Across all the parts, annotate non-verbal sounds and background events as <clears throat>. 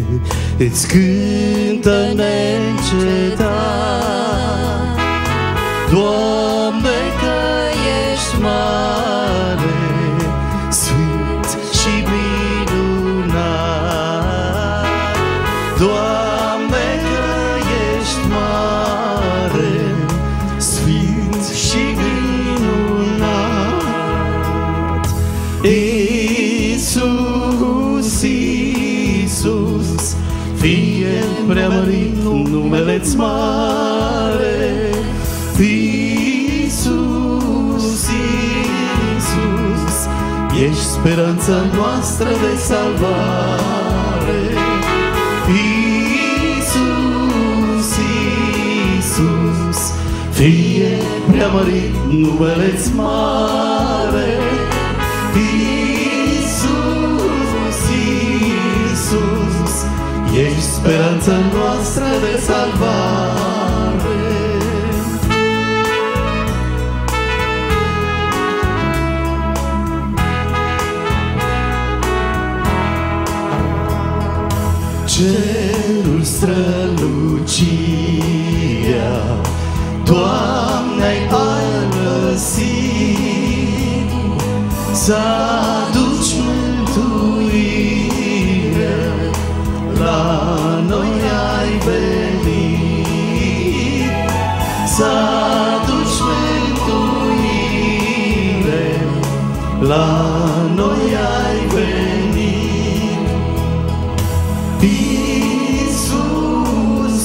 sărbătoare Îți cântă numele-ți mare Iisus, Iisus Ești speranța noastră de salvare. Iisus, Iisus Fie preamărit numele-ți mare speranța noastră de salvare. Cerul strălucia Doamne-ai alăsit Să aduci ai venit Să aduci mântuire La noi ai venit Iisus,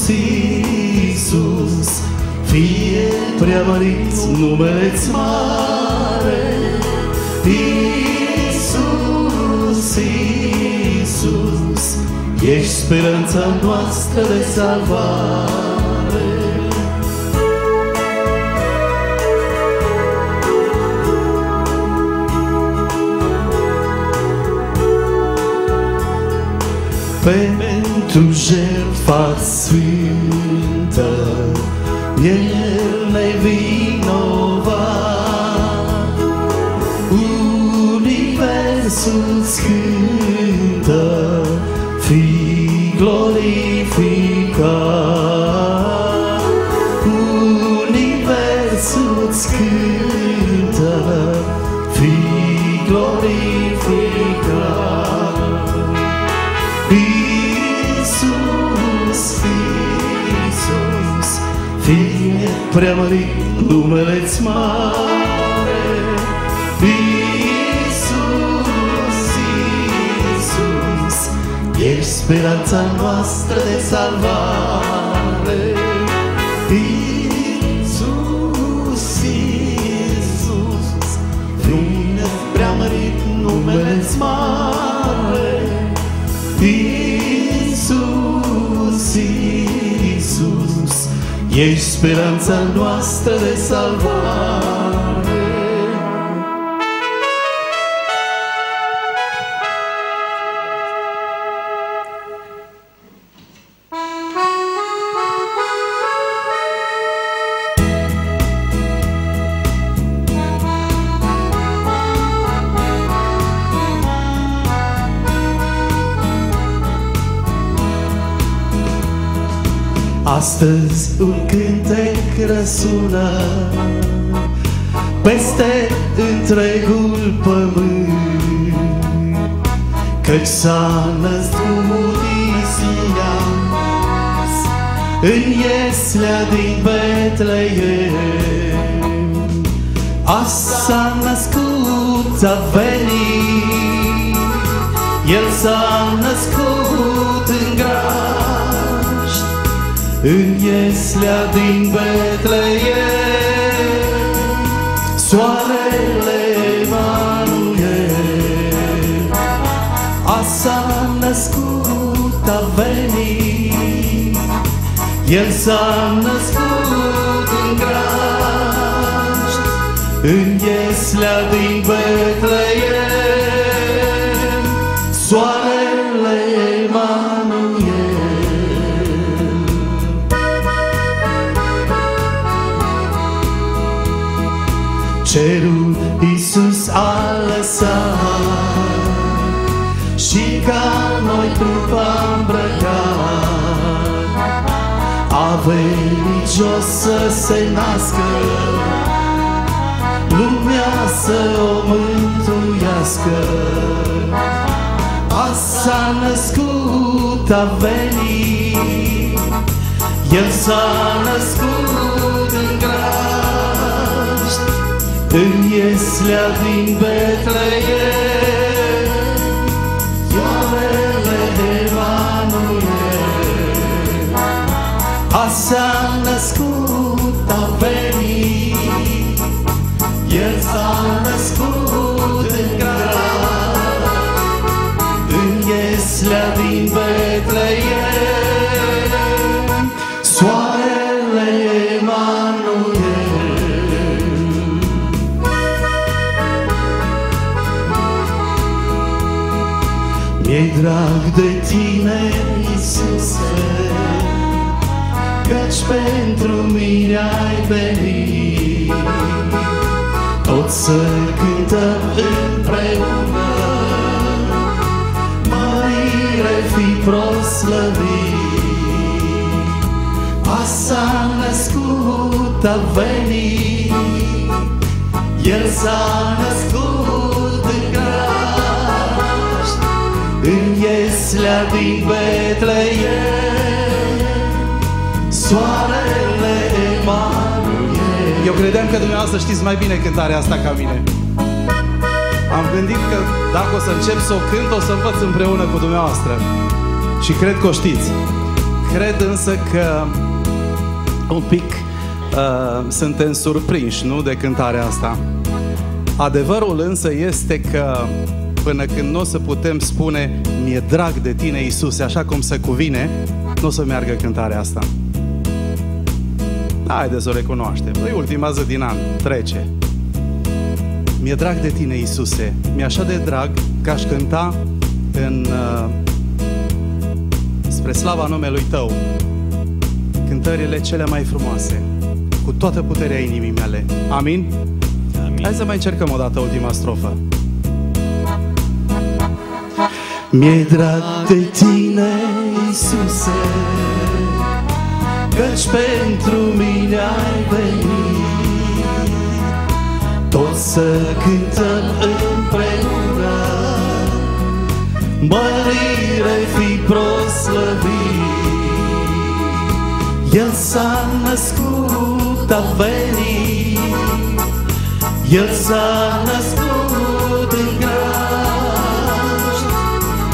Iisus, fie preamărit numele-ți mare. Ești speranța noastră de salvare. Pentru jertfa sfântă, El nevinovat. Universul-ți cântă, Fii glorificat. Universul-ți cântă, Fii glorificat. Iisus, Iisus, fie preamărit numele-ți mare. Speranța noastră de salvare. Iisus, Iisus, fie preamărit numele-ți mare. Iisus, Iisus, ești speranța noastră de salvare. Astăzi un cântec răsună Peste întregul pământ. Căci s-a născut Isias În ieslea din Betleem Asta s-a născut, a venit El s-a născut în ieslea din Betleem, soarele Emanuel, a s-a născut, a venit, el s-a născut în graș, în ieslea din Betleem, soarele jos să se nască Lumea să o mântuiască. A s-a născut, a venit El s-a născut în grajd În ieslea din Betleem s-a născut în grajd În ieslea din Betleem Soarele Emanuel Mi-e drag de tine, Iisuse, Căci pentru mine ai venit. Tot să cântăm împreună, Mărire fi proslăvit. A s-a născut, a venit, El s-a născut în grajd, în ieslea din Betleem, soarele Emanuel. Eu credeam că dumneavoastră știți mai bine cântarea asta ca mine. Am gândit că dacă o să încep să o cânt, o să învăț împreună cu dumneavoastră. Și cred că o știți. Cred însă că un pic uh, suntem surprinși, nu, de cântarea asta. Adevărul însă este că până când nu o să putem spune mi-e drag de tine, Iisuse, așa cum se cuvine, nu o să meargă cântarea asta. Haideți să o recunoaștem. E ultima zi din an. Trece. Mi-e drag de tine, Iisuse. Mi-e așa de drag că aș cânta în, uh, spre slava numelui Tău cântările cele mai frumoase, cu toată puterea inimii mele. Amin? Amin. Hai să mai încercăm o dată ultima strofă. Mi-e drag de tine, Iisuse, Căci pentru mine ai venit. Tot să cântăm împreună, Mărire fi proslăvit. El s-a născut, a venit, El s-a născut în grajd,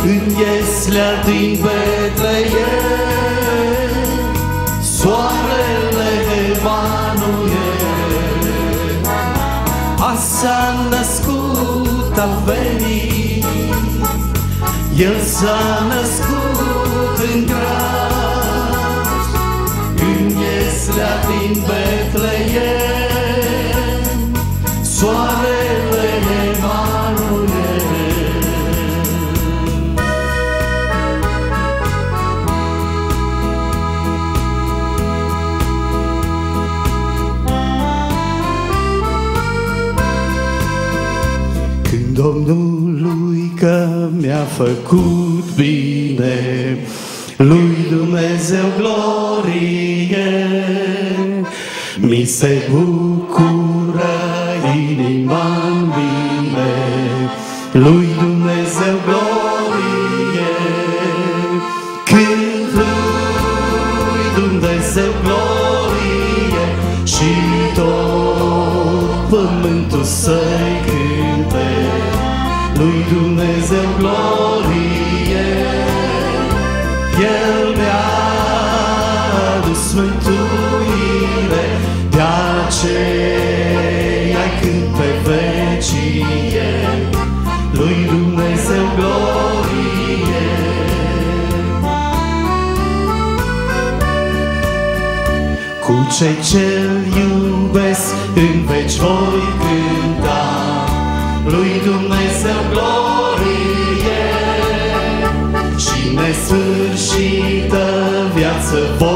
în ieslea din Betleem, s-a născut, a venit, El s-a născut în grajd, în ieslea din Betleem, Domnului că mi-a făcut bine, lui Dumnezeu glorie, mi se bucură inima în bine, lui Dumnezeu glorie, cei ce-L iubesc în veci voi cânta, lui Dumnezeu glorie și nesfârșită viață vom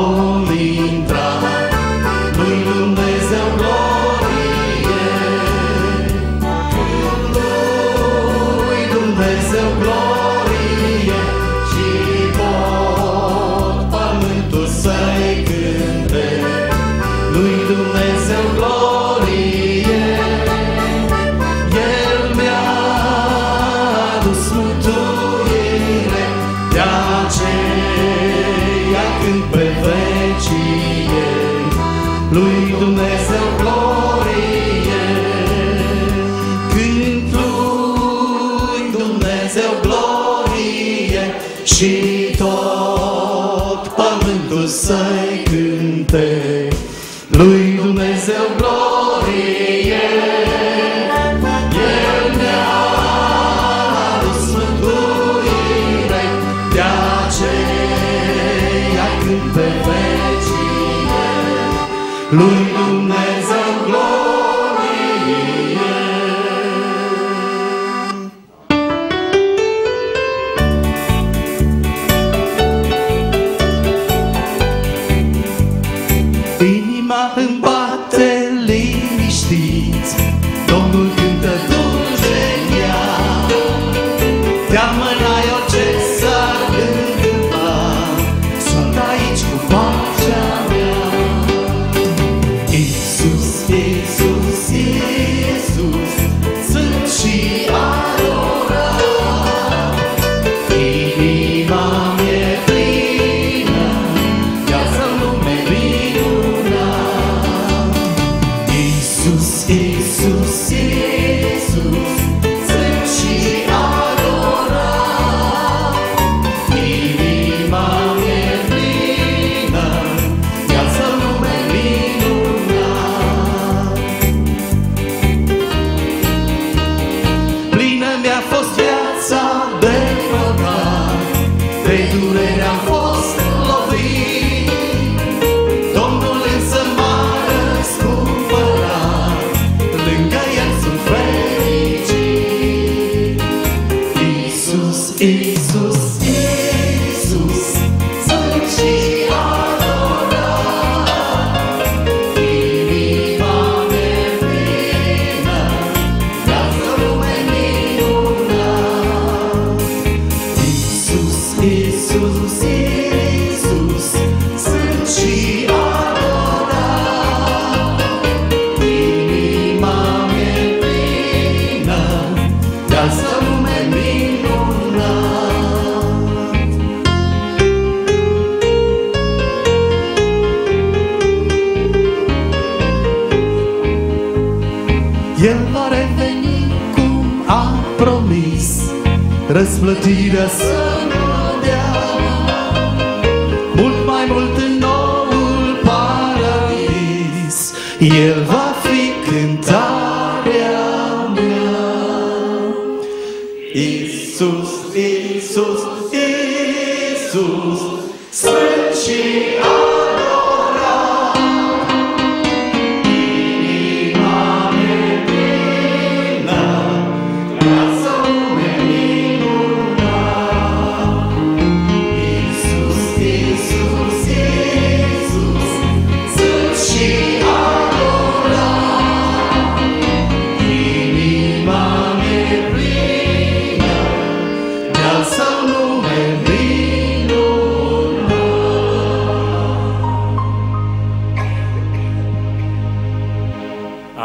lui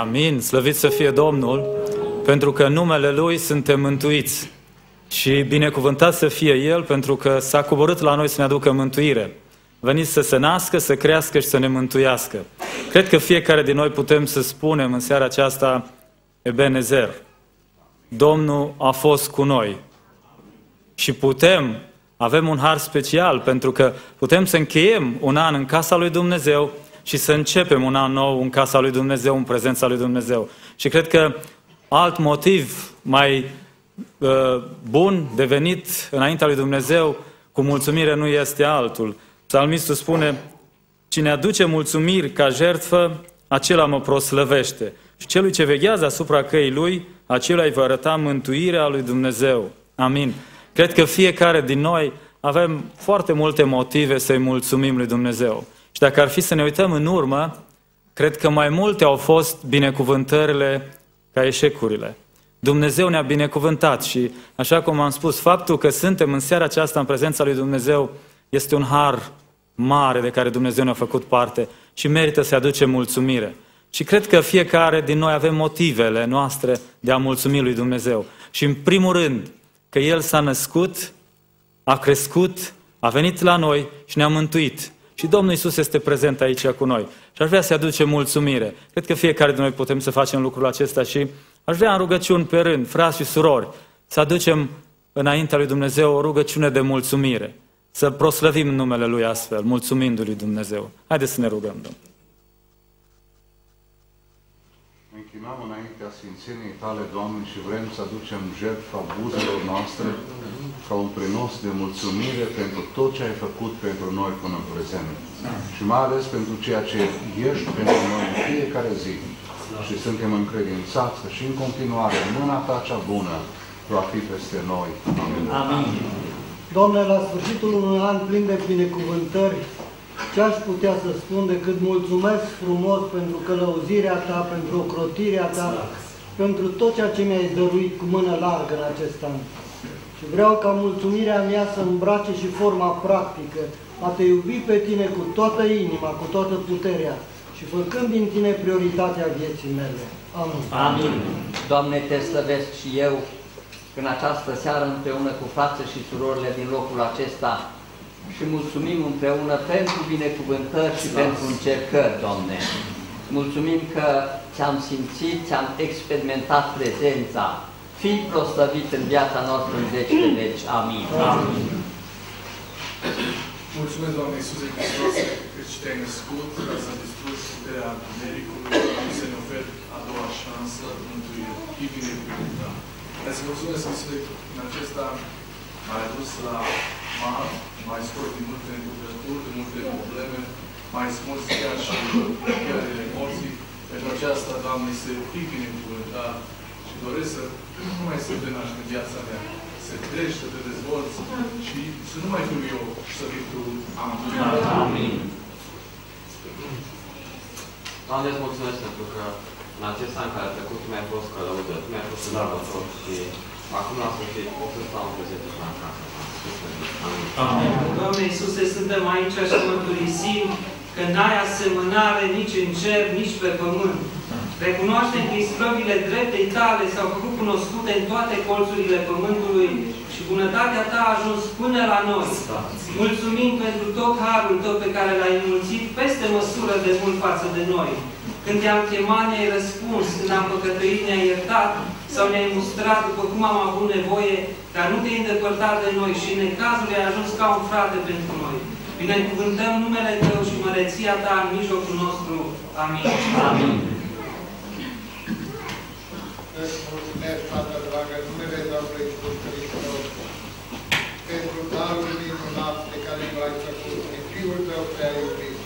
Amin, slăvit să fie Domnul, pentru că în numele Lui suntem mântuiți. Și binecuvântat să fie El, pentru că s-a coborât la noi să ne aducă mântuire. Venit să se nască, să crească și să ne mântuiască. Cred că fiecare din noi putem să spunem în seara aceasta, Ebenezer, Domnul a fost cu noi. Și putem, avem un har special, pentru că putem să încheiem un an în casa lui Dumnezeu și să începem un an nou în casa lui Dumnezeu, în prezența lui Dumnezeu. Și cred că alt motiv mai uh, bun de venit înaintea lui Dumnezeu cu mulțumire nu este altul. Psalmistul spune, cine aduce mulțumiri ca jertfă, acela mă proslăvește. Și celui ce veghează asupra căii lui, acela îi va arăta mântuirea lui Dumnezeu. Amin. Cred că fiecare din noi avem foarte multe motive să-i mulțumim lui Dumnezeu. Și dacă ar fi să ne uităm în urmă, cred că mai multe au fost binecuvântările ca eșecurile. Dumnezeu ne-a binecuvântat și, așa cum am spus, faptul că suntem în seara aceasta în prezența lui Dumnezeu este un har mare de care Dumnezeu ne-a făcut parte și merită să aducem mulțumire. Și cred că fiecare din noi avem motivele noastre de a mulțumi lui Dumnezeu. Și în primul rând, că El s-a născut, a crescut, a venit la noi și ne-a mântuit. Și Domnul Isus este prezent aici cu noi. Și aș vrea să aducem mulțumire. Cred că fiecare din noi putem să facem lucrul acesta și aș vrea în rugăciuni pe rând, frați și surori, să aducem înaintea lui Dumnezeu o rugăciune de mulțumire. Să proslăvim numele Lui astfel, mulțumindu-Lui Dumnezeu. Haideți să ne rugăm, Domnul. Închinăm înaintea Sfințeniei Tale, Doamne, și vrem să aducem jertfa buzelor noastre ca un prinos de mulțumire pentru tot ce ai făcut pentru noi până în prezent. Și mai ales pentru ceea ce ești pentru noi în fiecare zi. Și suntem încredințați că și în continuare mâna Ta cea bună va fi peste noi. Amin. Amin. Doamne, la sfârșitul unui an plin de binecuvântări, ce aș putea să spun decât mulțumesc frumos pentru călăuzirea Ta, pentru ocrotirea Ta, pentru tot ceea ce mi-ai dăruit cu mână largă în acest an. Și vreau ca mulțumirea mea să îmbrace și forma practică, a Te iubi pe Tine cu toată inima, cu toată puterea și făcând din Tine prioritatea vieții mele. Amin. Amin. Doamne, Te slăvesc și eu în această seară împreună cu frații și surorile din locul acesta și mulțumim împreună pentru binecuvântări și pentru încercări, Doamne. Mulțumim că ți-am simțit, ți-am experimentat prezența. Fii proslăvit în viața noastră în veci de veci. Amin. Amin. Mulțumesc, Doamne Iisuse Hristos, că și te-ai născut ca să distrus puterea Americului și să ne oferi a doua șansă mântuire. Fii binecuvântat. Îți mulțumesc, Iisuse, în acesta m-ai adus la mar, mai scos din multe încurcături, din multe probleme, mai smuls chiar și chiar de emoții. Pentru aceasta, Doamne, să fii binecuvântat și doresc să nu mai să te naști în viața mea, să crești, să te dezvolți și să nu mai fiu eu, să fii Tu. Amin. Amin. Doamne, îți mulțumesc pentru că în acest an care a trecut Tu mi-ai fost călăută, Tu mi-ai fost îndrăgător și acum la sfârșit o să stau în prezența Ta acasă. Amin. Doamne Iisuse, suntem aici și mărturisim că n-ai asemănare nici în cer, nici pe pământ. Recunoaștem că isprăvile dreptei tale s-au făcut cunoscute în toate colțurile pământului și bunătatea ta a ajuns până la noi. Mulțumim pentru tot harul tău pe care l-ai înmulțit peste măsură de mult față de noi. Când te-am chemat, ne-ai răspuns, când am păcătuit, ne-ai iertat sau ne-ai mustrat după cum am avut nevoie, dar nu te-ai îndepărtat de noi și în cazul ai ajuns ca un frate pentru noi. Binecuvântăm numele Tău și măreția Ta în mijlocul nostru. Amin. Amin. Mulțumesc, Tată dragă, în numele Domnului Iisus Hristos, pentru darul minunat pe care l-ai făcut prin Fiul Tău prea iubit,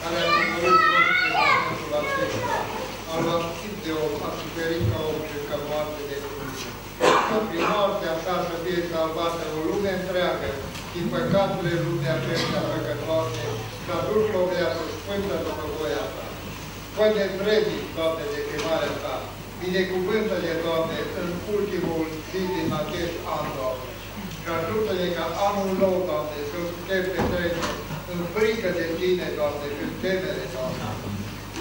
care a făcut momentul acesta, a luat chip de om, a suferit ca om și ca moarte de cruce. Ca prin moartea sa să fie salvată o lume întreagă, din păcatele lumii acestea păcătoase, și a dus o viață sfântă după voia ta. Fă de vrednic, Doamne, de chemarea ta, binecuvântă-ne, Doamne, în ultimul zi din acest an, Doamne, și ajută-ne ca anul nou, Doamne, să putem petrece în frică de Tine, Doamne, și în temere, Doamne.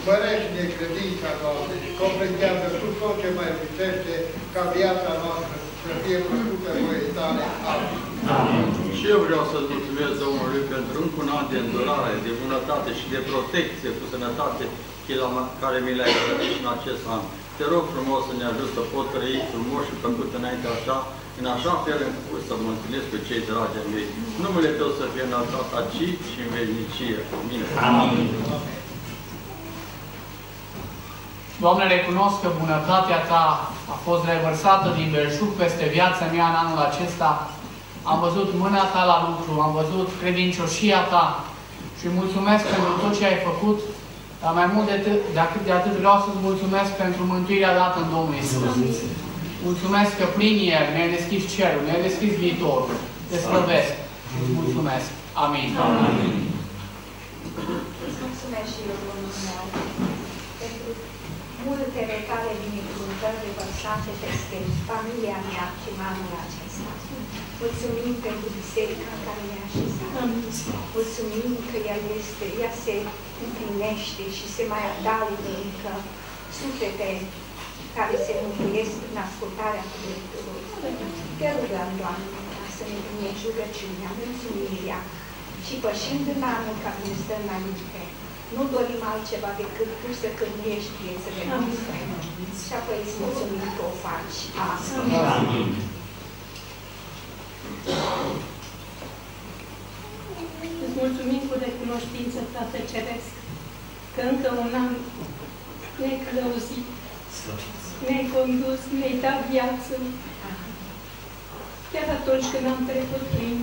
Mărește-ne credința, Doamne, și completează tu tot ce mai lipsește ca viața noastră să fie plăcută voie Tale. Amin. Și eu vreau să-ți mulțumesc Domnului pentru încă un an de îndurare, de bunătate și de protecție cu sănătate care mi le-ai oferit în acest an. Te rog frumos să ne ajut să pot trăi frumos și făcut înainte așa, în așa fel încât să mă întâlnesc cu cei dragi ai mei. Numele Tău să fie înalțat aici și în veșnicie. Amin. Amin. Doamne, recunosc că bunătatea Ta a fost revărsată din belșug peste viața mea în anul acesta. Am văzut mâna Ta la lucru, am văzut credincioșia Ta și mulțumesc pentru tot ce ai făcut, dar mai mult de atât, de atât, de atât vreau să-ți mulțumesc pentru mântuirea dată în Domnul Isus. Mulțumesc că prin El mi-ai deschis cerul, mi-ai deschis viitorul. Te slăvesc și îți mulțumesc. Amin. Amin. Îți mulțumesc și eu, Domnul meu, pentru multele tale binecuvântări revărsate peste familia mea și anul acesta. Mulțumim pentru biserica în care ne așezat. Mulțumim că ea, este, ea se împlinește și se mai adaugă încă suflete care se mântuiesc în ascultarea cuvântului. Te rugăm, Doamne, ca să ne primești rugăciunea, mulțumirea și pășind în anul care ne stă înainte, nu dorim altceva decât Tu să cârnuiești viețile noastre. Și apoi îți mulțumim că o faci. Amin. Amin. Îți mulțumim cu recunoștință, Tată Ceresc, că încă un an ne-ai călăuzit, ne-ai condus, ne-ai dat viață. Chiar atunci când am trecut prin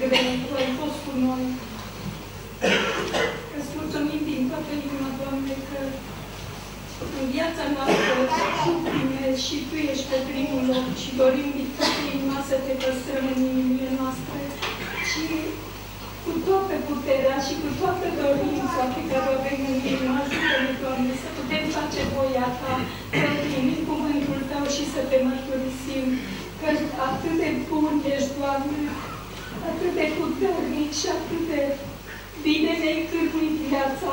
greu, Tu ai fost cu noi. Îți mulțumim din toată inima, Doamne, că în viața noastră Tu primești și Tu ești pe primul loc și dorim din toată inima să Te păstrăm în inimile noastre și cu toată puterea și cu toată dorința pe care o avem în inima, ajută-ne, Doamne, să putem face voia Ta, să primim cuvântul Tău și să Te mărturisim că atât de bun ești, Doamne, atât de puternic și atât de bine ne-ai cârmuit viața.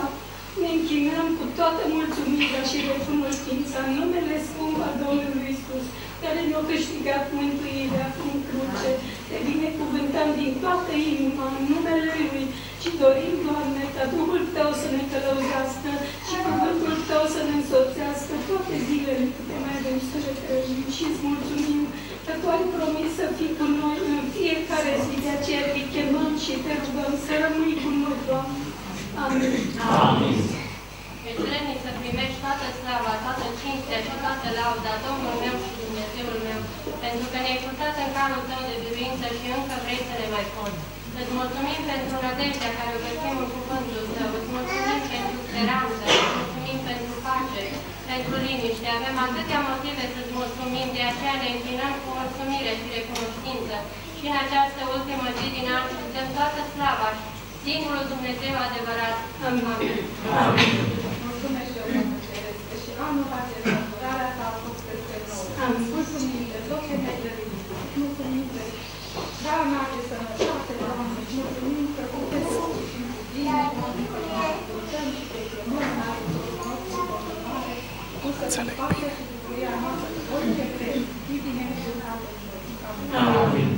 Ne închinăm cu toată mulțumirea și recunoștința în numele scump al Domnului Isus, care ne-a câștigat mântuirea în cruce. Te binecuvântăm din toată inima în numele Lui și dorim, Doamne, ca Duhul Tău să ne călăuzească și cuvântul Tău să ne însoțească toate zilele câte mai avem să le trăim și îți mulțumim că Tu ai promis să fii cu noi în fiecare zi, de aceea te chemăm și te rugăm să rămâi cu noi, Doamne. Amin. Amin. Ești vrednic să primești toată slava, toată cinstea și toată lauda, Domnul meu și Dumnezeul meu, pentru că ne-ai purtat în calul tău de biruință și încă vrei să ne mai poți. Îți mulțumim pentru nădejdea care o găsim în cuvântul tău, îți mulțumim pentru speranță, îți mulțumim pentru pace, pentru liniște. Avem atâtea motive să-ți mulțumim, de aceea ne închinăm cu mulțumire și recunoștință. Și în această ultimă zi din an îți dăm toată slava și singurul Dumnezeu adevărat. Amin. Amin. Mulțumesc și eu, Doamne Ceresc, că și anul acesta durarea ta a fost peste noi. Amin. Mulțumim de tot ce ne-ai dăruit. Mulțumim de rana de sănătate, Doamne. Și mulțumim că putem să fim cu tine, Doamne, că ne ascultăm și te chemăm în ajutorul nostru, continuare. Tu să fii pacea și bucuria noastră de orice vrem. Fii binecuvântat în noi. Amin.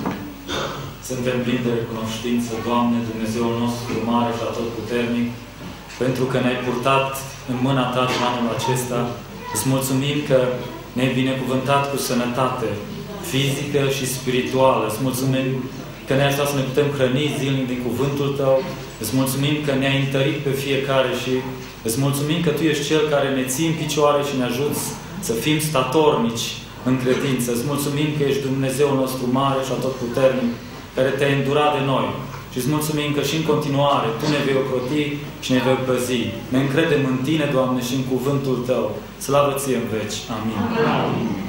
Suntem plini de recunoștință, Doamne, Dumnezeul nostru mare și atotputernic, pentru că ne-ai purtat în mâna Ta în anul acesta. Îți mulțumim că ne-ai binecuvântat cu sănătate fizică și spirituală. Îți mulțumim că ne-ai ajutat să ne putem hrăni zilnic din cuvântul Tău. Îți mulțumim că ne-ai întărit pe fiecare și îți mulțumim că Tu ești Cel care ne ții în picioare și ne ajuți să fim statornici în credință. Îți mulțumim că ești Dumnezeu nostru mare și atotputernic, care te-ai îndurat de noi. Și îți mulțumim că și în continuare Tu ne vei ocroti și ne vei păzi. Ne încredem în Tine, Doamne, și în cuvântul Tău. Slavă Ție în veci. Amin. Amin.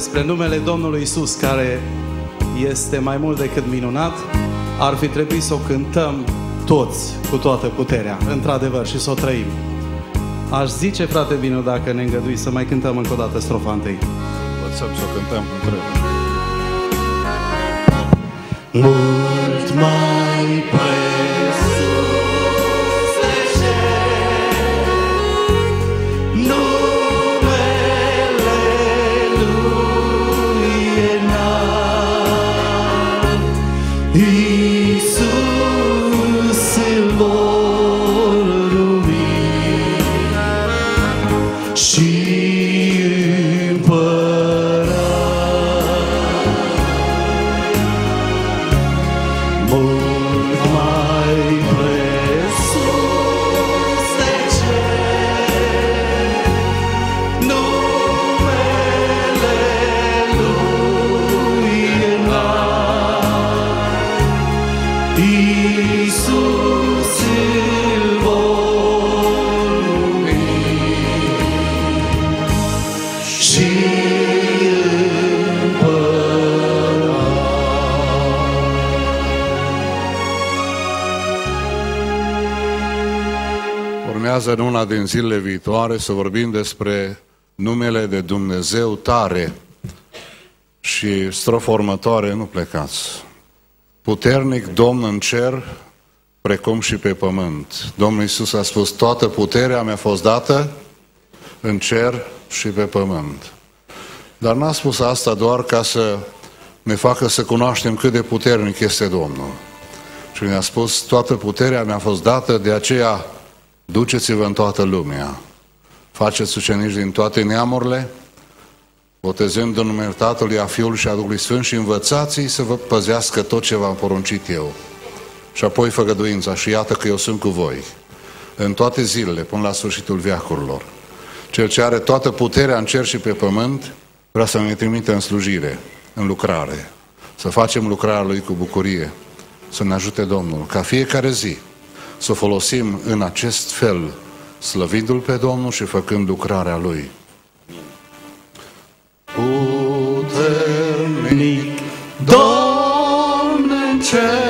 Despre numele Domnului Isus, care este mai mult decât minunat, ar fi trebuit să o cântăm toți cu toată puterea, într-adevăr, și să o trăim. Aș zice, frate Binu, dacă ne îngădui să mai cântăm încă o dată strofa întâi. Învățăm să o cântăm cum trebuie. Mult mai presus una din zilele viitoare să vorbim despre numele de Dumnezeu tare și strofa următoare, nu plecați. Puternic Domn în cer, precum și pe pământ. Domnul Iisus a spus, toată puterea mi-a fost dată în cer și pe pământ. Dar n-a spus asta doar ca să ne facă să cunoaștem cât de puternic este Domnul. Și ne-a spus, toată puterea mi-a fost dată, de aceea duceți-vă în toată lumea. Faceți ucenici din toate neamurile, botezând în numele Tatălui, a Fiului și a Duhului Sfânt și învățați să vă păzească tot ce v-am poruncit eu. Și apoi făgăduința și iată că eu sunt cu voi în toate zilele până la sfârșitul veacurilor. Cel ce are toată puterea în cer și pe pământ vrea să ne trimite în slujire, în lucrare, să facem lucrarea Lui cu bucurie, să ne ajute Domnul, ca fiecare zi să o folosim în acest fel, slăvindu-L pe Domnul și făcând lucrarea Lui. puternic Domn în cer,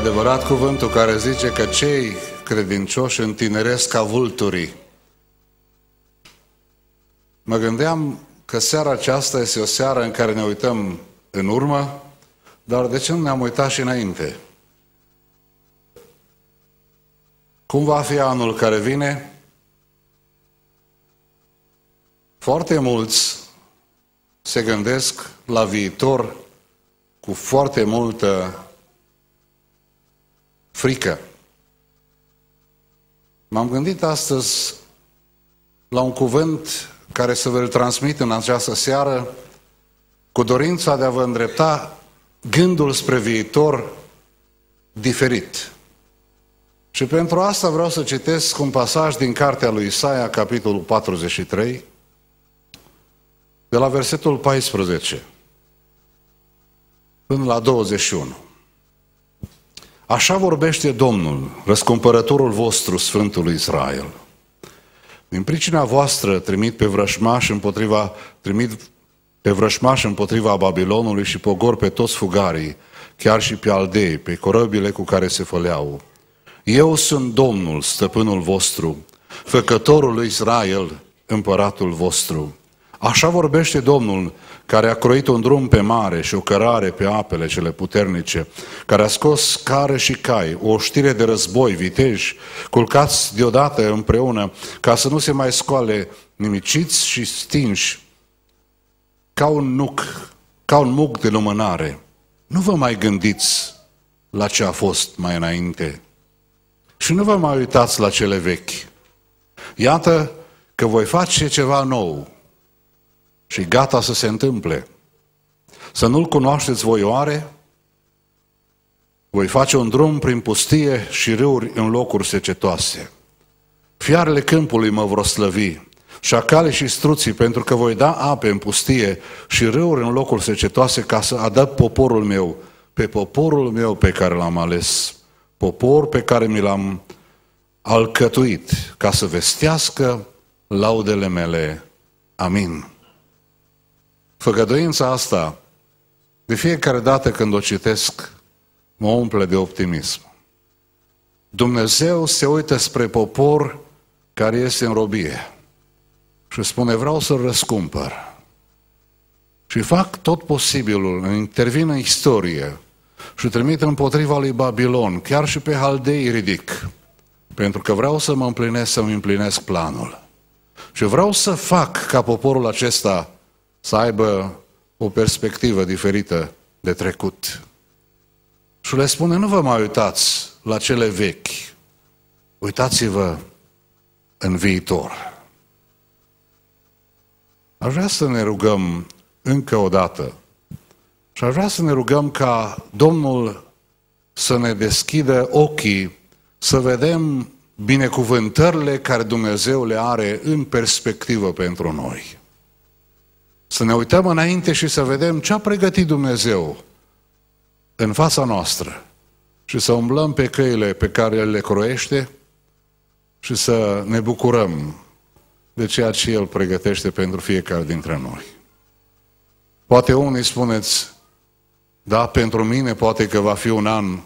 adevărat cuvântul care zice că cei credincioși întineresc ca vulturii. Mă gândeam că seara aceasta este o seară în care ne uităm în urmă, dar de ce nu ne-am uitat și înainte? Cum va fi anul care vine? Foarte mulți se gândesc la viitor cu foarte multă frică. M-am gândit astăzi la un cuvânt care să vă-l transmit în această seară cu dorința de a vă îndrepta gândul spre viitor diferit. Și pentru asta vreau să citesc un pasaj din cartea lui Isaia, capitolul 43, de la versetul 14 până la 21. Așa vorbește Domnul, răscumpărătorul vostru, Sfântul Israel. Din pricina voastră trimit pe vrășmaș împotriva, trimit pe vrășmaș împotriva Babilonului și pogor pe toți fugarii, chiar și pe aldei, pe corăbile cu care se făleau. Eu sunt Domnul, stăpânul vostru, făcătorul lui Israel, împăratul vostru. Așa vorbește Domnul, care a croit un drum pe mare și o cărare pe apele cele puternice, care a scos care și cai, o știre de război, viteji, culcați deodată împreună, ca să nu se mai scoale nimiciți și stinși, ca un nuc, ca un muc de lumânare. Nu vă mai gândiți la ce a fost mai înainte și nu vă mai uitați la cele vechi. Iată că voi face ceva nou și gata să se întâmple. Să nu-L cunoașteți voi oare? Voi face un drum prin pustie și râuri în locuri secetoase. Fiarele câmpului mă vor slăvi, șacale și struții, pentru că voi da ape în pustie și râuri în locuri secetoase ca să adapt poporul meu, pe poporul meu pe care l-am ales, popor pe care mi l-am alcătuit, ca să vestească laudele mele. Amin. Făgăduința asta De fiecare dată când o citesc, mă umple de optimism. Dumnezeu se uită spre popor care este în robie și spune, vreau să-l răscumpăr. Și fac tot posibilul, intervin în istorie și trimit împotriva lui Babilon, chiar și pe Haldei ridic, pentru că vreau să mă împlinesc, să-mi împlinesc planul. Și vreau să fac ca poporul acesta să aibă o perspectivă diferită de trecut. Și le spune, nu vă mai uitați la cele vechi, uitați-vă în viitor. Aș vrea să ne rugăm încă o dată și aș vrea să ne rugăm ca Domnul să ne deschidă ochii, să vedem binecuvântările care Dumnezeu le are în perspectivă pentru noi. Să ne uităm înainte și să vedem ce a pregătit Dumnezeu în fața noastră și să umblăm pe căile pe care El le croiește și să ne bucurăm de ceea ce El pregătește pentru fiecare dintre noi. Poate unii spuneți, da, pentru mine poate că va fi un an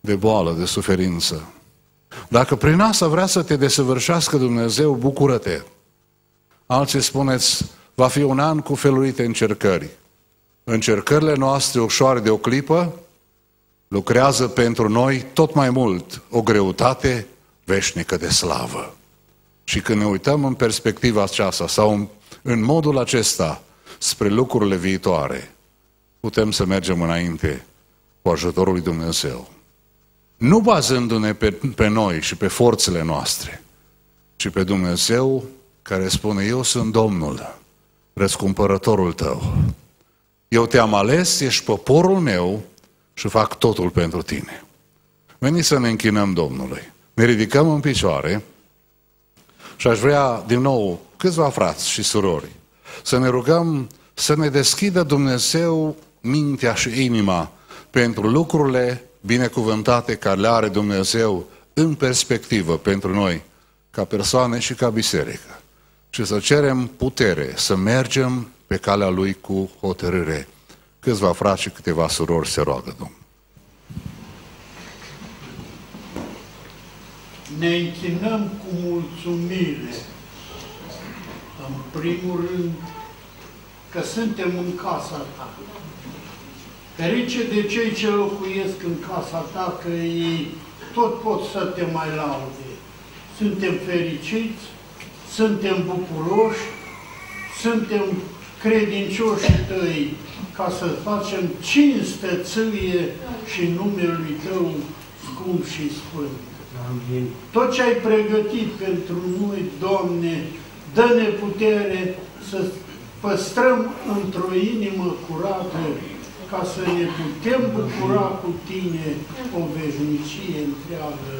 de boală, de suferință. Dacă prin asta vrea să te desăvârșească Dumnezeu, bucură-te. Alții spuneți, va fi un an cu felurite încercări. Încercările noastre ușoare de o clipă lucrează pentru noi tot mai mult o greutate veșnică de slavă. Și când ne uităm în perspectiva aceasta sau în, în modul acesta spre lucrurile viitoare, putem să mergem înainte cu ajutorul lui Dumnezeu. Nu bazându-ne pe, pe noi și pe forțele noastre, ci pe Dumnezeu care spune, eu sunt Domnul, răscumpărătorul tău. Eu te-am ales, ești poporul meu și fac totul pentru tine. Veniți să ne închinăm Domnului. Ne ridicăm în picioare și aș vrea din nou câțiva frați și surori să ne rugăm să ne deschidă Dumnezeu mintea și inima pentru lucrurile binecuvântate care le are Dumnezeu în perspectivă pentru noi, ca persoane și ca biserică. Și să cerem putere, să mergem pe calea Lui cu hotărâre. Câțiva frați și câteva surori se roagă, Domnul. Ne închinăm cu mulțumire, în primul rând, că suntem în casa Ta. Ferice de cei ce locuiesc în casa Ta, că ei tot pot să te mai laude. Suntem fericiți, suntem bucuroși, suntem credincioși tăi ca să facem cinste ție și numelui tău scump și sfânt. Amin. Tot ce ai pregătit pentru noi, Doamne, dă-ne putere să păstrăm într-o inimă curată ca să ne putem bucura cu Tine o veșnicie întreagă.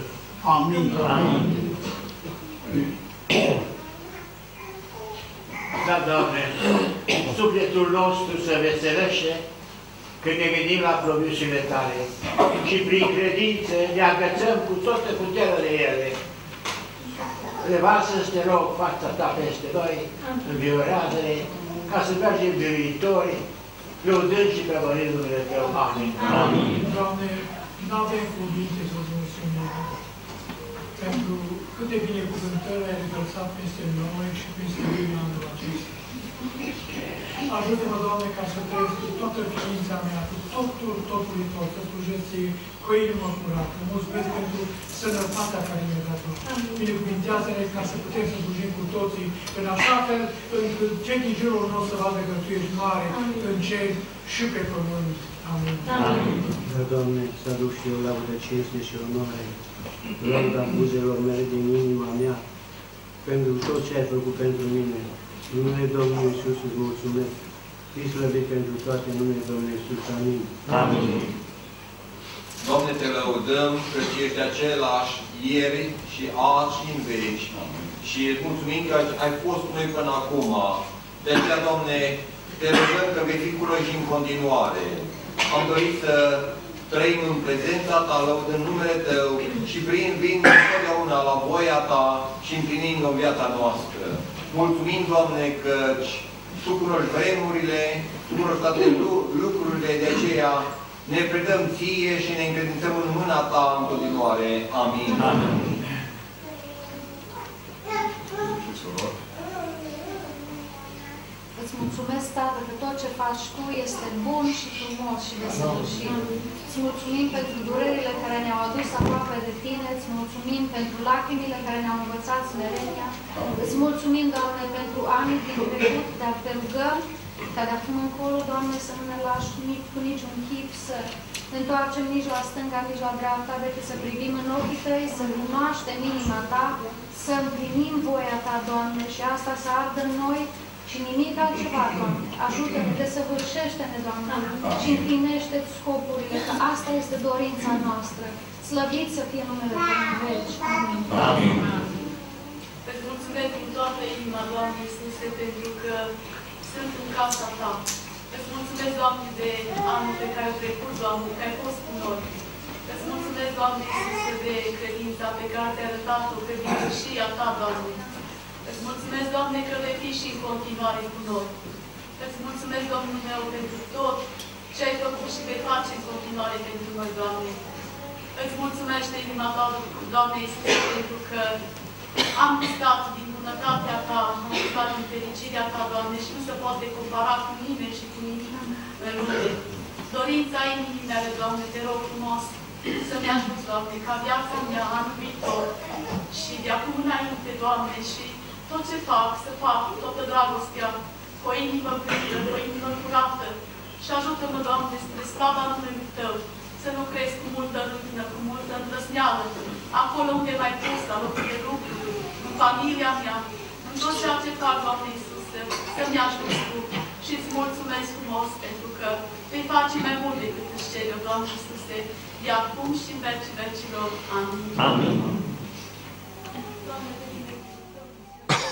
Amin. Amin. Da, Doamne, sufletul nostru se veselește când ne gândim la promisiunile Tale și prin credință ne agățăm cu toată puterea de ele. Revarsă-ți, te rog, fața Ta peste noi, înviorează-ne, ca să mergem de viitori, lăudând și prevărind numele Tău. Amin. Amin. Doamne, nu avem cuvinte să mulțumim pentru câte binecuvântări ai revărsat peste noi și peste lumea anul acesta. Ajută-mă, Doamne, ca să trăiesc cu toată ființa mea, cu totul, totul tot, să slujesc cu o inimă curată. Mulțumesc pentru sănătatea care mi-a dat-o. Binecuvintează-ne ca să putem să slujim cu toții, în așa fel încât cei din jurul nostru să vadă că Tu ești mare Amin. în cer și pe pământ. Amin. Amin. Da, Doamne, să aduc și eu laudă, cinste și onoare, lauda buzelor mele din inima mea, pentru tot ce ai făcut pentru mine. În numele Domnului Iisus îți mulțumesc. Fii slăvit pentru toate numele Domnului Iisus. Amin. Amin. Doamne, te lăudăm că ești același ieri și azi și în veci. Și îți mulțumim că ai fost cu noi până acum. De aceea, Doamne, te rugăm că vei fi cu noi și în continuare. Am dorit să trăim în prezența Ta, lăudând numele Tău și prin vin întotdeauna la voia Ta și împlinind în viața noastră. Mulțumim, Doamne, că Tu cunoști vremurile, Tu cunoști toate lucrurile de aceea ne predăm ție și ne încredințăm în mâna ta în continuare. Amin. Amin. Îți mulțumesc, Tată, că tot ce faci Tu este bun și frumos și desăvârșit. Îți mulțumim pentru durerile care ne-au adus aproape de Tine, îți mulțumim pentru lacrimile care ne-au învățat smerenia, îți mulțumim, Doamne, pentru anii din trecut, dar te rugăm ca de acum încolo, Doamne, să nu ne lași nici cu niciun chip să ne întoarcem nici la stânga, nici la dreapta, decât să privim în ochii Tăi, să cunoaștem inima Ta, să împlinim voia Ta, Doamne, și asta să ardă în noi și nimic altceva, Doamne. Ajută-ne, desăvârșește-ne, Doamne, și împlinește-ți scopurile, că asta este dorința noastră. Slăvit să fie numele Tău în veci. Amin. Amin. Îți mulțumesc din toată inima, Doamne Iisuse, pentru că sunt în casa Ta. Îți mulțumesc, Doamne, de anul pe care ai trecut, Doamne, că ai fost cu noi. Îți mulțumesc, Doamne Iisuse, de credința pe care te-ai arătat-o, credincioșia Ta, Doamne. Îți mulțumesc, Doamne, că vei fi și în continuare cu noi. Îți mulțumesc, Domnul meu, pentru tot ce ai făcut și vei face în continuare pentru noi, Doamne. Îți mulțumesc inima Ta, Doamne Iisuse, pentru că am gustat din bunătatea Ta, am gustat din fericirea Ta, Doamne, și nu se poate compara cu nimeni și cu nimic în lume. Dorința inimii mele, Doamne, te rog frumos, să-mi ajut, Doamne, ca viața mea anul viitor și de acum înainte, Doamne, și tot ce fac, să fac cu toată dragostea, cu o inimă plină, cu o inimă curată. Și ajută-mă, Doamne, spre slava numelui Tău, să nu crezi cu multă râvnă, cu multă îndrăsneală, acolo unde mai pus, la locul de lucru, în familia mea, în tot ceea ce fac, Doamne Iisuse, să-mi ajut Tu și îți mulțumesc frumos pentru că vei face mai mult decât îți cer eu, Doamne Iisuse, de acum și în vecii vecilor. Amin. Amin. Doamne,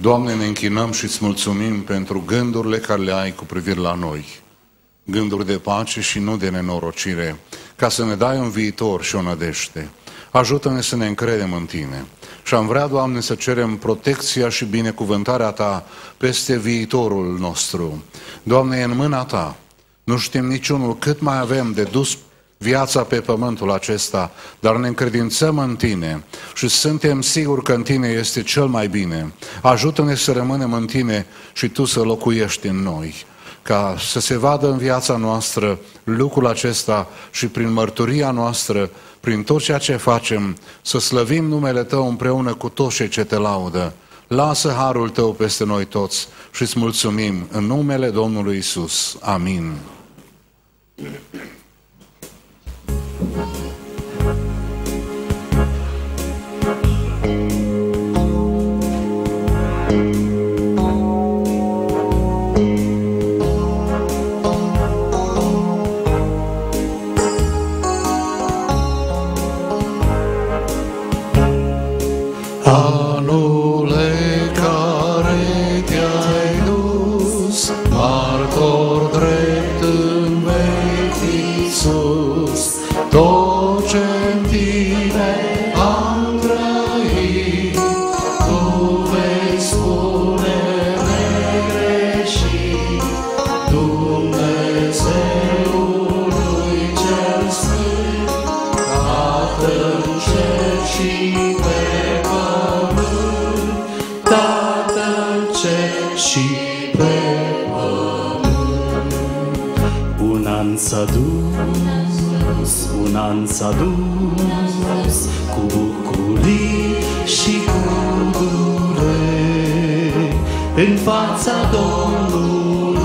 Doamne, ne închinăm și îți mulțumim pentru gândurile care le ai cu privire la noi. Gânduri de pace și nu de nenorocire, ca să ne dai un viitor și o nădejde. Ajută-ne să ne încredem în Tine. Și am vrea, Doamne, să cerem protecția și binecuvântarea Ta peste viitorul nostru. Doamne, e în mâna Ta. Nu știm niciunul cât mai avem de dus viața pe pământul acesta, dar ne încredințăm în Tine și suntem siguri că în Tine este cel mai bine. Ajută-ne să rămânem în Tine și Tu să locuiești în noi ca să se vadă în viața noastră lucrul acesta și prin mărturia noastră, prin tot ceea ce facem, să slăvim numele Tău împreună cu toți cei ce Te laudă. Lasă harul Tău peste noi toți și îți mulțumim în numele Domnului Isus. Amin. Thank you. Fața Domnului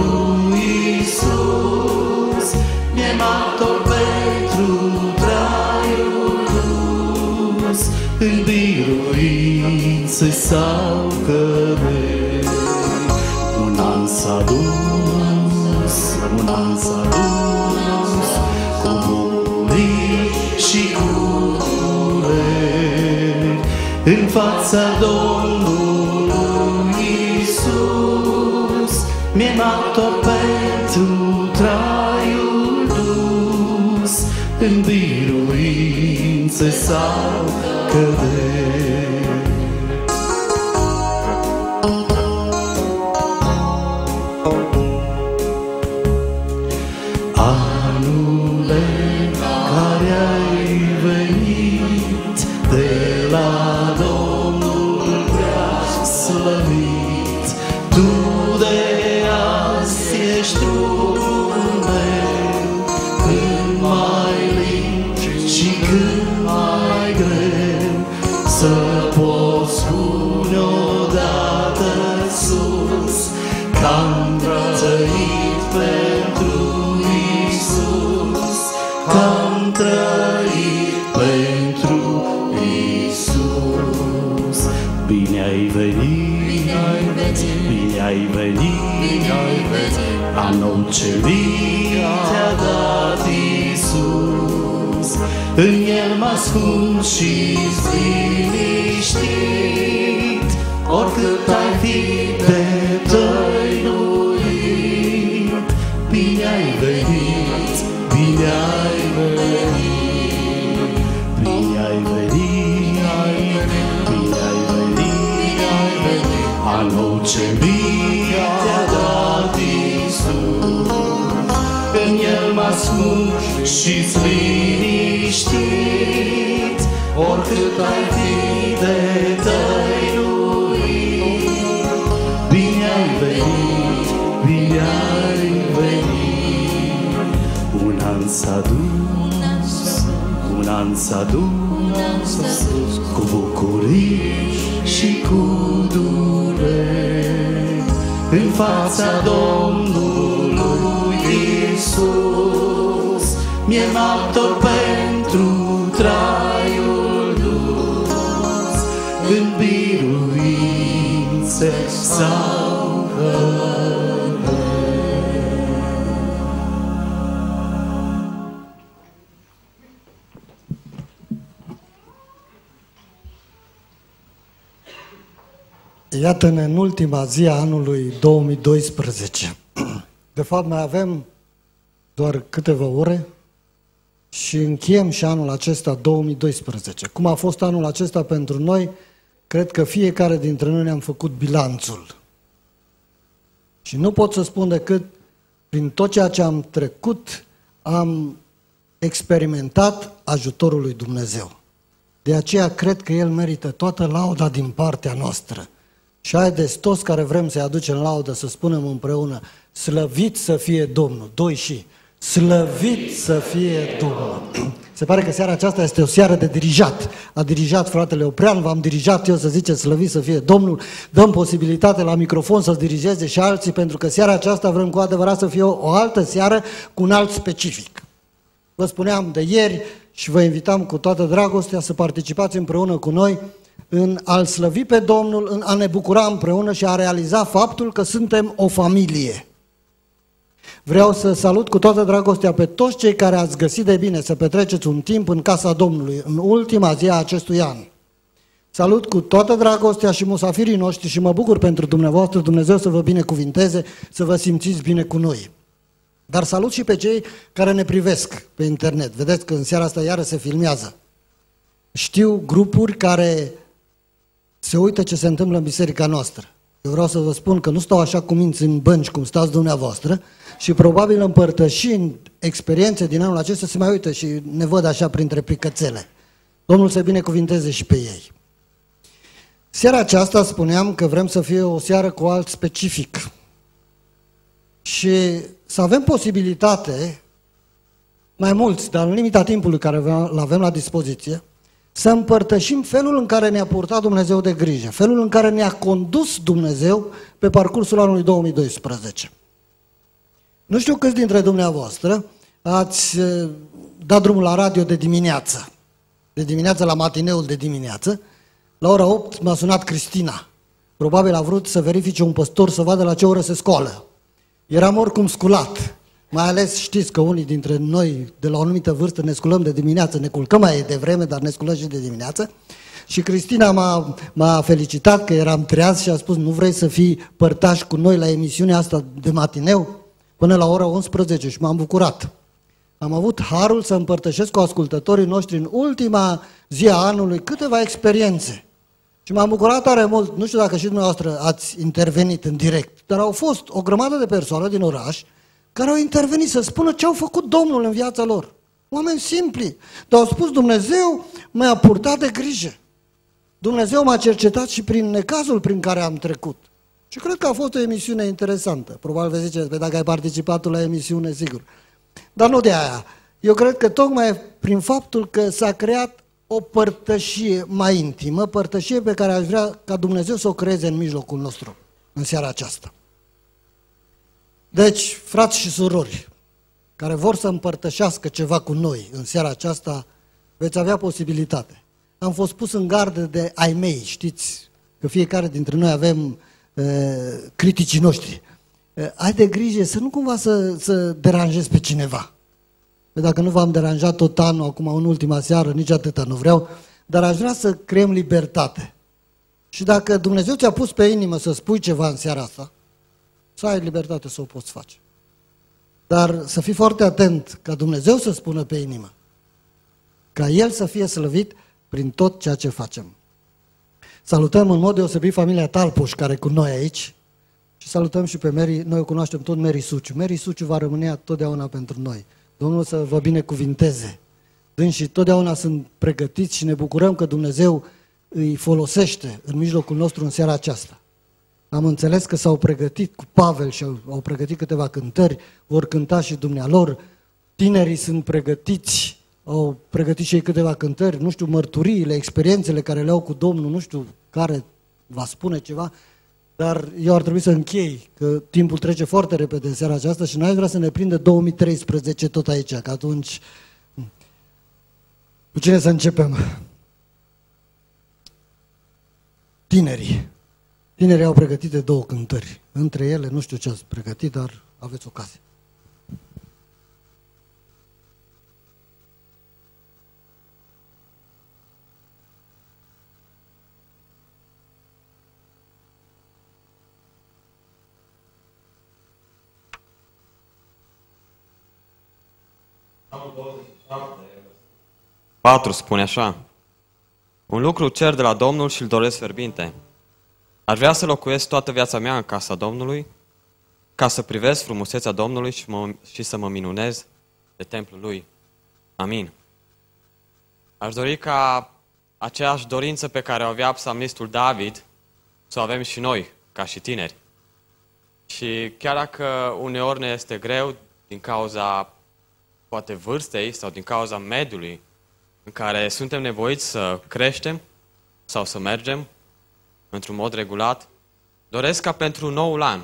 Iisus. Mi-e martor pentru traiul dus. În biruințe sau căderi Un an s-a dus, un an s-a dus. Cu bucurii și cu dureri În fața Domnului Martor pentru traiul dus În biruințe sau căderi pentru Isus. Bine ai venit, bine ai venit, bine ai venit, la nou ce te-a dat Isus. În El mă ascund și liniștit, ascund și-s liniștit, oricât ai fi de tăinuit. Bine ai venit, bine ai venit, un an s-a dus, un an s-a dus, cu bucurii și cu dureri, în fața Domnului mi-e martor pentru traiul dus, în biruințe sau căderi. Iată-ne în ultima zi a anului 2012. <clears throat> De fapt, mai avem doar câteva ore și încheiem și anul acesta 2012. Cum a fost anul acesta pentru noi, cred că fiecare dintre noi ne-am făcut bilanțul. Și nu pot să spun decât prin tot ceea ce am trecut, am experimentat ajutorul lui Dumnezeu. De aceea cred că El merită toată lauda din partea noastră. Și haideți toți care vrem să-i aducem laudă să spunem împreună, slăvit să fie Domnul, doi și, slăvit să fie Domnul. Se pare că seara aceasta este o seară de dirijat. A dirijat fratele Oprean, v-am dirijat eu să ziceți slăvit să fie Domnul. Dăm posibilitate la microfon să dirigeze și alții, pentru că seara aceasta vrem cu adevărat să fie o, o altă seară cu un alt specific. Vă spuneam de ieri și vă invitam cu toată dragostea să participați împreună cu noi în a-L slăvi pe Domnul, în a ne bucura împreună și a realiza faptul că suntem o familie. Vreau să salut cu toată dragostea pe toți cei care ați găsit de bine să petreceți un timp în casa Domnului, în ultima zi a acestui an. Salut cu toată dragostea și musafirii noștri și mă bucur pentru dumneavoastră, Dumnezeu să vă binecuvinteze, să vă simțiți bine cu noi. Dar salut și pe cei care ne privesc pe internet. Vedeți că în seara asta iară se filmează. Știu grupuri care se uită ce se întâmplă în biserica noastră. Eu vreau să vă spun că nu stau așa cu minți în bănci cum stați dumneavoastră și probabil împărtășind experiențe din anul acesta se mai uită și ne văd așa printre pricățele. Domnul să binecuvinteze și pe ei. Seara aceasta spuneam că vrem să fie o seară cu alt specific și să avem posibilitate mai mulți, dar în limita timpului care îl avem la dispoziție, să împărtășim felul în care ne-a purtat Dumnezeu de grijă, felul în care ne-a condus Dumnezeu pe parcursul anului 2012. Nu știu câți dintre dumneavoastră ați eh, dat drumul la radio de dimineață, de dimineață la matineul de dimineață, la ora 8 m-a sunat Cristina. Probabil a vrut să verifice un păstor să vadă la ce oră se scoală. Eram oricum sculat. Mai ales știți că unii dintre noi de la o anumită vârstă ne sculăm de dimineață, ne culcăm mai devreme, dar ne sculăm și de dimineață. Și Cristina m-a, m-a felicitat că eram treaz și a spus nu vrei să fii părtaș cu noi la emisiunea asta de matineu? Până la ora 11 și m-am bucurat. Am avut harul să împărtășesc cu ascultătorii noștri în ultima zi a anului câteva experiențe. Și m-am bucurat tare mult, nu știu dacă și dumneavoastră ați intervenit în direct, dar au fost o grămadă de persoane din oraș care au intervenit să spună ce au făcut Domnul în viața lor. Oameni simpli, dar au spus Dumnezeu mi-a purtat de grijă. Dumnezeu m-a cercetat și prin necazul prin care am trecut. Și cred că a fost o emisiune interesantă. Probabil vă ziceți, pe dacă ai participat la emisiune, sigur. Dar nu de aia. Eu cred că tocmai prin faptul că s-a creat o părtășie mai intimă, părtășie pe care aș vrea ca Dumnezeu să o creeze în mijlocul nostru, în seara aceasta. Deci, frați și surori, care vor să împărtășească ceva cu noi în seara aceasta, veți avea posibilitate. Am fost pus în gardă de ai mei, știți că fiecare dintre noi avem e, criticii noștri. E, ai de grijă să nu cumva să, să deranjezi pe cineva. Pe dacă nu v-am deranjat tot anul, acum în ultima seară, nici atâta nu vreau, dar aș vrea să creăm libertate. Și dacă Dumnezeu ți-a pus pe inimă să spui ceva în seara asta, să ai libertate să o poți face. Dar să fii foarte atent ca Dumnezeu să spună pe inimă, ca El să fie slăvit prin tot ceea ce facem. Salutăm în mod deosebit familia Talpuș, care e cu noi aici, și salutăm și pe Mary, noi o cunoaștem tot Mary Suciu. Mary Suciu va rămâne totdeauna pentru noi. Domnul să vă binecuvinteze. și totdeauna sunt pregătiți și ne bucurăm că Dumnezeu îi folosește în mijlocul nostru în seara aceasta. Am înțeles că s-au pregătit cu Pavel și au, au pregătit câteva cântări, vor cânta și dumnealor. Tinerii sunt pregătiți, au pregătit și ei câteva cântări, nu știu, mărturiile, experiențele care le au cu Domnul, nu știu care va spune ceva, dar eu ar trebui să închei, că timpul trece foarte repede în seara aceasta și noi vrea să ne prindă 2013 tot aici, că atunci... Cu cine să începem? Tinerii. Tinerii au pregătit de două cântări. Între ele, nu știu ce ați pregătit, dar aveți ocazie. Patru spune așa. Un lucru cer de la Domnul și îl doresc fierbinte Aș vrea să locuiesc toată viața mea în casa Domnului, ca să privesc frumusețea Domnului și, mă, și să mă minunez de templul Lui. Amin. Aș dori ca aceeași dorință pe care o avea psalmistul David să o avem și noi, ca și tineri. Și chiar dacă uneori ne este greu din cauza poate vârstei sau din cauza mediului în care suntem nevoiți să creștem sau să mergem, într-un mod regulat, doresc ca pentru noul an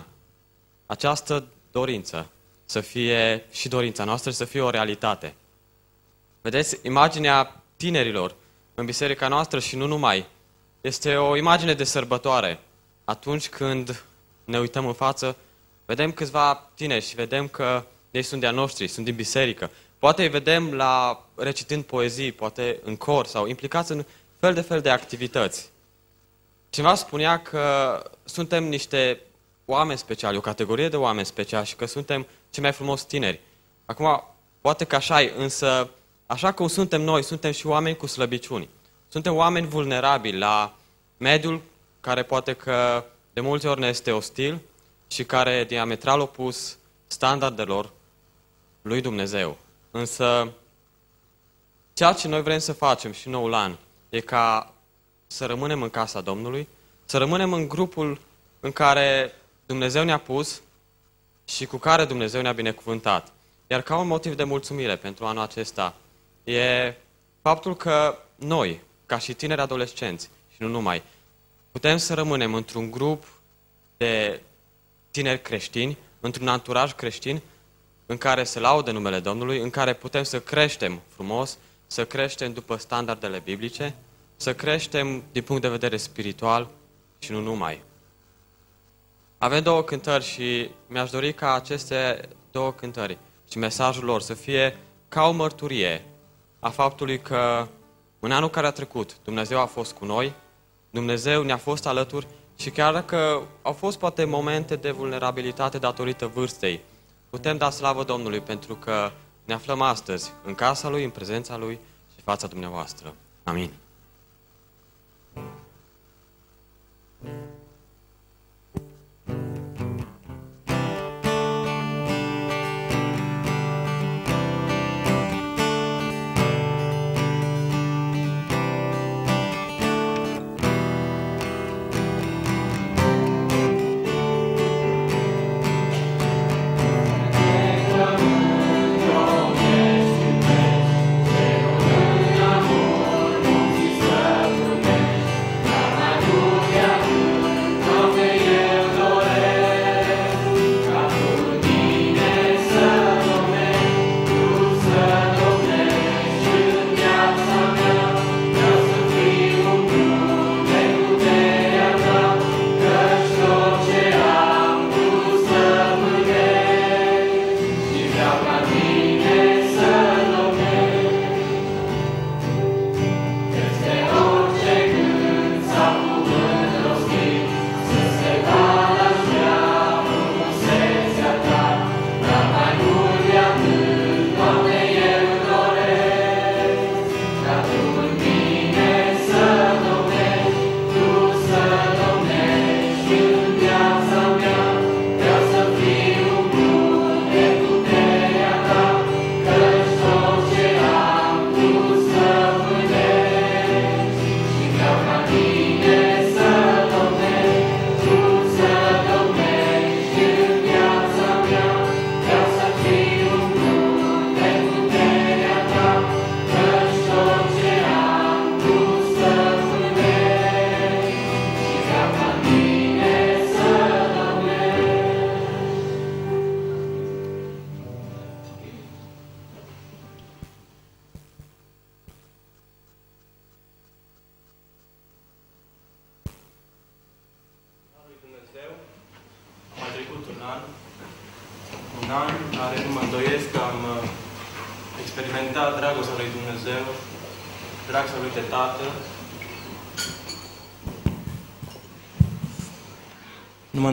această dorință să fie și dorința noastră să fie o realitate. Vedeți, imaginea tinerilor în biserica noastră și nu numai, este o imagine de sărbătoare. Atunci când ne uităm în față, vedem câțiva tineri și vedem că ei sunt de-a noștri, sunt din biserică. Poate îi vedem la recitând poezii, poate în cor sau implicați în fel de fel de activități. Cineva spunea că suntem niște oameni speciali, o categorie de oameni speciali și că suntem cei mai frumos tineri. Acum, poate că așa e, însă, așa cum suntem noi, suntem și oameni cu slăbiciuni. Suntem oameni vulnerabili la mediul care poate că de multe ori ne este ostil și care e diametral opus standardelor lui Dumnezeu. Însă, ceea ce noi vrem să facem și noul an e ca să rămânem în casa Domnului, să rămânem în grupul în care Dumnezeu ne-a pus și cu care Dumnezeu ne-a binecuvântat. Iar ca un motiv de mulțumire pentru anul acesta e faptul că noi, ca și tineri adolescenți, și nu numai, putem să rămânem într-un grup de tineri creștini, într-un anturaj creștin, în care se laudă numele Domnului, în care putem să creștem frumos, să creștem după standardele biblice, să creștem din punct de vedere spiritual și nu numai. Avem două cântări și mi-aș dori ca aceste două cântări și mesajul lor să fie ca o mărturie a faptului că în anul care a trecut Dumnezeu a fost cu noi, Dumnezeu ne-a fost alături și chiar dacă au fost poate momente de vulnerabilitate datorită vârstei, putem da slavă Domnului pentru că ne aflăm astăzi în casa Lui, în prezența Lui și fața dumneavoastră. Amin.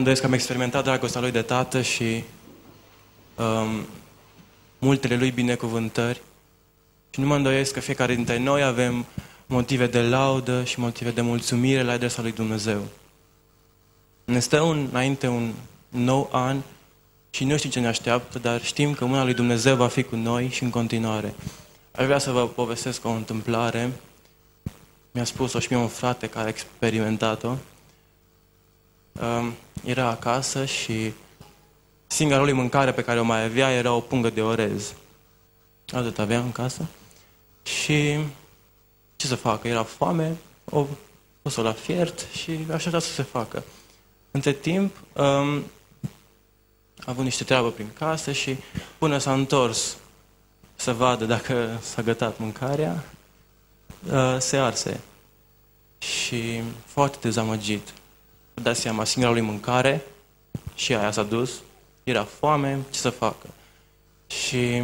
Îndoiesc că am experimentat dragostea Lui de Tată și um, multele Lui binecuvântări. Și nu mă îndoiesc că fiecare dintre noi avem motive de laudă și motive de mulțumire la adresa Lui Dumnezeu. Ne stă un, înainte un nou an și nu știm ce ne așteaptă, dar știm că mâna Lui Dumnezeu va fi cu noi și în continuare. Aș vrea să vă povestesc o întâmplare. Mi-a spus-o și mie un frate care a experimentat-o. Um, era acasă și singura lui mâncare pe care o mai avea era o pungă de orez. Atât avea în casă. Și ce să facă? Era foame, o pus-o la fiert și aștepta să se facă. Între timp, um, a avut niște treabă prin casă și până s-a întors să vadă dacă s-a gătat mâncarea, uh, se arse. Și foarte dezamăgit dați seama, singura lui mâncare și aia s-a dus, era foame, ce să facă? Și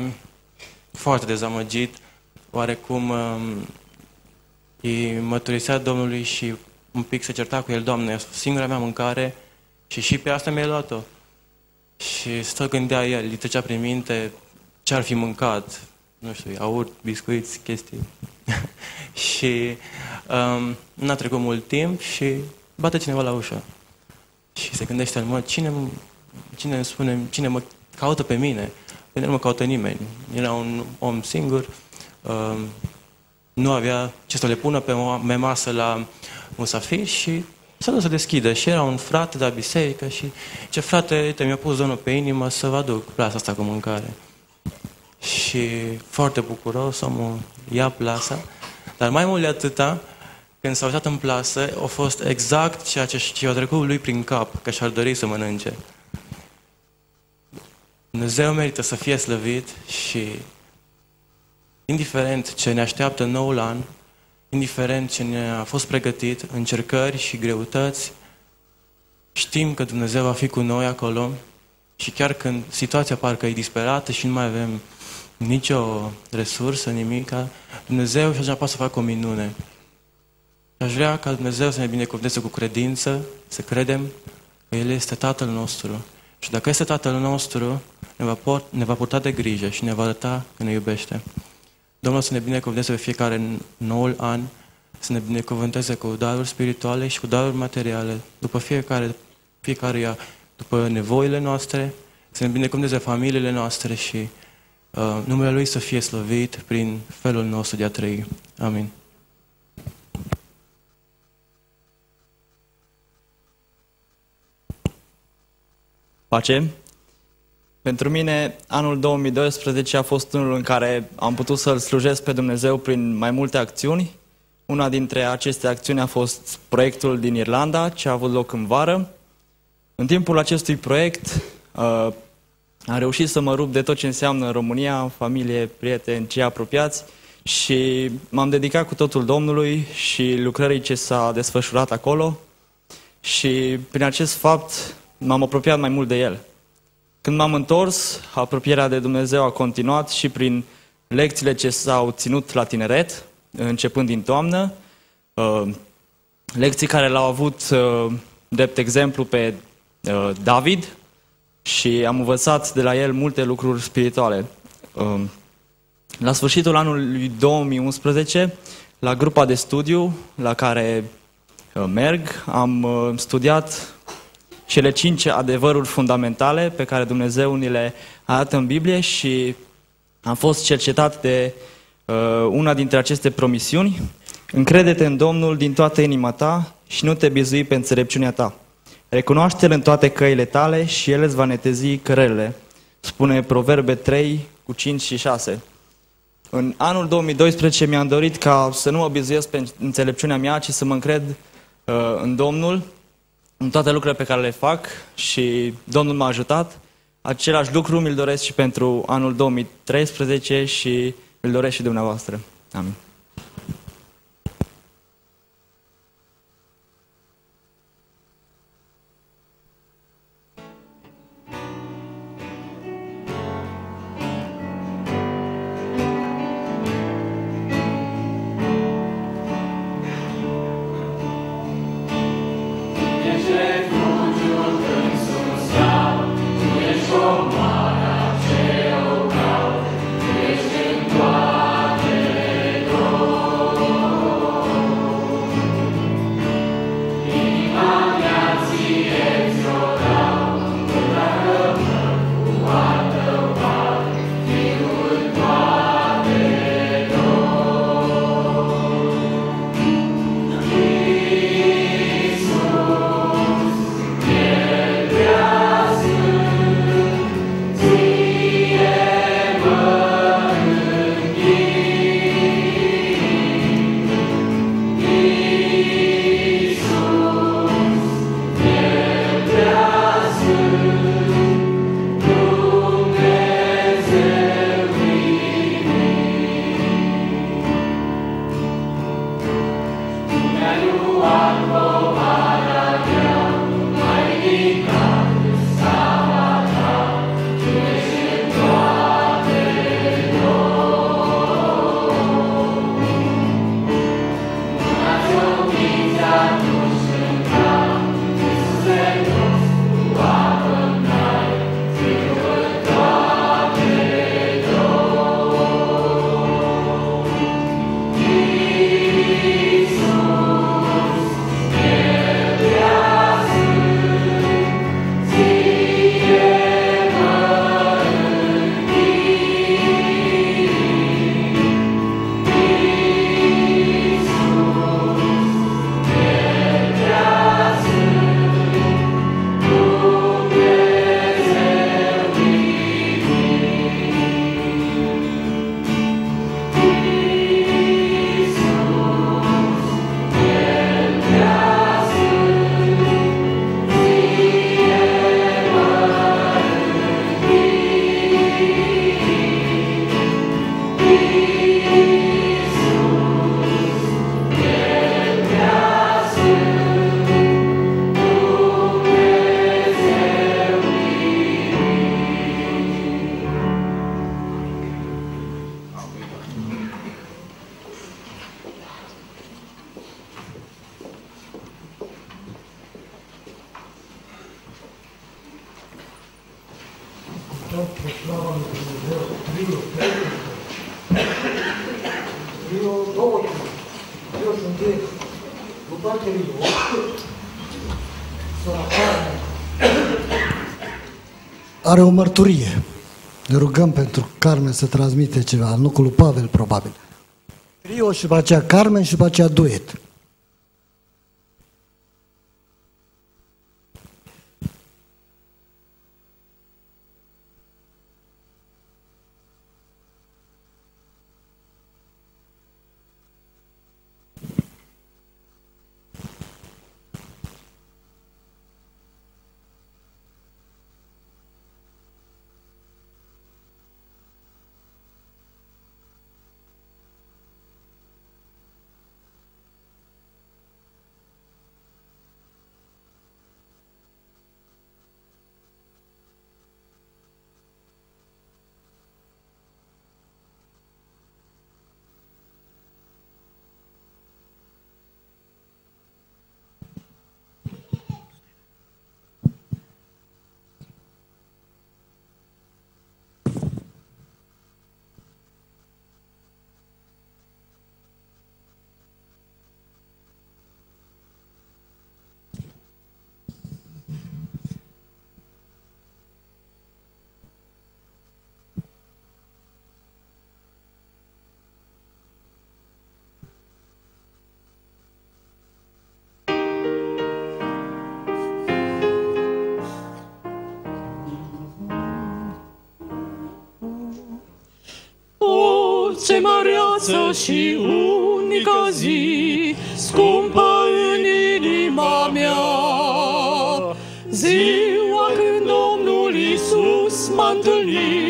foarte dezamăgit, oarecum um, îi măturisea Domnului și un pic se certa cu el, Doamne, singura mea mâncare și și pe asta mi-a luat-o. Și tot gândea el, îi trecea prin minte ce ar fi mâncat, nu știu, iaurt, biscuiți, chestii. <laughs> și um, n-a trecut mult timp și bate cineva la ușă. Și se gândește mă, cine, cine îmi spune, cine mă caută pe mine? Pe nu mă caută nimeni. Era un om singur, uh, nu avea ce să le pună pe, pe masă la musafir și s-a dus să deschidă. Și era un frate de la biserică și ce frate, uite, mi-a pus Domnul pe inimă să vă aduc plasa asta cu mâncare. și foarte bucuros, omul ia plasa, dar mai mult de atâta, când s-a uitat în plasă, a fost exact ceea ce ce a trecut lui prin cap, că și-ar dori să mănânce. Dumnezeu merită să fie slăvit și indiferent ce ne așteaptă noul an, indiferent ce ne-a fost pregătit, încercări și greutăți, știm că Dumnezeu va fi cu noi acolo și chiar când situația parcă e disperată și nu mai avem nicio resursă, nimica, Dumnezeu și așa poate să facă o minune. Aș vrea ca Dumnezeu să ne binecuvânteze cu credință, să credem că El este Tatăl nostru. Și dacă este Tatăl nostru, ne va, port, ne va purta de grijă și ne va arăta că ne iubește. Domnul să ne binecuvânteze pe fiecare noul an, să ne binecuvânteze cu daruri spirituale și cu daruri materiale, după fiecare, fiecare după nevoile noastre, să ne binecuvânteze familiile noastre și uh, numele Lui să fie slăvit prin felul nostru de a trăi. Amin. Pace. Pentru mine, anul 2012 a fost unul în care am putut să-L slujesc pe Dumnezeu prin mai multe acțiuni. Una dintre aceste acțiuni a fost proiectul din Irlanda, ce a avut loc în vară. În timpul acestui proiect uh, am reușit să mă rup de tot ce înseamnă România, familie, prieteni, cei apropiați și m-am dedicat cu totul Domnului și lucrării ce s-a desfășurat acolo și prin acest fapt m-am apropiat mai mult de El. Când m-am întors, apropierea de Dumnezeu a continuat și prin lecțiile ce s-au ținut la tineret, începând din toamnă, uh, lecții care l-au avut uh, drept exemplu pe uh, David și am învățat de la el multe lucruri spirituale. La sfârșitul anului 2011, la grupa de studiu la care merg, am studiat cele cinci adevăruri fundamentale pe care Dumnezeu ni le arată în Biblie și am fost cercetat de uh, una dintre aceste promisiuni. Încrede-te în Domnul din toată inima ta și nu te bizui pe înțelepciunea ta. Recunoaște-L în toate căile tale și El îți va netezi cărele. Spune Proverbe 3 cu 5 și 6. În anul 2012 mi-am dorit ca să nu mă bizuiesc pe înțelepciunea mea, ci să mă încred uh, în Domnul în toate lucrurile pe care le fac și Domnul m-a ajutat. Același lucru mi-l doresc și pentru anul 2013 și îl doresc și dumneavoastră. Amin. are o mărturie. Ne rugăm pentru Carmen să transmite ceva, al nucul Pavel, probabil. Trio și după aceea Carmen și după aceea duet. măreață și unică zi, scumpă în inima mea. Ziua când Domnul Iisus m-a întâlnit,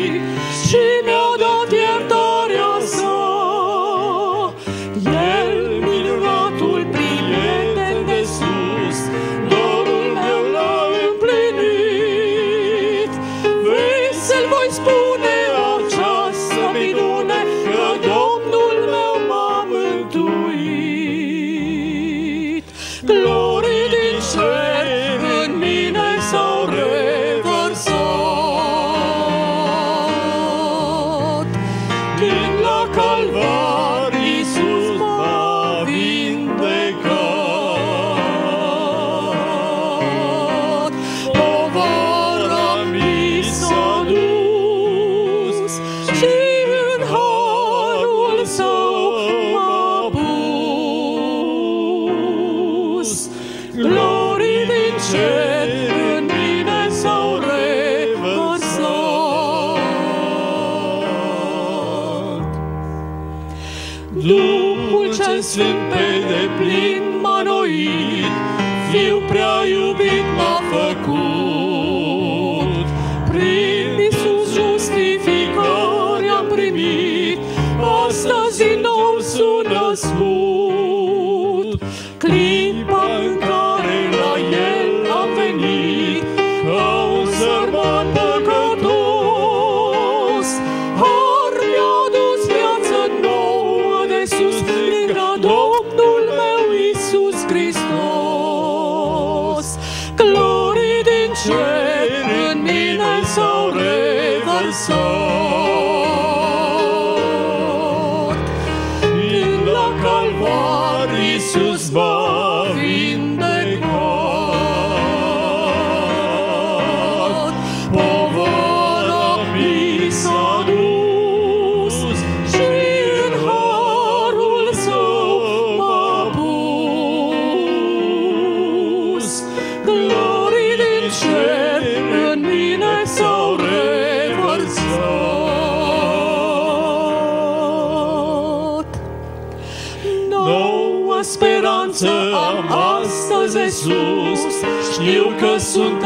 că sunt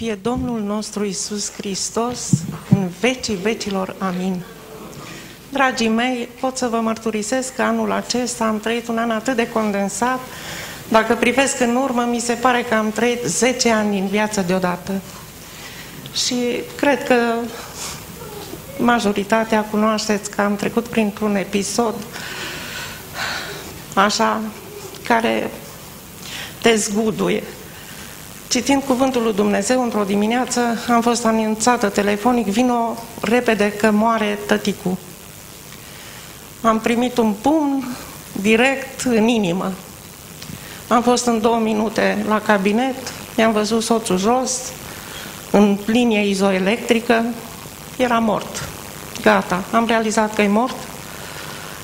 fie Domnul nostru Isus Hristos în vecii vecilor. Amin. Dragii mei, pot să vă mărturisesc că anul acesta am trăit un an atât de condensat. Dacă privesc în urmă, mi se pare că am trăit 10 ani în viață deodată. Și cred că majoritatea cunoașteți că am trecut printr-un episod așa, care te zguduie. Citind cuvântul lui Dumnezeu într-o dimineață, am fost anunțată telefonic, vino repede că moare tăticul. Am primit un pumn direct în inimă. Am fost în două minute la cabinet, mi-am văzut soțul jos, în linie izoelectrică, era mort. Gata, am realizat că e mort.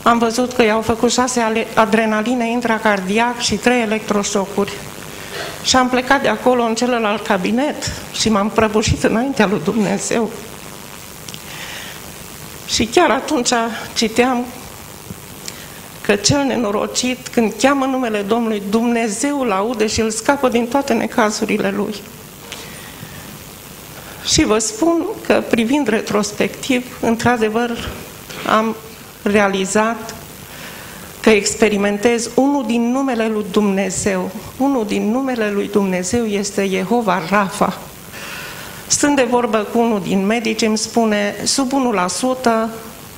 Am văzut că i-au făcut șase adrenaline intracardiac și trei electroșocuri. Și am plecat de acolo în celălalt cabinet și m-am prăbușit înaintea lui Dumnezeu. Și chiar atunci citeam că cel nenorocit, când cheamă numele Domnului, Dumnezeu îl aude și îl scapă din toate necazurile lui. Și vă spun că, privind retrospectiv, într-adevăr, am realizat că experimentez unul din numele lui Dumnezeu. Unul din numele lui Dumnezeu este Jehova Rafa. Stând de vorbă cu unul din medici, îmi spune, sub 1%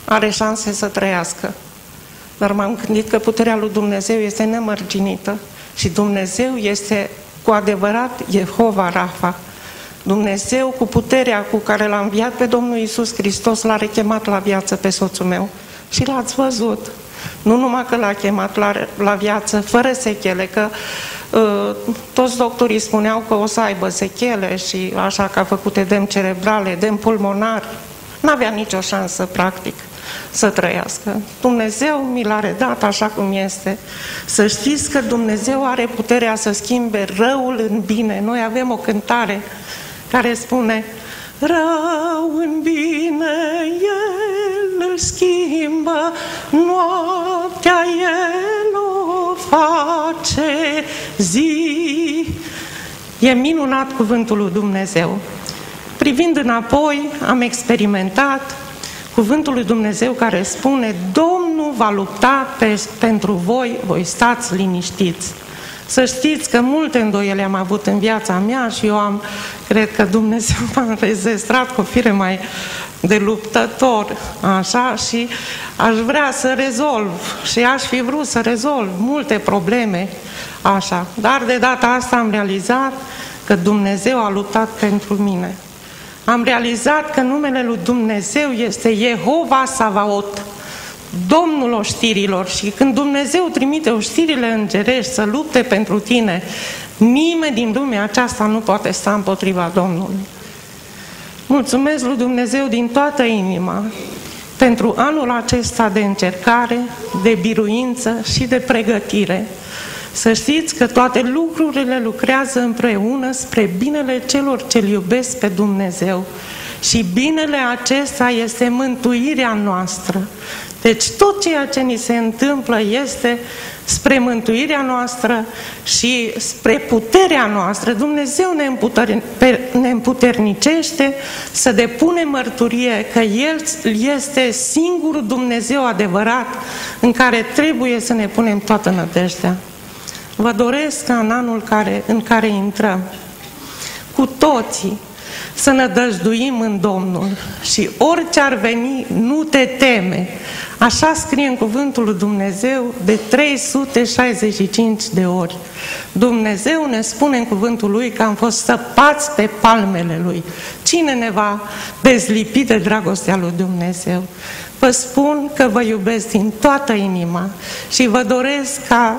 are șanse să trăiască. Dar m-am gândit că puterea lui Dumnezeu este nemărginită și Dumnezeu este cu adevărat Jehova Rafa. Dumnezeu cu puterea cu care l-a înviat pe Domnul Isus Hristos l-a rechemat la viață pe soțul meu. Și l-ați văzut. Nu numai că l-a chemat la, la viață, fără sechele, că uh, toți doctorii spuneau că o să aibă sechele și așa că a făcut edem cerebral, edem pulmonar. N-avea nicio șansă, practic, să trăiască. Dumnezeu mi l-a redat așa cum este. Să știți că Dumnezeu are puterea să schimbe răul în bine. Noi avem o cântare care spune Rău în bine El îl schimbă, noaptea El o face zi. E minunat cuvântul lui Dumnezeu. Privind înapoi, am experimentat cuvântul lui Dumnezeu care spune Domnul va lupta pe, pentru voi, voi stați liniștiți. Să știți că multe îndoiele am avut în viața mea și eu am, cred că Dumnezeu <laughs> m-a înrezestrat cu o fire mai de luptător, așa, și aș vrea să rezolv și aș fi vrut să rezolv multe probleme, așa. Dar de data asta am realizat că Dumnezeu a luptat pentru mine. Am realizat că numele lui Dumnezeu este Jehova Savaot, Domnul oștirilor și când Dumnezeu trimite oștirile îngerești să lupte pentru tine, nimeni din lumea aceasta nu poate sta împotriva Domnului. Mulțumesc lui Dumnezeu din toată inima pentru anul acesta de încercare, de biruință și de pregătire. Să știți că toate lucrurile lucrează împreună spre binele celor ce iubesc pe Dumnezeu. Și binele acesta este mântuirea noastră. Deci tot ceea ce ni se întâmplă este spre mântuirea noastră și spre puterea noastră. Dumnezeu ne, împuter, ne împuternicește să depunem mărturie că El este singurul Dumnezeu adevărat în care trebuie să ne punem toată nădejdea. Vă doresc ca în anul care, în care intrăm, cu toții, să ne dăjduim în Domnul și orice ar veni, nu te teme. Așa scrie în cuvântul lui Dumnezeu de 365 de ori. Dumnezeu ne spune în cuvântul Lui că am fost săpați pe palmele Lui. Cine ne va dezlipi de dragostea lui Dumnezeu? Vă spun că vă iubesc din toată inima și vă doresc ca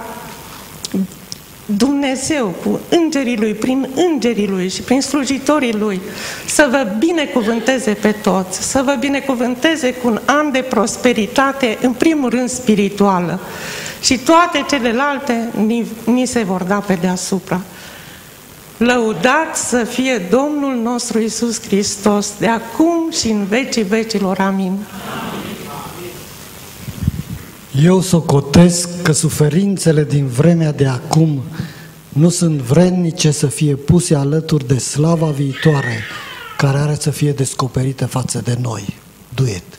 Dumnezeu cu îngerii Lui, prin îngerii Lui și prin slujitorii Lui, să vă binecuvânteze pe toți, să vă binecuvânteze cu un an de prosperitate, în primul rând spirituală. Și toate celelalte ni, ni se vor da pe deasupra. Lăudat să fie Domnul nostru Isus Hristos, de acum și în vecii vecilor. Amin. Eu socotesc că suferințele din vremea de acum nu sunt vrednice să fie puse alături de slava viitoare care are să fie descoperită față de noi. Duet.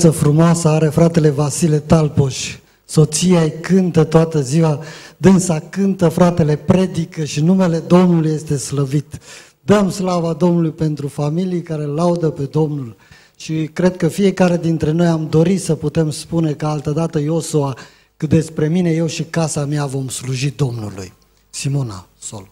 Viață frumoasă are fratele Vasile Talpoș. Soția îi cântă toată ziua, dânsa cântă, fratele predică și numele Domnului este slăvit. Dăm slava Domnului pentru familii care laudă pe Domnul. Și cred că fiecare dintre noi am dorit să putem spune că altădată Iosua, că despre mine, eu și casa mea vom sluji Domnului. Simona, sol.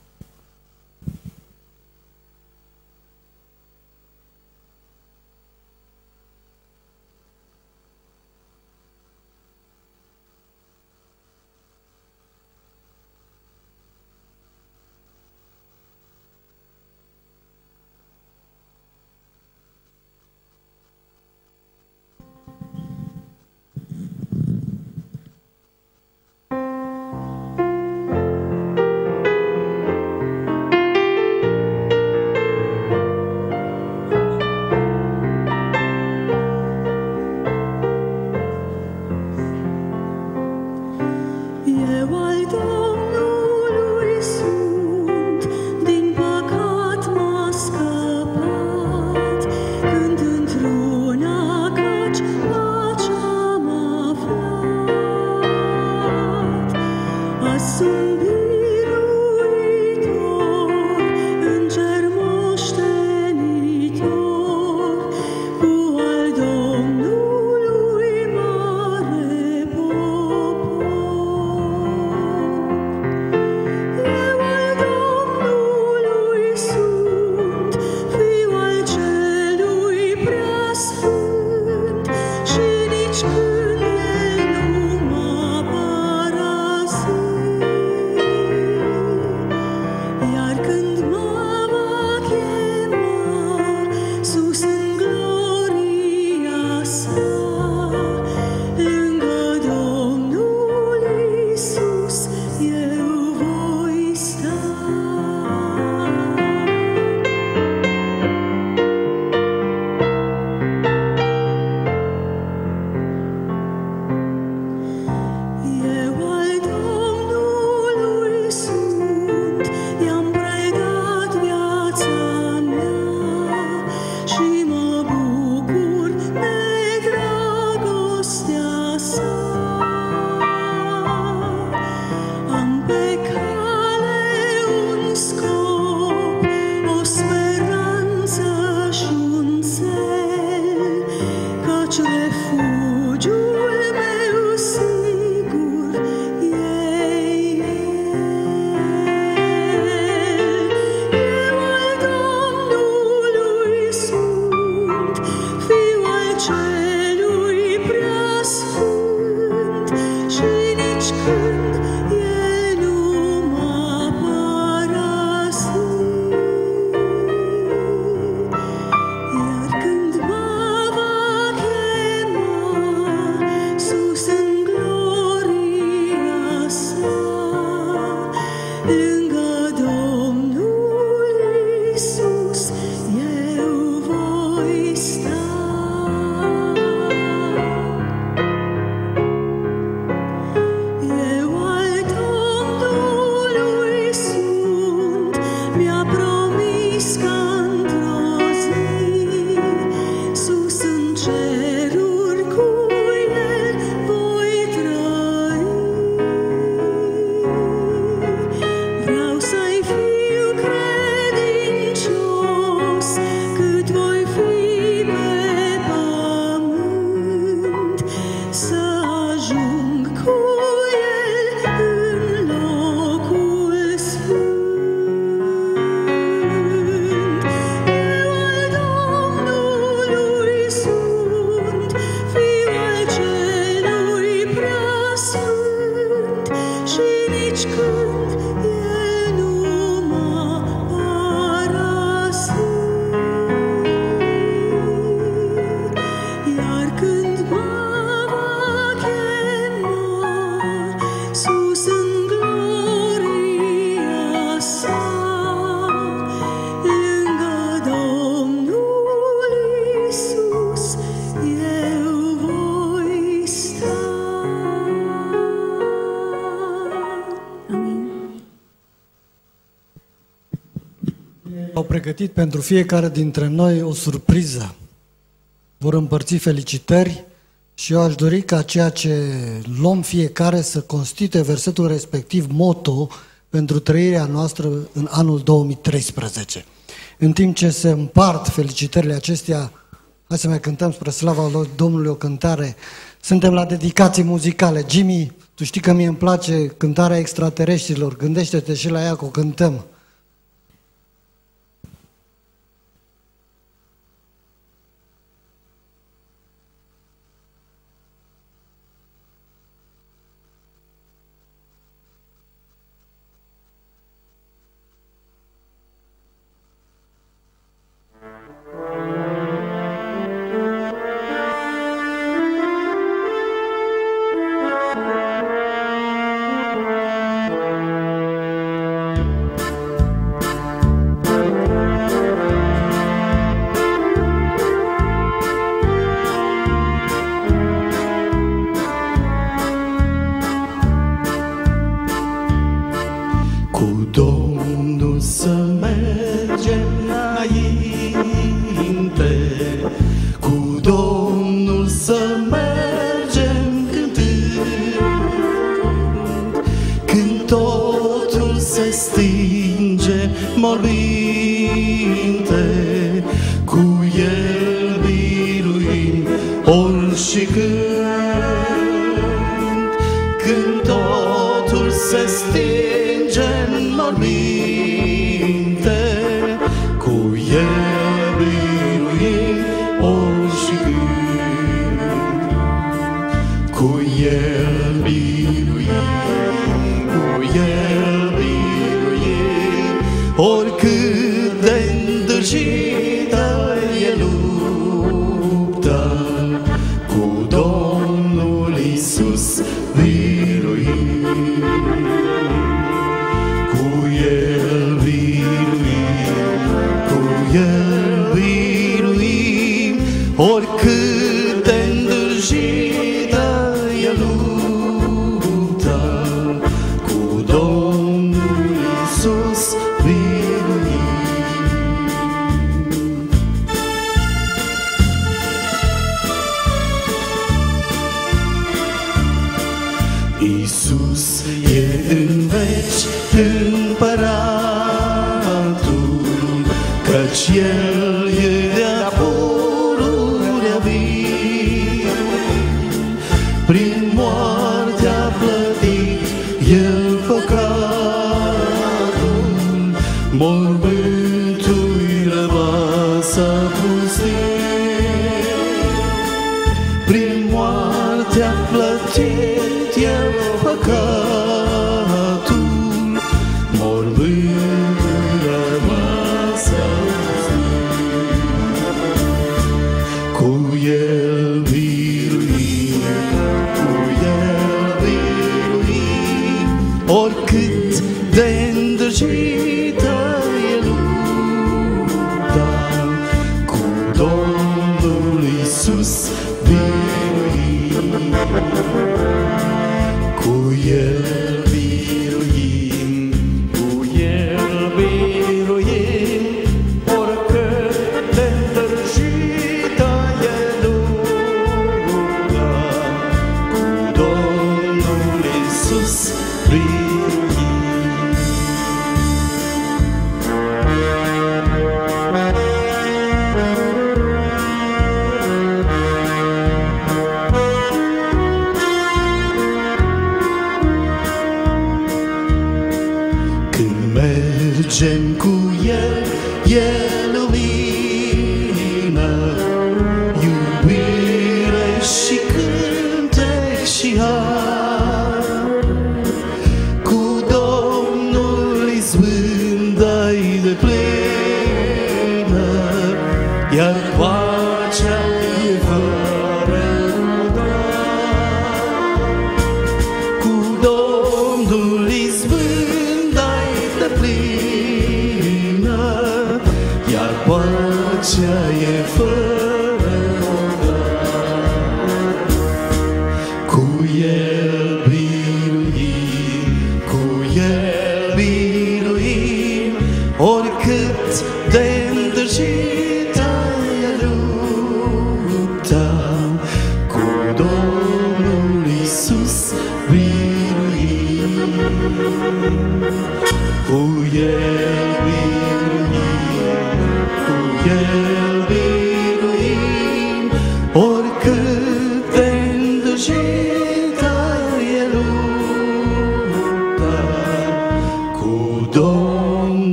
pregătit pentru fiecare dintre noi o surpriză. Vor împărți felicitări și eu aș dori ca ceea ce luăm fiecare să constituie versetul respectiv moto pentru trăirea noastră în anul 2013. În timp ce se împart felicitările acestea, hai să mai cântăm spre slava Domnului o cântare, suntem la dedicații muzicale. Jimmy, tu știi că mie îmi place cântarea extraterestrilor, gândește-te și la ea că o cântăm.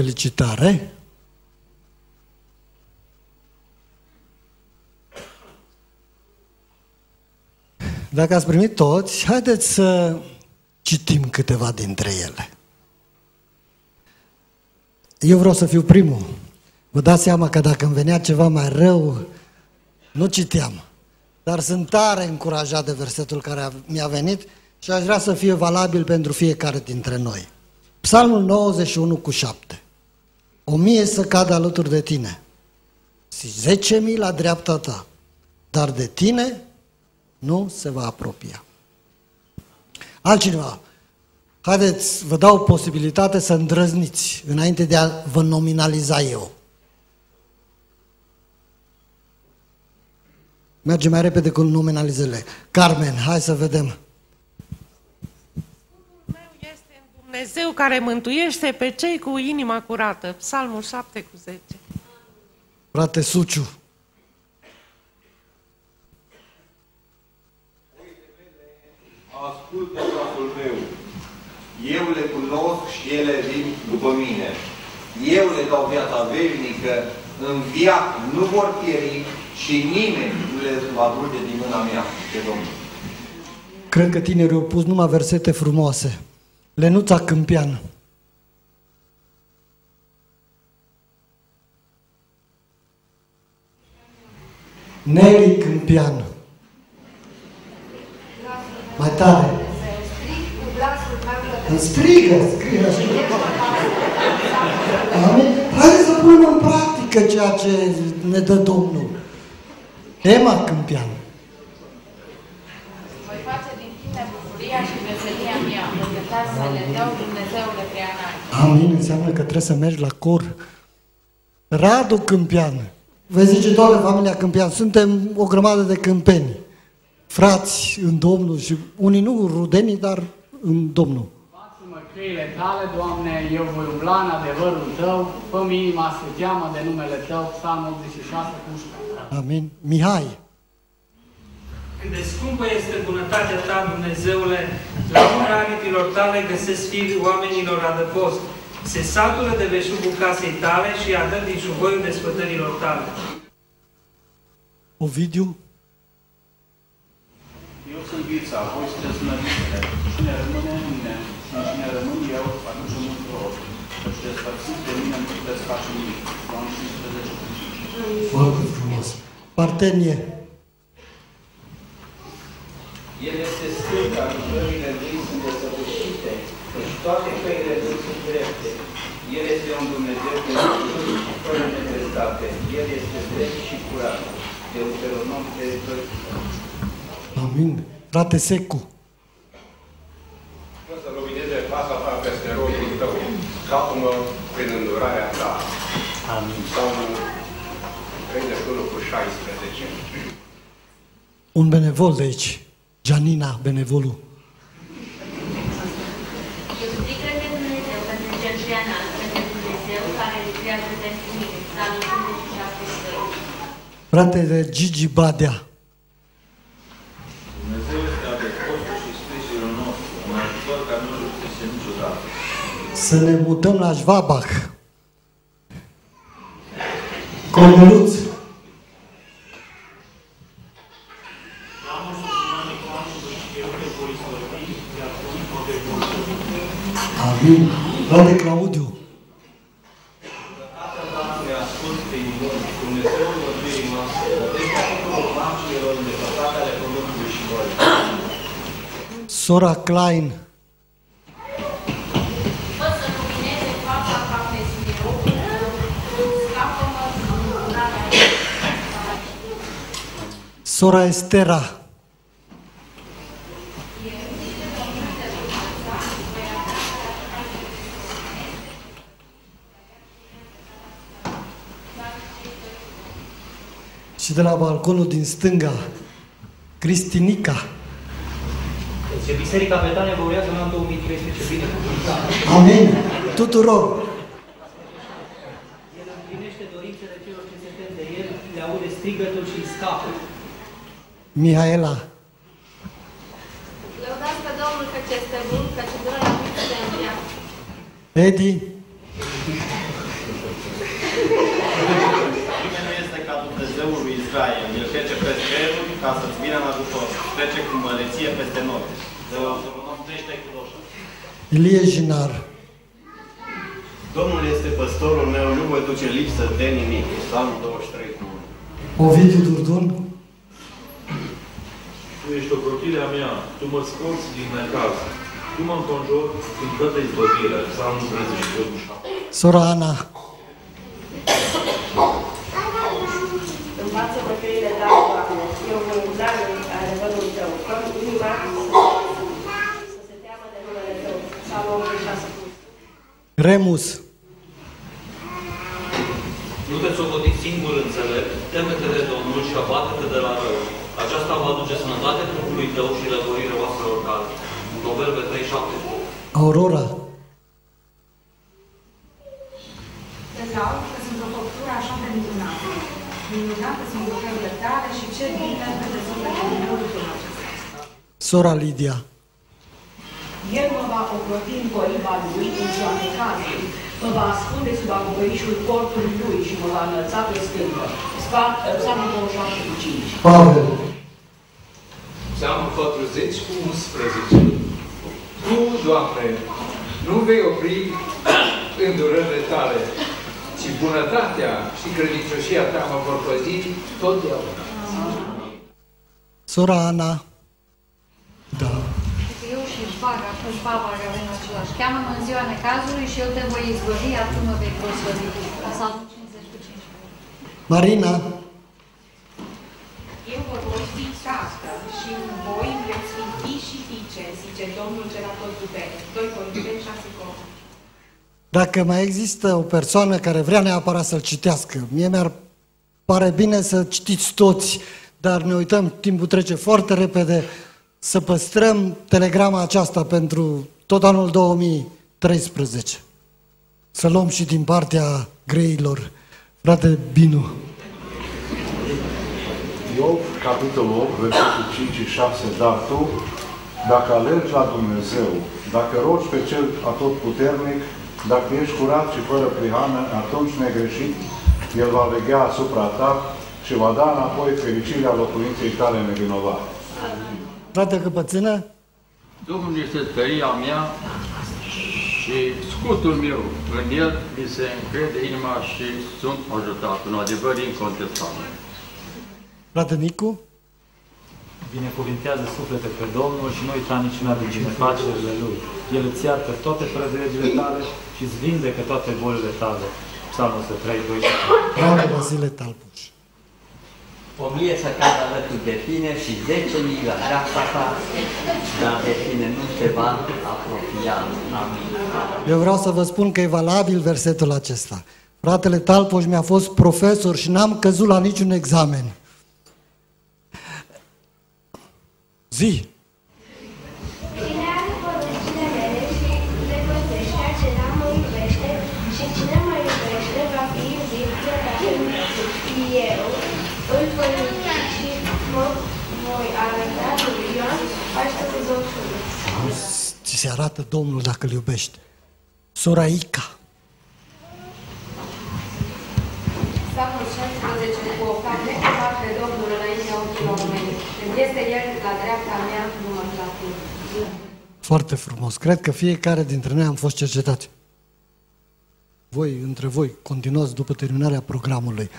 Felicitare? Dacă ați primit toți, haideți să citim câteva dintre ele. Eu vreau să fiu primul. Vă dați seama că dacă îmi venea ceva mai rău, nu citeam. Dar sunt tare încurajat de versetul care a- mi-a venit și aș vrea să fie valabil pentru fiecare dintre noi. Psalmul 91 cu 7. O mie să cadă alături de tine și zece mii la dreapta ta, dar de tine nu se va apropia. Altcineva, haideți, vă dau posibilitate să îndrăzniți înainte de a vă nominaliza eu. Merge mai repede cu nominalizele. Carmen, hai să vedem. Dumnezeu care mântuiește pe cei cu inima curată. Psalmul 7 cu 10. Frate Suciu, Ascultă glasul meu. Eu le cunosc și ele vin după mine. Eu le dau viața veșnică, în viață nu vor pieri și nimeni nu le va duce din mâna mea, de Domnul. cred că tinerii au pus numai versete frumoase. Lenuța Câmpian. Nelly Câmpian. Mai tare. Îmi strigă, scrie așa. Amin. Haideți să punem în practică ceea ce ne dă Domnul. Emma Câmpian. Voi face din tine bucuria și veselia mea, să le dau Dumnezeule prea înalt. Amin înseamnă că trebuie să mergi la cor. Radu Câmpian. Vă zice toată familia Câmpian. Suntem o grămadă de câmpeni. Frați în Domnul și unii nu rudenii, dar în Domnul. Mă căile tale, Doamne, eu voi umbla în adevărul Tău, fă inima să teamă de numele Tău, Psalmul 86 cu 11. Amin. Mihai. Cât de scumpă este bunătatea ta, Dumnezeule, la umra aripilor tale găsesc firii oamenilor adăpost. Se satură de veșugul casei tale și adă din șuvoiul desfătărilor tale. Ovidiu. Eu sunt vița, voi sunteți nădicele. Cine rămâne în mine și în cine rămân eu, aduce mult rod. Căci despărțiți de mine nu puteți face nimic. Ioan 15. Foarte frumos. Partenie. El este sfânt, ca lucrările lui sunt desăvârșite, căci toate căile lui sunt drepte. El este un Dumnezeu pentru și fără necesitate. El este drept și curat. Deuteronom 3, Amin. Frate Secu. Vreau să lumineze fața ta peste rodul tău. Scapă-mă prin îndurarea ta. Amin. Psalmul 31 cu 16. Un benevol de aici. Janina Benevolu. Eu zic cred în Dumnezeu pentru cel prea înalt, pentru Dumnezeu care lucrează pentru mine. Psalmul 57 2. Frate de Gigi Badea. Dumnezeu este adăpostul și sprijinul nostru, un ajutor care nu lipsește niciodată. Să ne mutăm la Schwabach. Corneluț. Doamne Claudiu! Sora Klein. Sora Estera. De la balconul din stânga, Cristinica. Deci Biserica Betania vă urează în anul 2013 bine cuvântat. Amin. Tuturor. El împlinește dorințele celor ce se tem de El, le aude strigătul și îi scapă. Mihaela. Lăudați pe Domnul că este bun, că ce dură la mine de în viață. Edi. Nimeni nu este ca Dumnezeul lui Israel. El trece peste ceruri ca să-ți vină în ajutor. Trece cu măreție peste noi. Deuteronom 13 cu 27. Ilie Jinar. Domnul este păstorul meu, nu voi duce lipsă de nimic. Psalmul 23 cu 1. Ovidiu Durdun. Tu ești ocrotirea mea, tu mă scoți din necaz. Tu mă înconjori din toată izbăvirea. Psalmul 32 cu 7. Sora Ana. Învață-mă căile tale, Doamne, eu voi umbla în adevărul Tău. Fă inima să se teamă de numele Tău. Psalmul 86 cu Remus. Nu te socoti singur înțelept, teme-te de Domnul și abate-te de la rău. Aceasta va aduce sănătate trupului tău și lămurire oaselor tale. Proverbe 3, 7 Aurora. Te laud că sunt o făptură așa de minunată. Minunată sunt lucrările tale și ce bine că te sufletul meu lucrul acesta. Sora Lidia. El mă va ocroti în coriba lui în ziua necazului, mă va ascunde sub acoperișul cortului lui și mă va înălța pe stângă. Spa- Psalmul 27 cu 5. Pavel. Psalmul 40 cu 11. Tu, Doamne, nu vei opri îndurările tale, ci bunătatea și credincioșia ta mă vor păzi totdeauna. Sora Ana. Eu și Vaga, și Vaga avem același. Cheamă-mă în ziua necazului și eu te voi izbăvi, atunci mă vei proslăvi. Psalmul 50 cu 5. Marina. Eu vă voi fi tată și în voi veți fi fii și fiice, zice Domnul cel atotputernic. 2 Corinteni 6 cu 8. Dacă mai există o persoană care vrea neapărat să-l citească, mie mi-ar pare bine să citiți toți, dar ne uităm, timpul trece foarte repede, să păstrăm telegrama aceasta pentru tot anul 2013. Să luăm și din partea greilor. Frate Binu. Iov, capitolul 8, versetul 5 și 6, dar tu, dacă alergi la Dumnezeu, dacă rogi pe Cel Atotputernic, dacă ești curat și fără prihană, atunci negreșit, El va veghea asupra ta și va da înapoi fericirea locuinței tale nevinovate. Frate Căpățână, Domnul este tăria mea și scutul meu. În el mi se încrede inima și sunt ajutat. Un adevăr incontestabil. frate Nicu, Binecuvintează suflete pe Domnul și nu uita niciuna din binefacerile Lui. El îți iartă toate prădelegile tale și îți vindecă toate bolile tale. Psalmul 103, 2 frate Vasile Talpuș. O mie să cadă alături de tine și zece mii la dreapta ta, dar de tine nu se va apropia. Amin. Eu vreau să vă spun că e valabil versetul acesta. Fratele Talpoș mi-a fost profesor și n-am căzut la niciun examen. Zi! Cine are poruncile mele și le păzește, acela mă iubește și cine mă iubește va fi iubit de Tatăl eu. Îl voi iubi și mă voi arăta lui Ioan 14 Auzi, ți se arată Domnul dacă îl iubești. Sora Ica. Foarte frumos. Cred că fiecare dintre noi am fost cercetați. Voi, între voi, continuați după terminarea programului.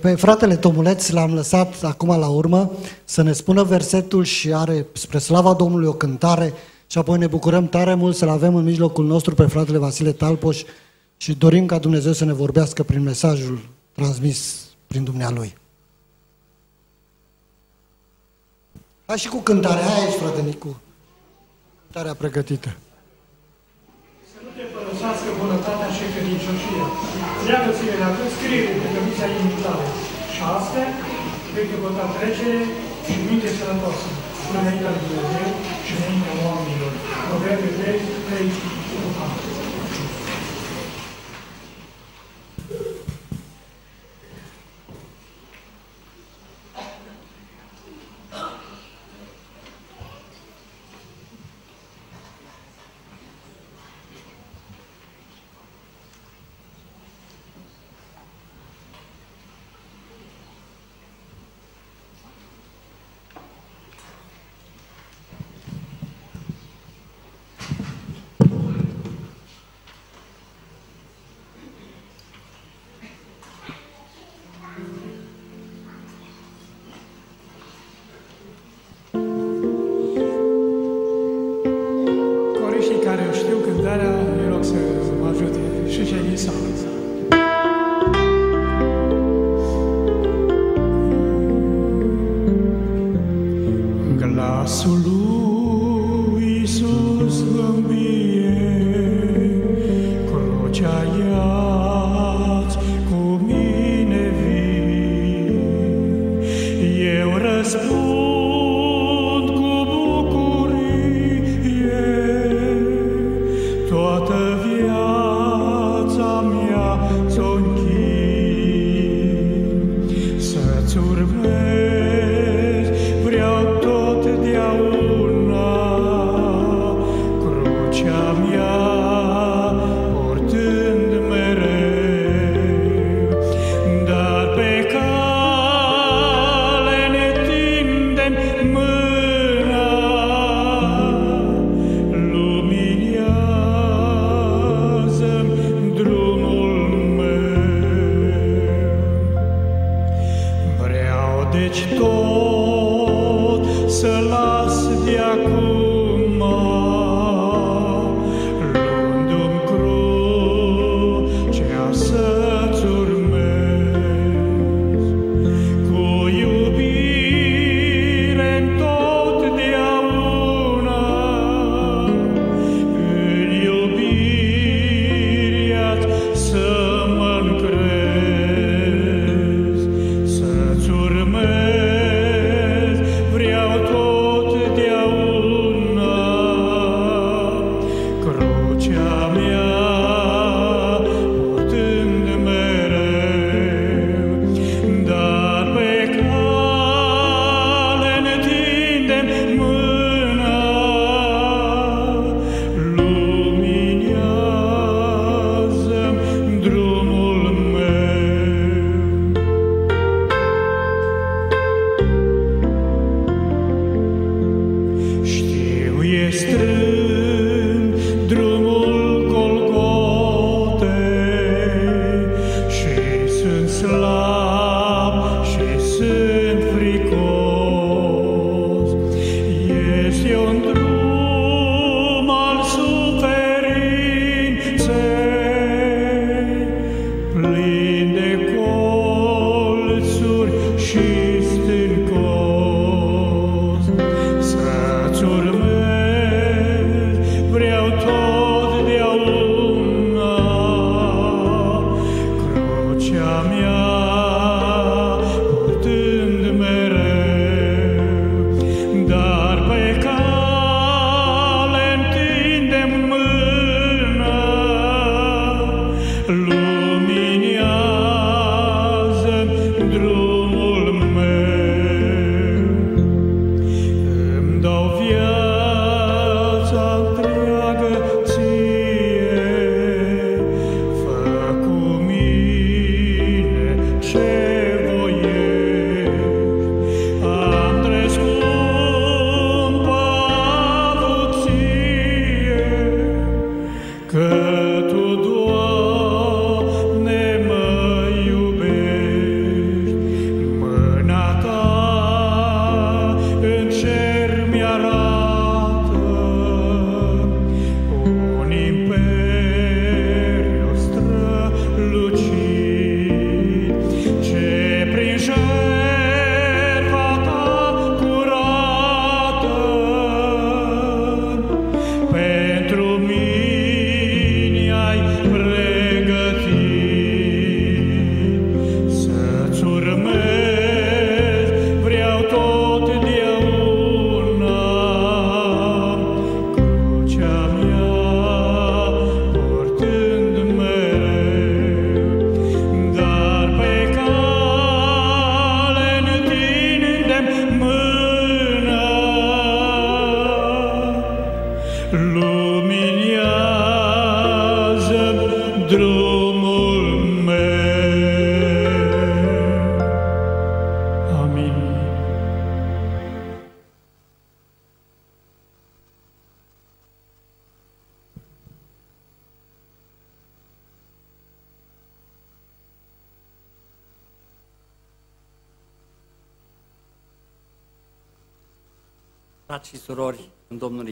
Pe fratele Tomuleț l-am lăsat acum la urmă să ne spună versetul și are spre slava Domnului o cântare și apoi ne bucurăm tare mult să-l avem în mijlocul nostru pe fratele Vasile Talpoș și dorim ca Dumnezeu să ne vorbească prin mesajul transmis prin Dumnealui. Hai și cu cântarea, hai aici, frate Nicu. Starea pregătită. Să nu te părăsească bunătatea și credincioșia. Leagă-ți la tot scriere pe cămița inimitare. Și astea vei căpăta da trecere și minte sănătoasă. Înaintea lui Dumnezeu și înaintea oamenilor. Proverbe 3, 3,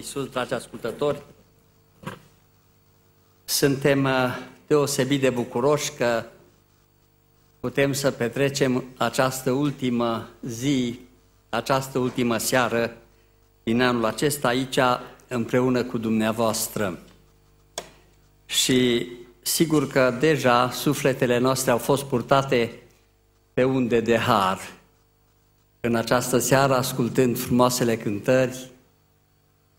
Isus, dragi ascultători, suntem uh, deosebit de bucuroși că putem să petrecem această ultimă zi, această ultimă seară din anul acesta aici împreună cu dumneavoastră. Și sigur că deja sufletele noastre au fost purtate pe unde de har. În această seară, ascultând frumoasele cântări,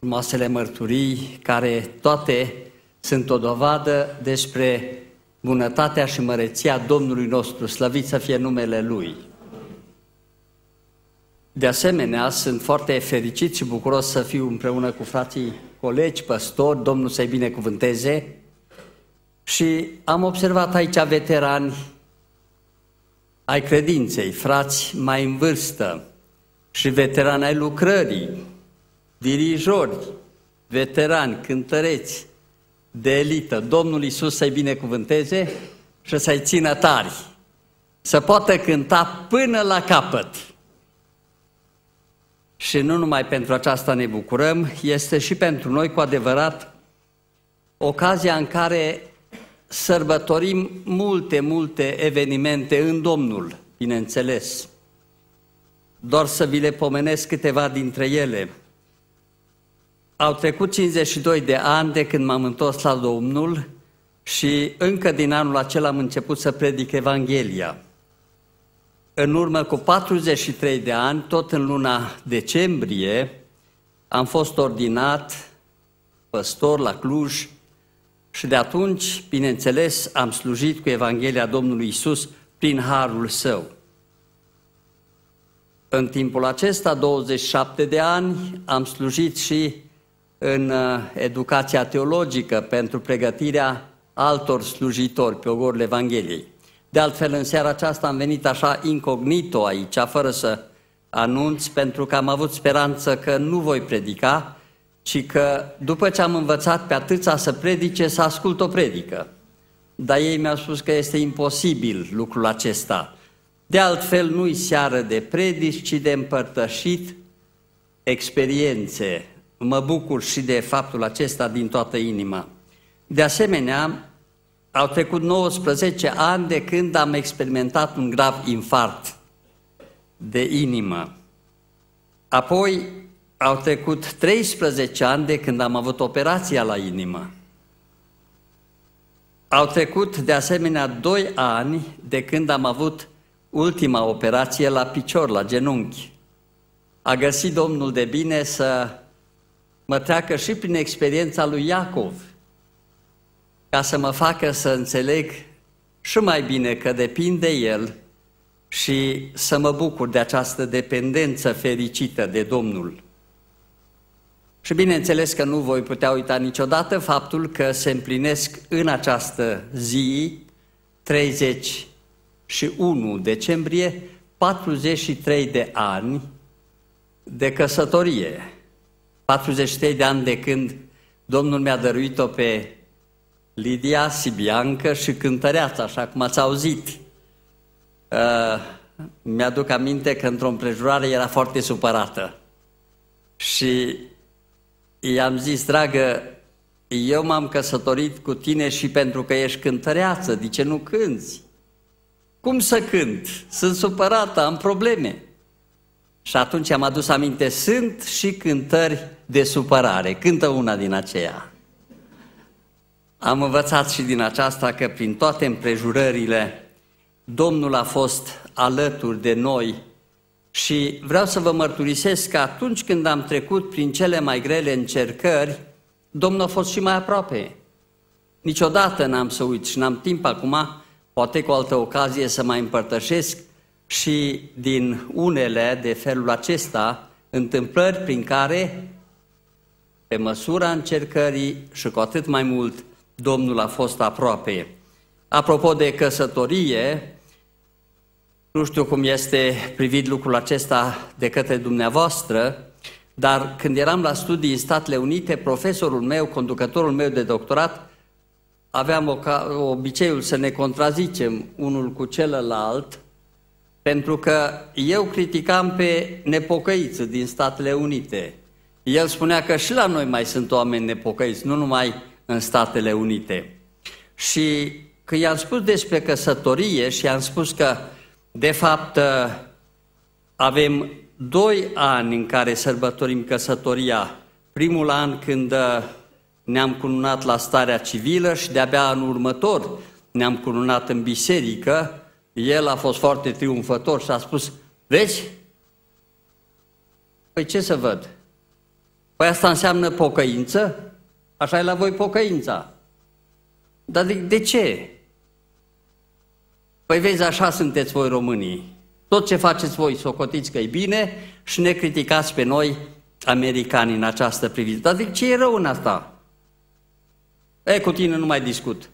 frumoasele mărturii, care toate sunt o dovadă despre bunătatea și măreția Domnului nostru, slăvit să fie numele Lui. De asemenea, sunt foarte fericit și bucuros să fiu împreună cu frații colegi, păstori, Domnul să-i binecuvânteze. Și am observat aici veterani ai credinței, frați mai în vârstă și veterani ai lucrării, dirijori, veterani, cântăreți de elită. Domnul Iisus să-i binecuvânteze și să-i țină tari, să poată cânta până la capăt. Și nu numai pentru aceasta ne bucurăm, este și pentru noi cu adevărat ocazia în care sărbătorim multe, multe evenimente în Domnul, bineînțeles. Doar să vi le pomenesc câteva dintre ele. Au trecut 52 de ani de când m-am întors la Domnul și încă din anul acela am început să predic Evanghelia. În urmă cu 43 de ani, tot în luna decembrie, am fost ordinat păstor la Cluj și de atunci, bineînțeles, am slujit cu Evanghelia Domnului Isus prin harul său. În timpul acesta, 27 de ani, am slujit și în uh, educația teologică pentru pregătirea altor slujitori pe ogorile Evangheliei. De altfel, în seara aceasta am venit așa incognito aici, fără să anunț, pentru că am avut speranță că nu voi predica, ci că după ce am învățat pe atâția să predice, să ascult o predică. Dar ei mi-au spus că este imposibil lucrul acesta. De altfel, nu-i seară de predici, ci de împărtășit experiențe. Mă bucur și de faptul acesta din toată inima. De asemenea, au trecut 19 ani de când am experimentat un grav infart de inimă. Apoi au trecut 13 ani de când am avut operația la inimă. Au trecut de asemenea 2 ani de când am avut ultima operație la picior, la genunchi. A găsit Domnul de bine să mă treacă și prin experiența lui Iacov, ca să mă facă să înțeleg și mai bine că depinde El și să mă bucur de această dependență fericită de Domnul. Și bineînțeles că nu voi putea uita niciodată faptul că se împlinesc în această zi, 31 decembrie, 43 de ani de căsătorie. 43 de ani de când Domnul mi-a dăruit-o pe Lidia Sibiancă și cântăreața, așa cum ați auzit. Uh, mi-aduc aminte că într-o împrejurare era foarte supărată. Și i-am zis, dragă, eu m-am căsătorit cu tine și pentru că ești cântăreață, de ce nu cânți? Cum să cânt? Sunt supărată, am probleme. Și atunci am adus aminte, sunt și cântări de supărare, cântă una din aceea. Am învățat și din aceasta că prin toate împrejurările Domnul a fost alături de noi și vreau să vă mărturisesc că atunci când am trecut prin cele mai grele încercări, Domnul a fost și mai aproape. Niciodată n-am să uit și n-am timp acum, poate cu altă ocazie să mai împărtășesc și din unele de felul acesta, întâmplări prin care, pe măsura încercării și cu atât mai mult, Domnul a fost aproape. Apropo de căsătorie, nu știu cum este privit lucrul acesta de către dumneavoastră, dar când eram la studii în Statele Unite, profesorul meu, conducătorul meu de doctorat, aveam o, obiceiul să ne contrazicem unul cu celălalt, pentru că eu criticam pe nepocăiță din Statele Unite el spunea că și la noi mai sunt oameni nepocăiți, nu numai în Statele Unite. Și că i-am spus despre căsătorie și i-am spus că, de fapt, avem doi ani în care sărbătorim căsătoria. Primul an când ne-am cununat la starea civilă și de-abia anul următor ne-am cununat în biserică. El a fost foarte triumfător și a spus, vezi? Păi ce să văd? Păi asta înseamnă pocăință? Așa e la voi pocăința. Dar de, de ce? Păi vezi, așa sunteți voi românii. Tot ce faceți voi, socotiți că e bine și ne criticați pe noi, americani, în această privință. Dar de ce e rău în asta? E, cu tine nu mai discut.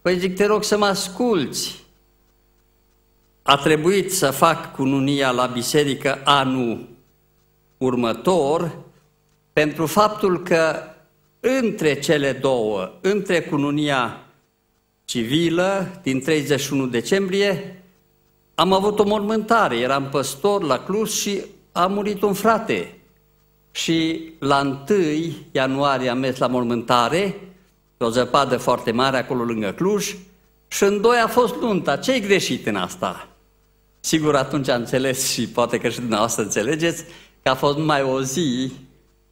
Păi zic, te rog să mă asculți. A trebuit să fac cununia la biserică anul următor pentru faptul că între cele două, între cununia civilă din 31 decembrie, am avut o mormântare, eram păstor la Cluj și a murit un frate. Și la 1 ianuarie am mers la mormântare, pe o zăpadă foarte mare acolo lângă Cluj, și în doi a fost nunta. Ce-i greșit în asta? Sigur, atunci am înțeles și poate că și dumneavoastră înțelegeți că a fost numai o zi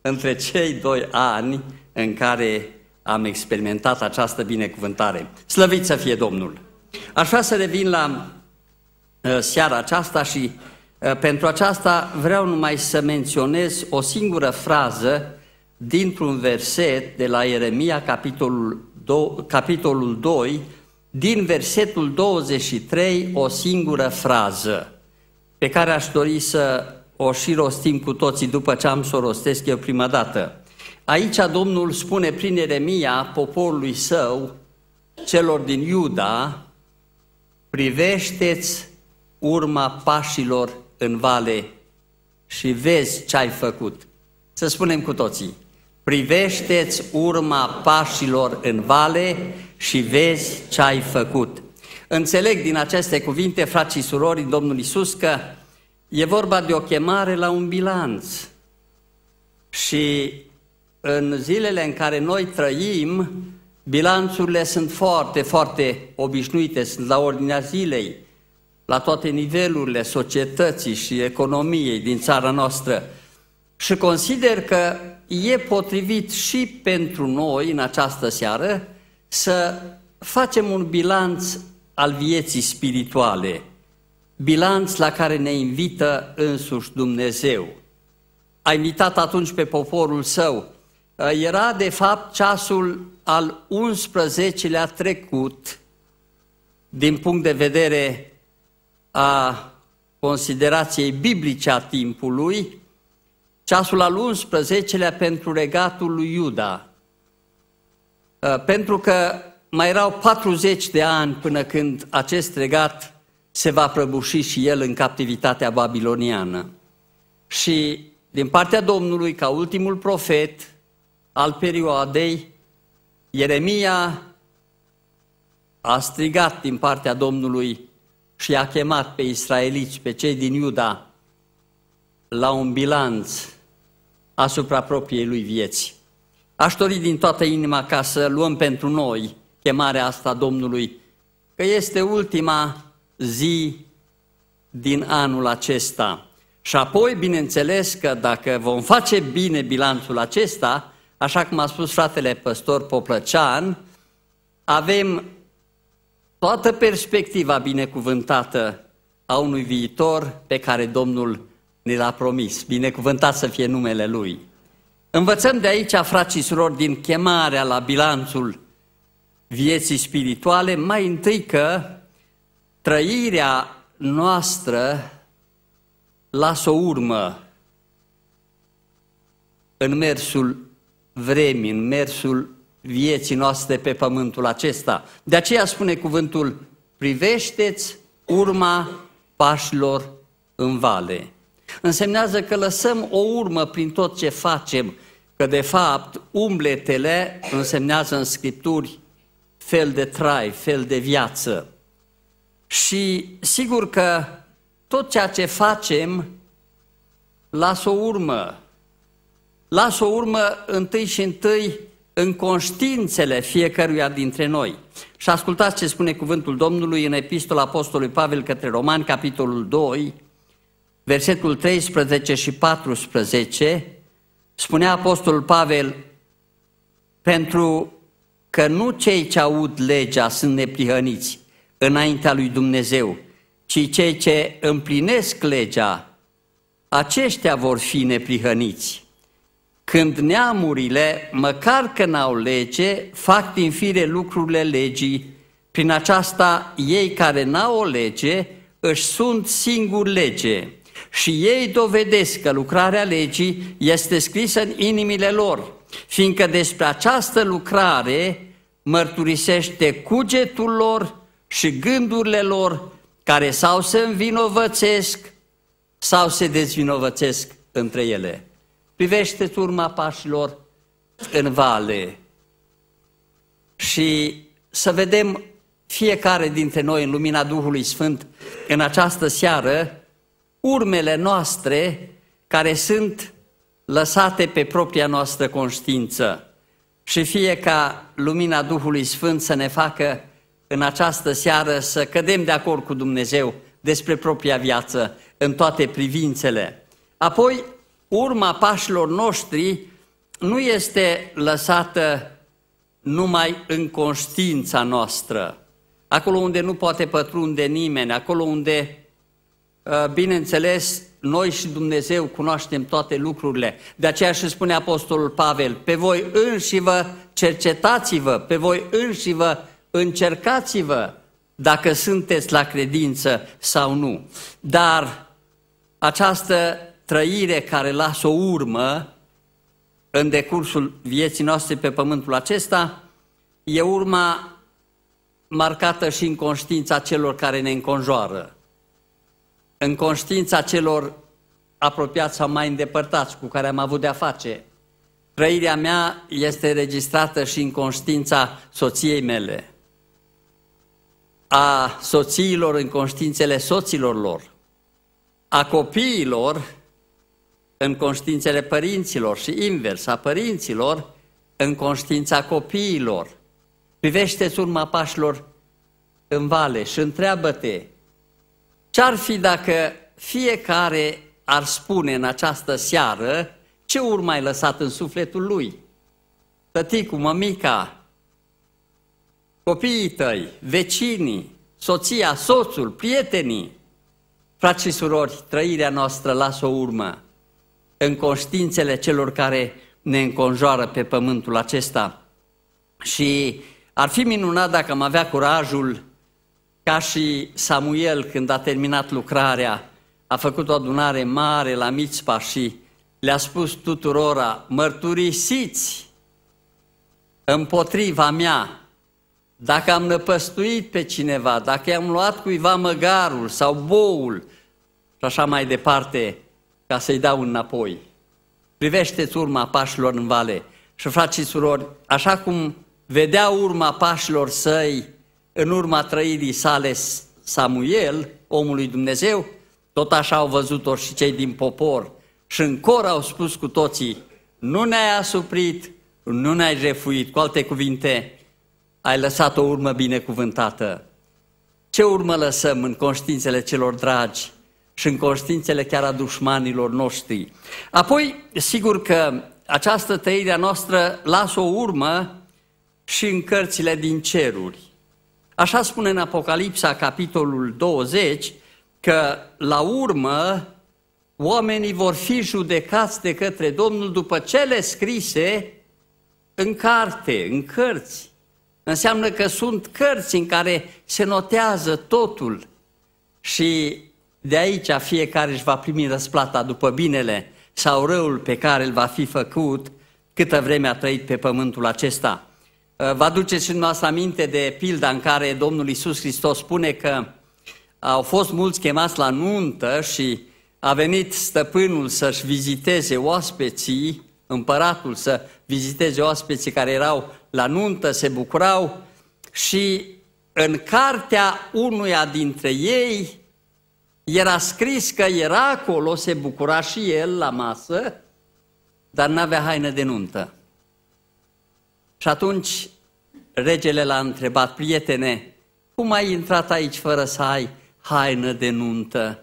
între cei doi ani în care am experimentat această binecuvântare. Slăvit să fie Domnul! Aș vrea să revin la uh, seara aceasta și uh, pentru aceasta vreau numai să menționez o singură frază dintr-un verset de la Ieremia, capitolul 2, capitolul 2, din versetul 23, o singură frază pe care aș dori să o și rostim cu toții după ce am să o rostesc eu prima dată. Aici Domnul spune prin Eremia poporului său, celor din Iuda, privește-ți urma pașilor în vale și vezi ce ai făcut. Să spunem cu toții, privește-ți urma pașilor în vale și vezi ce ai făcut. Înțeleg din aceste cuvinte, frații și surori, Domnul Iisus, că e vorba de o chemare la un bilanț. Și în zilele în care noi trăim, bilanțurile sunt foarte, foarte obișnuite, sunt la ordinea zilei, la toate nivelurile societății și economiei din țara noastră. Și consider că e potrivit și pentru noi în această seară să facem un bilanț al vieții spirituale, bilanț la care ne invită însuși Dumnezeu. A invitat atunci pe poporul său Uh, era de fapt ceasul al 11-lea trecut din punct de vedere a considerației biblice a timpului, ceasul al 11-lea pentru regatul lui Iuda. Uh, pentru că mai erau 40 de ani până când acest regat se va prăbuși și el în captivitatea babiloniană. Și din partea Domnului, ca ultimul profet, al perioadei, Ieremia a strigat din partea Domnului și a chemat pe israeliți, pe cei din Iuda, la un bilanț asupra propriei lui vieți. Aș dori din toată inima ca să luăm pentru noi chemarea asta Domnului, că este ultima zi din anul acesta. Și apoi, bineînțeles că dacă vom face bine bilanțul acesta, așa cum a spus fratele păstor Poplăcean, avem toată perspectiva binecuvântată a unui viitor pe care Domnul ne l-a promis. Binecuvântat să fie numele Lui. Învățăm de aici, frații surori, din chemarea la bilanțul vieții spirituale, mai întâi că trăirea noastră lasă o urmă în mersul vremi, în mersul vieții noastre pe pământul acesta. De aceea spune cuvântul, privește-ți urma pașilor în vale. Însemnează că lăsăm o urmă prin tot ce facem, că de fapt umbletele însemnează în Scripturi fel de trai, fel de viață. Și sigur că tot ceea ce facem lasă o urmă lasă o urmă întâi și întâi în conștiințele fiecăruia dintre noi. Și ascultați ce spune cuvântul Domnului în epistola Apostolului Pavel către Romani, capitolul 2, versetul 13 și 14, spunea Apostolul Pavel, pentru că nu cei ce aud legea sunt neprihăniți înaintea lui Dumnezeu, ci cei ce împlinesc legea, aceștia vor fi neprihăniți. Când neamurile, măcar că n-au lege, fac din fire lucrurile legii, prin aceasta ei care n-au o lege își sunt singuri lege și ei dovedesc că lucrarea legii este scrisă în inimile lor, fiindcă despre această lucrare mărturisește cugetul lor și gândurile lor care sau se învinovățesc sau se dezvinovățesc între ele. Privește urma pașilor în vale și să vedem fiecare dintre noi în lumina Duhului Sfânt în această seară urmele noastre care sunt lăsate pe propria noastră conștiință și fie ca lumina Duhului Sfânt să ne facă în această seară să cădem de acord cu Dumnezeu despre propria viață în toate privințele. Apoi, urma pașilor noștri nu este lăsată numai în conștiința noastră, acolo unde nu poate pătrunde nimeni, acolo unde, uh, bineînțeles, noi și Dumnezeu cunoaștem toate lucrurile. De aceea și spune Apostolul Pavel, pe voi înși vă cercetați-vă, pe voi înși vă încercați-vă dacă sunteți la credință sau nu. Dar această trăire care lasă o urmă în decursul vieții noastre pe pământul acesta e urma marcată și în conștiința celor care ne înconjoară, în conștiința celor apropiați sau mai îndepărtați cu care am avut de-a face. Trăirea mea este registrată și în conștiința soției mele, a soțiilor în conștiințele soților lor, a copiilor în conștiințele părinților și invers, a părinților în conștiința copiilor. Privește-ți urma pașilor în vale și întreabă-te ce-ar fi dacă fiecare ar spune în această seară ce urmă ai lăsat în sufletul lui? Tăticu, mămica, copiii tăi, vecinii, soția, soțul, prietenii, frați și surori, trăirea noastră lasă o urmă în conștiințele celor care ne înconjoară pe pământul acesta. Și ar fi minunat dacă am avea curajul, ca și Samuel când a terminat lucrarea, a făcut o adunare mare la Mitzpa și le-a spus tuturora, mărturisiți împotriva mea, dacă am năpăstuit pe cineva, dacă i-am luat cuiva măgarul sau boul și așa mai departe, ca să-i dau înapoi. Privește-ți urma pașilor în vale și frații și surori, așa cum vedea urma pașilor săi în urma trăirii sale Samuel, omul lui Dumnezeu, tot așa au văzut-o și cei din popor și în cor au spus cu toții, nu ne-ai asuprit, nu ne-ai jefuit, cu alte cuvinte, ai lăsat o urmă binecuvântată. Ce urmă lăsăm în conștiințele celor dragi și în conștiințele chiar a dușmanilor noștri? Apoi, sigur că această tăire a noastră lasă o urmă și în cărțile din ceruri. Așa spune în Apocalipsa, capitolul 20, că la urmă oamenii vor fi judecați de către Domnul după cele scrise în carte, în cărți. Înseamnă că sunt cărți în care se notează totul și de aici fiecare își va primi răsplata după binele sau răul pe care îl va fi făcut câtă vreme a trăit pe pământul acesta. Vă aduceți și dumneavoastră aminte de pilda în care Domnul Isus Hristos spune că au fost mulți chemați la nuntă și a venit stăpânul să-și viziteze oaspeții, împăratul să viziteze oaspeții care erau la nuntă, se bucurau și în cartea unuia dintre ei era scris că era acolo, se bucura și el la masă, dar n-avea haină de nuntă. Și atunci regele l-a întrebat, prietene, cum ai intrat aici fără să ai haină de nuntă?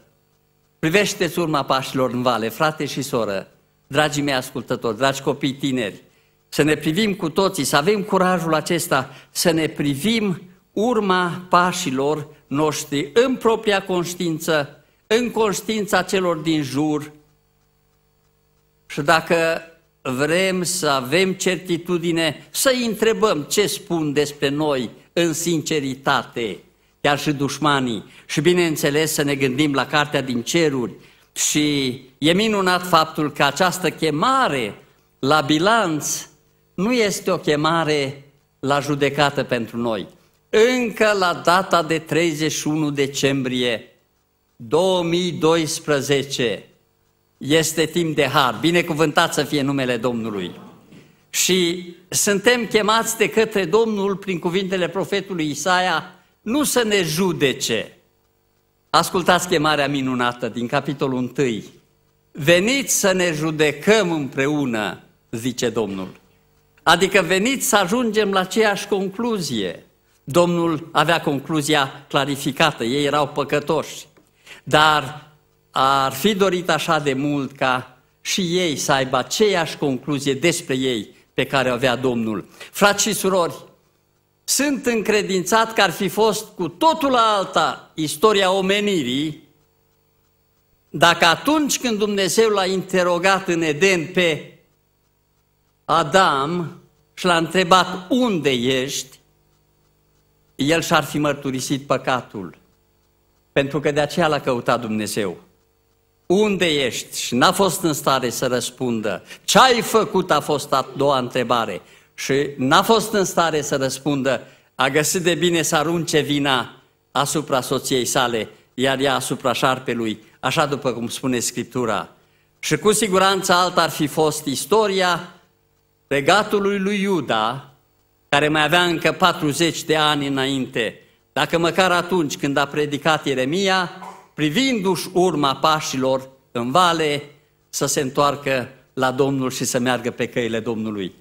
Privește-ți urma pașilor în vale, frate și soră, dragii mei ascultători, dragi copii tineri, să ne privim cu toții, să avem curajul acesta, să ne privim urma pașilor noștri în propria conștiință, în conștiința celor din jur. Și dacă vrem să avem certitudine, să-i întrebăm ce spun despre noi în sinceritate, chiar și dușmanii. Și bineînțeles să ne gândim la Cartea din Ceruri. Și e minunat faptul că această chemare la bilanț nu este o chemare la judecată pentru noi. Încă la data de 31 decembrie 2012 este timp de har. Binecuvântat să fie numele Domnului. Și suntem chemați de către Domnul prin cuvintele profetului Isaia nu să ne judece. Ascultați chemarea minunată din capitolul 1. Veniți să ne judecăm împreună, zice Domnul. Adică veniți să ajungem la aceeași concluzie. Domnul avea concluzia clarificată, ei erau păcătoși. Dar ar fi dorit așa de mult ca și ei să aibă aceeași concluzie despre ei pe care o avea Domnul. Frați și surori, sunt încredințat că ar fi fost cu totul alta istoria omenirii dacă atunci când Dumnezeu l-a interogat în Eden pe Adam și l-a întrebat unde ești, el și-ar fi mărturisit păcatul. Pentru că de aceea l-a căutat Dumnezeu. Unde ești? Și n-a fost în stare să răspundă. Ce ai făcut a fost a doua întrebare. Și n-a fost în stare să răspundă. A găsit de bine să arunce vina asupra soției sale, iar ea asupra șarpelui, așa după cum spune Scriptura. Și cu siguranță alta ar fi fost istoria regatului lui Iuda, care mai avea încă 40 de ani înainte, dacă măcar atunci când a predicat Ieremia, privindu-și urma pașilor în vale, să se întoarcă la Domnul și să meargă pe căile Domnului.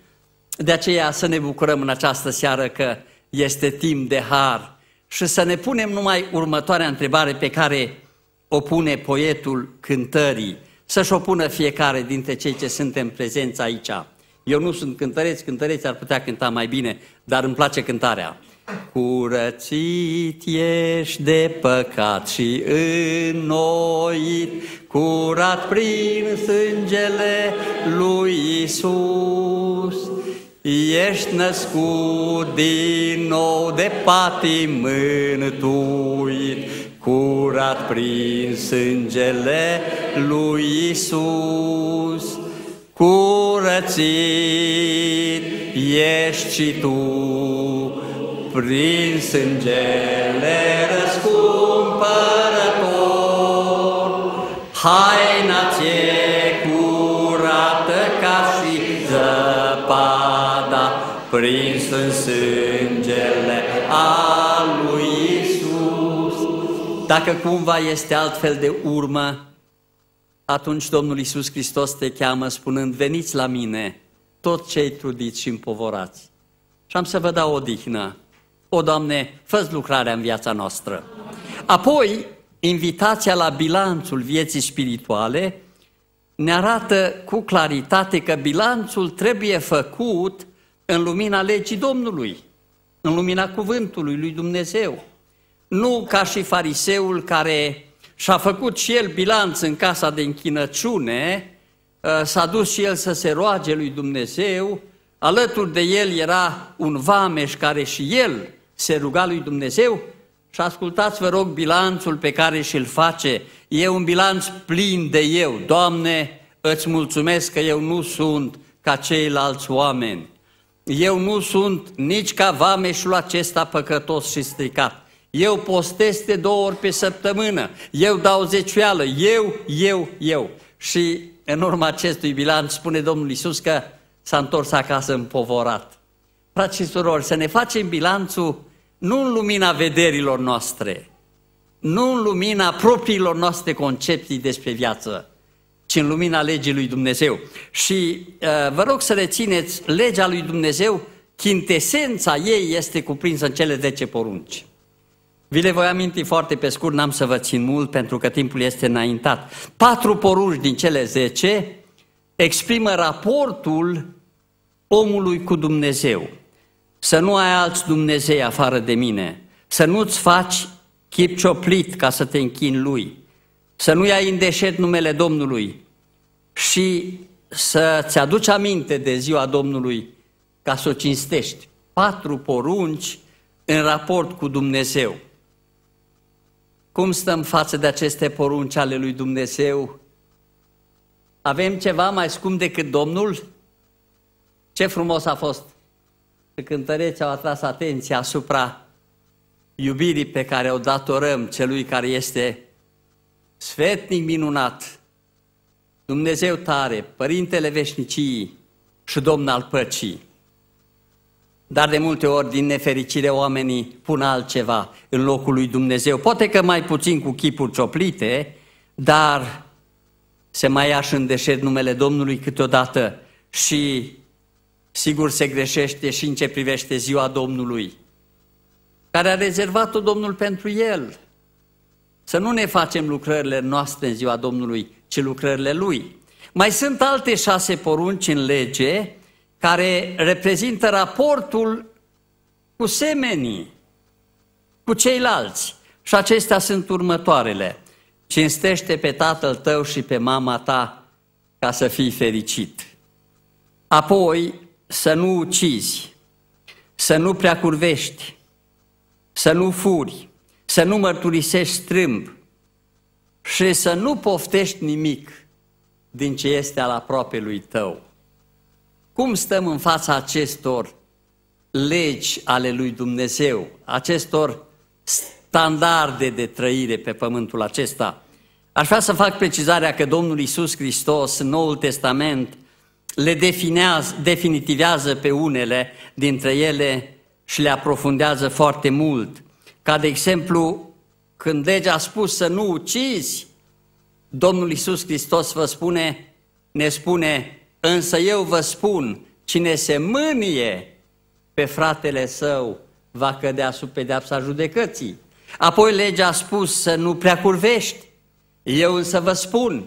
De aceea să ne bucurăm în această seară că este timp de har și să ne punem numai următoarea întrebare pe care o pune poetul cântării, să-și o pună fiecare dintre cei ce suntem prezenți aici. Eu nu sunt cântăreț, cântăreți ar putea cânta mai bine, dar îmi place cântarea. Curățit ești de păcat și înnoit, curat prin sângele lui Isus. Ești născut din nou de patim mântuit, curat prin sângele lui Isus. Curățit ești și tu, prin sângele răscumpărător, haina ție curată ca și zăpada, prins în sângele a lui Isus. Dacă cumva este altfel de urmă, atunci Domnul Isus Hristos te cheamă spunând, veniți la mine, tot cei trudiți și împovorați. Și am să vă dau o dihnă. O, Doamne, fă lucrarea în viața noastră. Apoi, invitația la bilanțul vieții spirituale ne arată cu claritate că bilanțul trebuie făcut în lumina legii Domnului, în lumina cuvântului lui Dumnezeu. Nu ca și fariseul care și-a făcut și el bilanț în casa de închinăciune, ă, s-a dus și el să se roage lui Dumnezeu, alături de el era un vameș care și el se ruga lui Dumnezeu și ascultați, vă rog, bilanțul pe care și-l face. E un bilanț plin de eu. Doamne, îți mulțumesc că eu nu sunt ca ceilalți oameni. Eu nu sunt nici ca vameșul acesta păcătos și stricat. Eu postez de două ori pe săptămână, eu dau zeciuială, eu, eu, eu. Și în urma acestui bilanț spune Domnul Isus că s-a întors acasă împovorat. Frați și surori, să ne facem bilanțul nu în lumina vederilor noastre, nu în lumina propriilor noastre concepții despre viață, ci ci în lumina legii lui Dumnezeu. Și uh, vă rog să rețineți, legea lui Dumnezeu, chintesența ei este cuprinsă în cele 10 porunci. Vi le voi aminti foarte pe scurt, n-am să vă țin mult pentru că timpul este înaintat. Patru porunci din cele 10 exprimă raportul omului cu Dumnezeu. Să nu ai alți Dumnezei afară de mine, să nu-ți faci chip cioplit ca să te închini lui, să nu iai în deșert numele Domnului și să-ți aduci aminte de ziua Domnului ca să o cinstești. Patru porunci în raport cu Dumnezeu. Cum stăm față de aceste porunci ale lui Dumnezeu? Avem ceva mai scump decât Domnul? Ce frumos a fost! Cântăreți au atras atenția asupra iubirii pe care o datorăm celui care este sfetnic minunat, Dumnezeu tare, Părintele Veșnicii și Domn al Păcii. Dar de multe ori, din nefericire, oamenii pun altceva în locul lui Dumnezeu. Poate că mai puțin cu chipuri cioplite, dar se mai ia și în deșert numele Domnului câteodată și sigur se greșește și în ce privește ziua Domnului, care a rezervat-o Domnul pentru el. Să nu ne facem lucrările noastre în ziua Domnului, ci lucrările Lui. Mai sunt alte șase porunci în lege care reprezintă raportul cu semenii, cu ceilalți. Și acestea sunt următoarele. Cinstește pe tatăl tău și pe mama ta ca să fii fericit. Apoi să nu ucizi, să nu prea curvești, să nu furi, să nu mărturisești strâmb și să nu poftești nimic din ce este al aproape lui tău. Cum stăm în fața acestor legi ale lui Dumnezeu, acestor standarde de trăire pe pământul acesta? Aș vrea să fac precizarea că Domnul Isus Hristos în Noul Testament le definează, definitivează pe unele dintre ele și le aprofundează foarte mult. Ca de exemplu, când legea a spus să nu ucizi, Domnul Isus Hristos vă spune, ne spune, însă eu vă spun, cine se mânie pe fratele său va cădea sub pedeapsa judecății. Apoi legea a spus să nu prea curvești. Eu însă vă spun,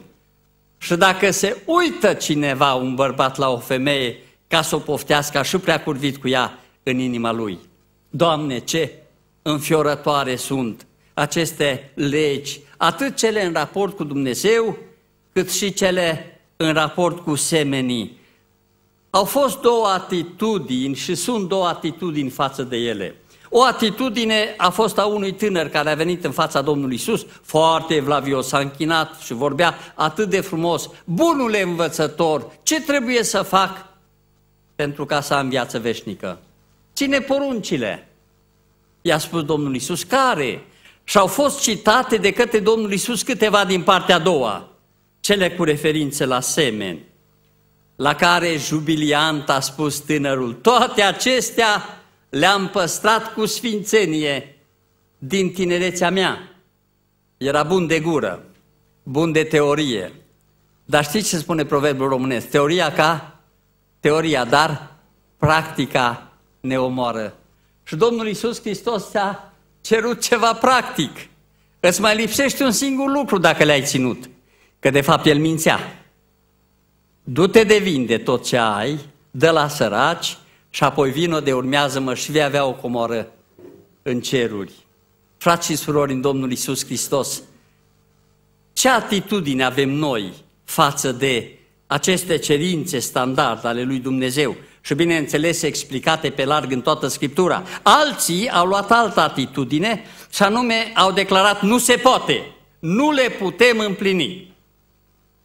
și dacă se uită cineva, un bărbat, la o femeie, ca să o poftească, și prea curvit cu ea în inima lui. Doamne, ce înfiorătoare sunt aceste legi, atât cele în raport cu Dumnezeu, cât și cele în raport cu semenii. Au fost două atitudini și sunt două atitudini față de ele. O atitudine a fost a unui tânăr care a venit în fața Domnului Isus, foarte evlavios, s-a închinat și vorbea atât de frumos. Bunule învățător, ce trebuie să fac pentru ca să am viață veșnică? Ține poruncile. I-a spus Domnul Isus, care? Și au fost citate de către Domnul Isus câteva din partea a doua, cele cu referințe la semeni, la care jubiliant a spus tânărul, toate acestea le-am păstrat cu sfințenie din tinerețea mea. Era bun de gură, bun de teorie. Dar știți ce spune proverbul românesc? Teoria ca teoria, dar practica ne omoară. Și Domnul Iisus Hristos ți-a cerut ceva practic. Îți mai lipsește un singur lucru dacă le-ai ținut. Că de fapt el mințea. Du-te de vinde tot ce ai, dă la săraci și apoi vină de urmează-mă și vei avea o comoră în ceruri. Frați și surori în Domnul Isus Hristos, ce atitudine avem noi față de aceste cerințe standard ale lui Dumnezeu și bineînțeles explicate pe larg în toată Scriptura. Alții au luat altă atitudine și anume au declarat nu se poate, nu le putem împlini.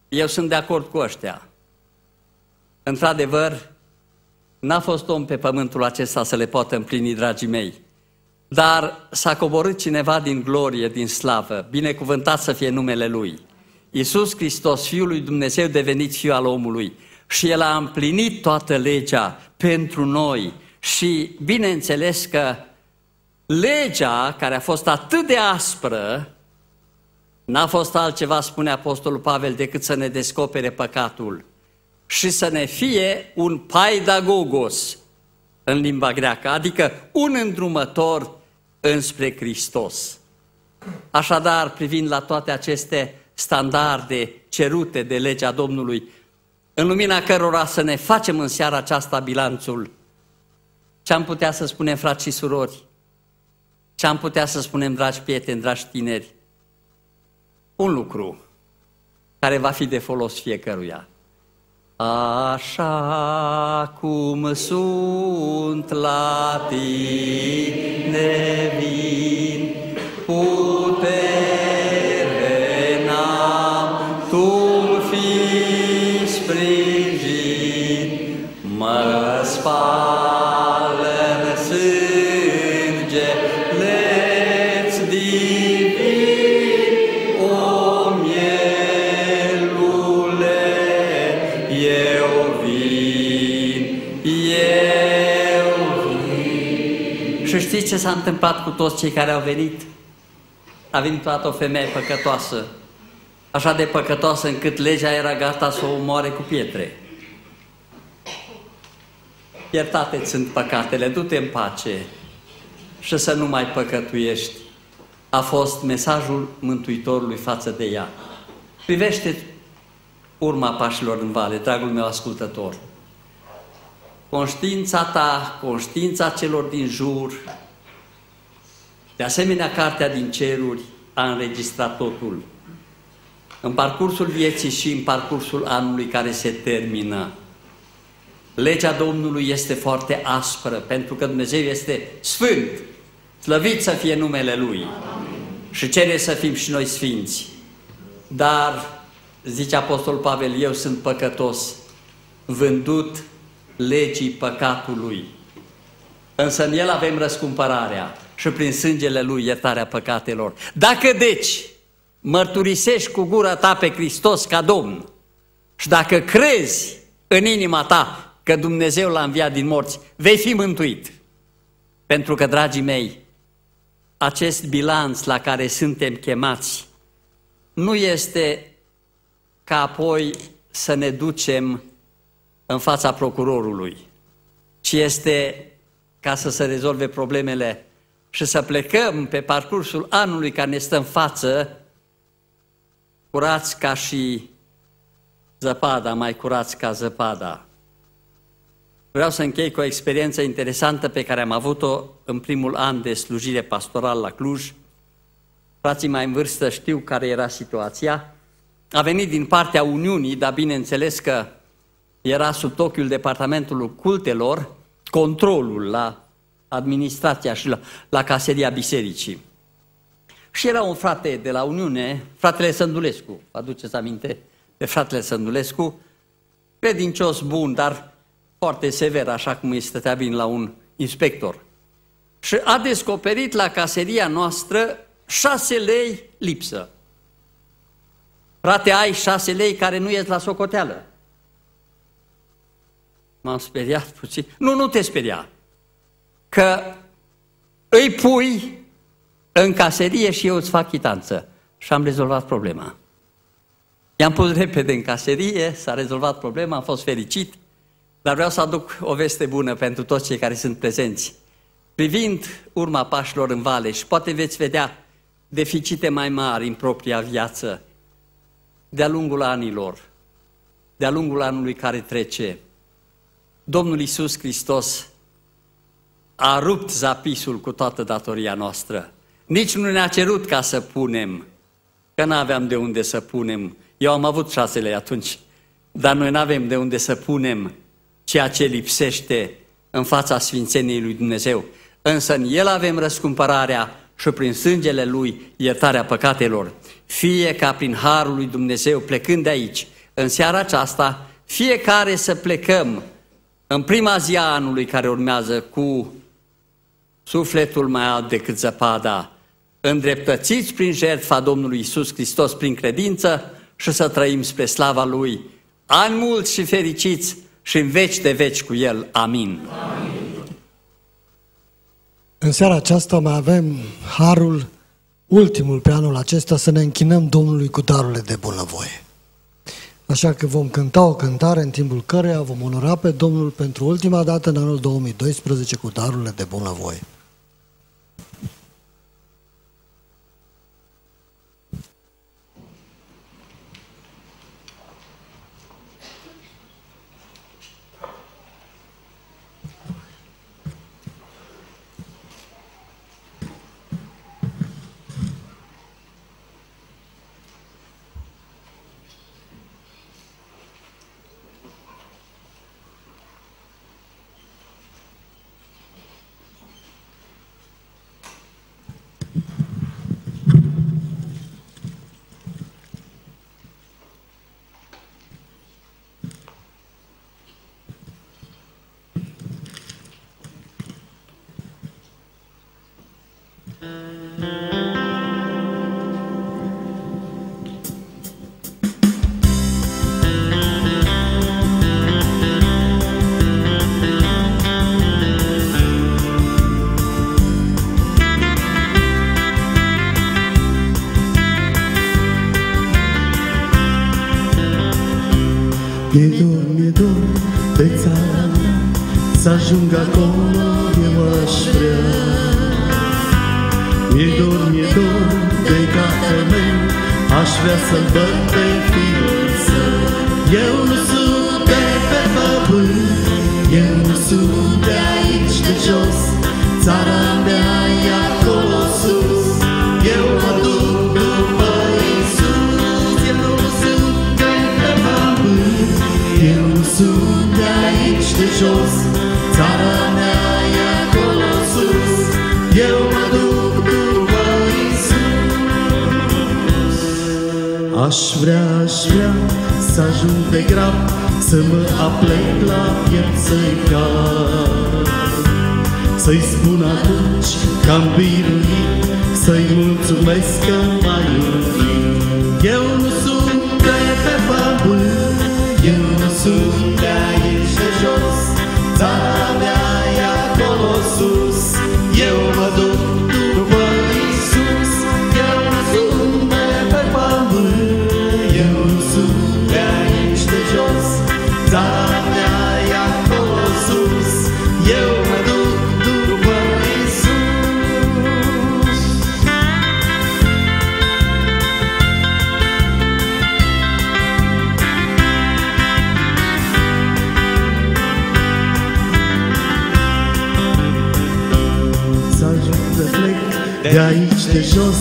Eu sunt de acord cu ăștia. Într-adevăr, N-a fost om pe pământul acesta să le poată împlini, dragii mei. Dar s-a coborât cineva din glorie, din slavă, binecuvântat să fie numele Lui. Iisus Hristos, Fiul lui Dumnezeu, devenit Fiul al omului. Și El a împlinit toată legea pentru noi. Și bineînțeles că legea, care a fost atât de aspră, N-a fost altceva, spune Apostolul Pavel, decât să ne descopere păcatul și să ne fie un paidagogos în limba greacă, adică un îndrumător înspre Hristos. Așadar, privind la toate aceste standarde cerute de legea Domnului, în lumina cărora să ne facem în seara aceasta bilanțul, ce am putea să spunem, frați și surori? Ce am putea să spunem, dragi prieteni, dragi tineri? Un lucru care va fi de folos fiecăruia. Așa cum sunt la tine vin, putere n-am, tu fi sprijin, mă spală știți ce s-a întâmplat cu toți cei care au venit? A venit toată o femeie păcătoasă, așa de păcătoasă încât legea era gata să o omoare cu pietre. Iertate sunt păcatele, du-te în pace și să nu mai păcătuiești. A fost mesajul Mântuitorului față de ea. Privește urma pașilor în vale, dragul meu ascultător. Conștiința ta, conștiința celor din jur, de asemenea, Cartea din Ceruri a înregistrat totul. În parcursul vieții și în parcursul anului care se termină, legea Domnului este foarte aspră, pentru că Dumnezeu este sfânt. Slăvit să fie numele Lui. Și cere să fim și noi sfinți. Dar, zice Apostol Pavel, eu sunt păcătos, vândut legii păcatului. Însă în el avem răscumpărarea și prin sângele lui iertarea păcatelor. Dacă deci mărturisești cu gura ta pe Hristos ca Domn și dacă crezi în inima ta că Dumnezeu l-a înviat din morți, vei fi mântuit. Pentru că, dragii mei, acest bilanț la care suntem chemați nu este ca apoi să ne ducem în fața procurorului, ci este ca să se rezolve problemele și să plecăm pe parcursul anului care ne stă în față, curați ca și zăpada, mai curați ca zăpada. Vreau să închei cu o experiență interesantă pe care am avut-o în primul an de slujire pastoral la Cluj. Frații mai în vârstă știu care era situația. A venit din partea Uniunii, dar bineînțeles că era sub ochiul Departamentului Cultelor controlul la administrația și la, la caseria bisericii. Și era un frate de la Uniune, fratele Sândulescu, vă aduceți aminte de fratele Sândulescu, credincios bun, dar foarte sever, așa cum îi stătea bine la un inspector. Și a descoperit la caseria noastră șase lei lipsă. Frate, ai șase lei care nu ies la socoteală. M-am speriat puțin. Nu, nu te speria că îi pui în caserie și eu îți fac chitanță. Și am rezolvat problema. I-am pus repede în caserie, s-a rezolvat problema, am fost fericit, dar vreau să aduc o veste bună pentru toți cei care sunt prezenți. Privind urma pașilor în vale și poate veți vedea deficite mai mari în propria viață de-a lungul anilor, de-a lungul anului care trece. Domnul Isus Hristos a rupt zapisul cu toată datoria noastră. Nici nu ne-a cerut ca să punem, că nu aveam de unde să punem. Eu am avut șase lei atunci, dar noi nu avem de unde să punem ceea ce lipsește în fața Sfințeniei lui Dumnezeu. Însă în El avem răscumpărarea și prin sângele Lui iertarea păcatelor. Fie ca prin Harul lui Dumnezeu, plecând de aici, în seara aceasta, fiecare să plecăm în prima zi a anului care urmează cu sufletul mai alt decât zăpada, îndreptățiți prin jertfa Domnului Isus Hristos prin credință și să trăim spre slava Lui. Ani mulți și fericiți și în veci de veci cu El. Amin. Amin. În seara aceasta mai avem harul ultimul pe anul acesta să ne închinăm Domnului cu darurile de bunăvoie. Așa că vom cânta o cântare în timpul căreia vom onora pe Domnul pentru ultima dată în anul 2012 cu darurile de bunăvoie. Ajung acolo eu aș vrea Mi-e dor, mi-e dor de tatăl meu Aș vrea să-l văd pe fiul său Eu nu sunt de pe pământ Eu nu sunt de aici de jos Țara mea e acolo sus. Eu mă duc după Iisus Eu nu sunt de pe pământ Eu nu sunt de aici de jos Țara mea e acolo sus Eu mă duc după Iisus. Aș vrea, aș vrea să ajung pe grab Să mă aplec la piept să-i car Să-i spun atunci că am biruit Să-i mulțumesc că m-a iubit. Eu nu sunt de pe pământ Eu nu sunt de aici de jos Țara de aici de jos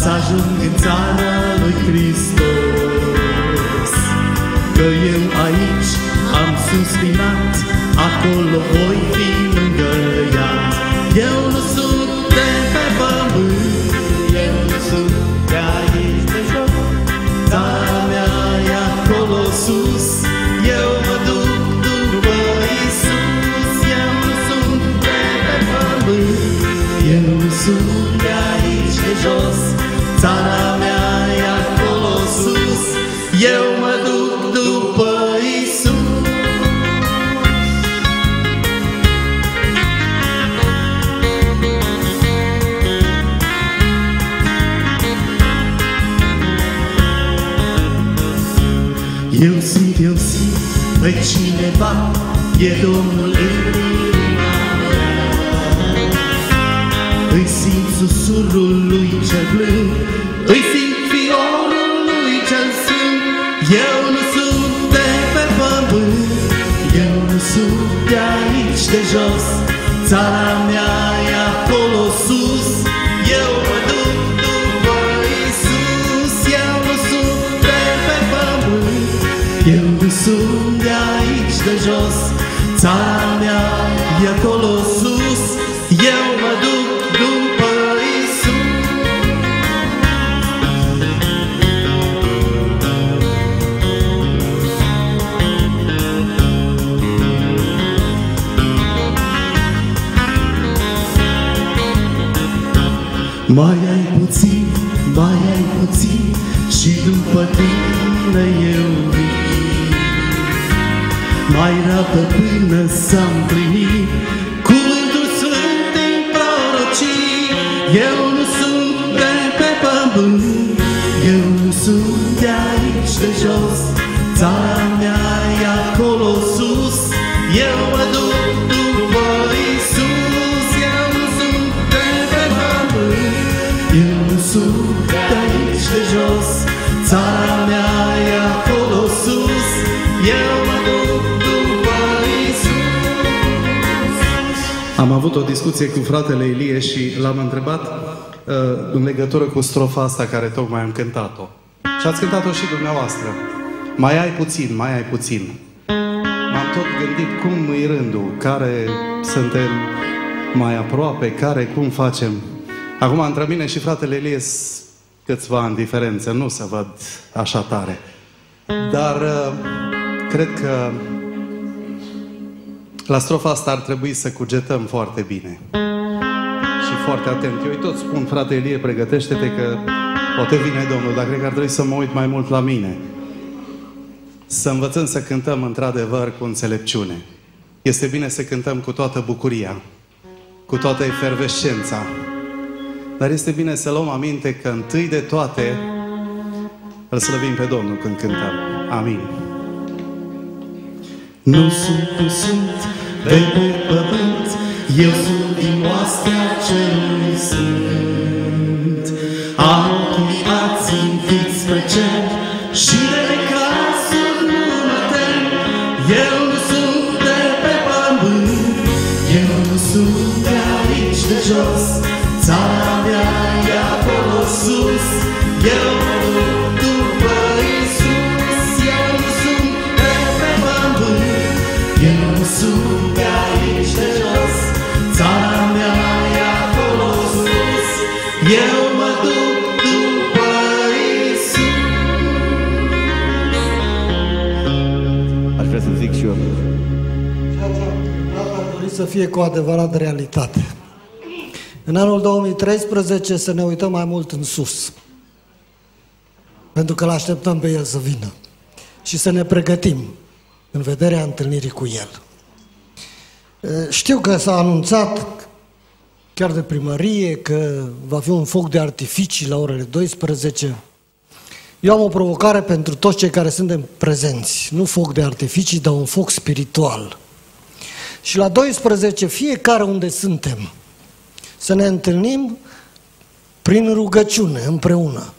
Să ajung în țara lui Hristos. Că eu aici am suspinat Acolo voi fi mângăiat Eu pe cineva E Domnul în inima mea Îi simt susurul lui cel blând rată până discuție cu fratele Ilie și l-am întrebat uh, în legătură cu strofa asta care tocmai am cântat-o. Și ați cântat-o și dumneavoastră. Mai ai puțin, mai ai puțin. M-am tot gândit cum e rândul, care suntem mai aproape, care, cum facem. Acum, între mine și fratele Elies, câțiva ani diferență, nu se văd așa tare. Dar uh, cred că la strofa asta ar trebui să cugetăm foarte bine. Și foarte atent. Eu îi tot spun, frate Elie, pregătește-te că poate vine Domnul, dar cred că ar trebui să mă uit mai mult la mine. Să învățăm să cântăm într-adevăr cu înțelepciune. Este bine să cântăm cu toată bucuria, cu toată efervescența. Dar este bine să luăm aminte că întâi de toate îl slăvim pe Domnul când cântăm. Amin. Nu sunt, nu sunt de pe pământ, eu sunt din oastea cerului sunt. Am ochii ațintiți spre cer fie cu adevărat realitate. În anul 2013 să ne uităm mai mult în sus. Pentru că îl așteptăm pe El să vină. Și să ne pregătim în vederea întâlnirii cu El. E, Știu că s-a anunțat chiar de primărie că va fi un foc de artificii la orele 12. Eu am o provocare pentru toți cei care suntem prezenți. Nu foc de artificii, dar un foc spiritual. Și la 12, fiecare unde suntem, să ne întâlnim prin rugăciune împreună.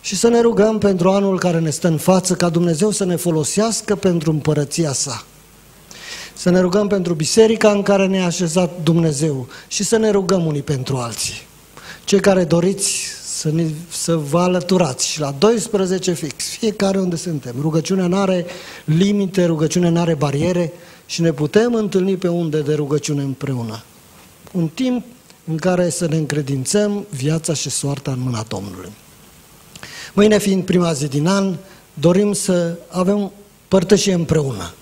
Și să ne rugăm pentru anul care ne stă în față, ca Dumnezeu să ne folosească pentru împărăția sa. Să ne rugăm pentru biserica în care ne-a așezat Dumnezeu și să ne rugăm unii pentru alții. Cei care doriți să, ne, să vă alăturați și la 12 fix, fiecare unde suntem. Rugăciunea nu are limite, rugăciunea nu are bariere și ne putem întâlni pe unde de rugăciune împreună. Un timp în care să ne încredințăm viața și soarta în mâna Domnului. Mâine fiind prima zi din an, dorim să avem părtășie împreună.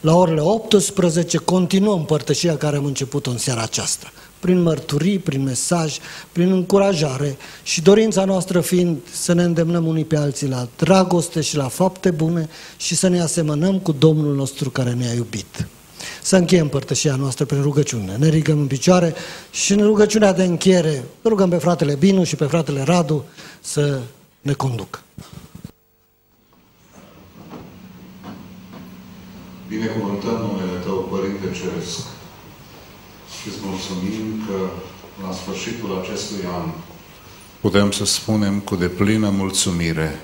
La orele 18 continuăm părtășia care am început-o în seara aceasta. Prin mărturii, prin mesaj, prin încurajare și dorința noastră fiind să ne îndemnăm unii pe alții la dragoste și la fapte bune și să ne asemănăm cu Domnul nostru care ne-a iubit. Să încheiem părtășia noastră prin rugăciune. Ne ridicăm în picioare și în rugăciunea de încheiere rugăm pe fratele Binu și pe fratele Radu să ne conducă. Binecuvântăm numele Tău, Părinte Ceresc, și îți mulțumim că la sfârșitul acestui an putem să spunem cu deplină mulțumire,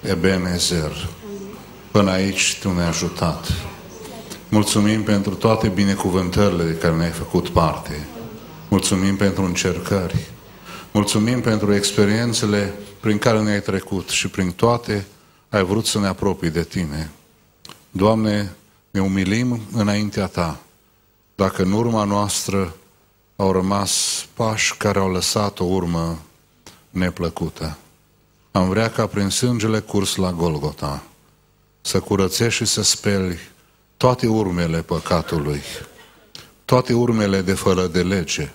Ebenezer, până aici Tu ne-ai ajutat. Mulțumim pentru toate binecuvântările de care ne-ai făcut parte. Mulțumim pentru încercări. Mulțumim pentru experiențele prin care ne-ai trecut și prin toate ai vrut să ne apropii de Tine. Doamne, ne umilim înaintea Ta. Dacă în urma noastră au rămas pași care au lăsat o urmă neplăcută. Am vrea ca prin sângele curs la Golgota să curățești și să speli toate urmele păcatului, toate urmele de fără de lege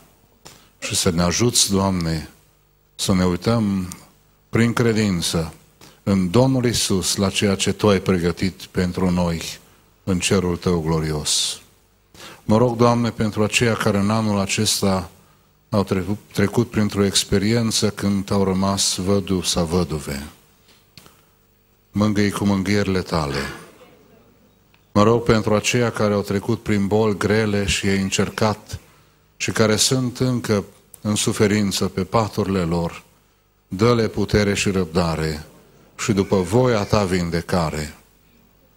și să ne ajuți, Doamne, să ne uităm prin credință în Domnul Isus la ceea ce Tu ai pregătit pentru noi în cerul Tău glorios. Mă rog, Doamne, pentru aceia care în anul acesta au trecut, trecut printr-o experiență când au rămas văduv sau văduve. mângâi cu mângâierile tale. Mă rog pentru aceia care au trecut prin boli grele și ei încercat și care sunt încă în suferință pe paturile lor, dă-le putere și răbdare și după voia ta vindecare.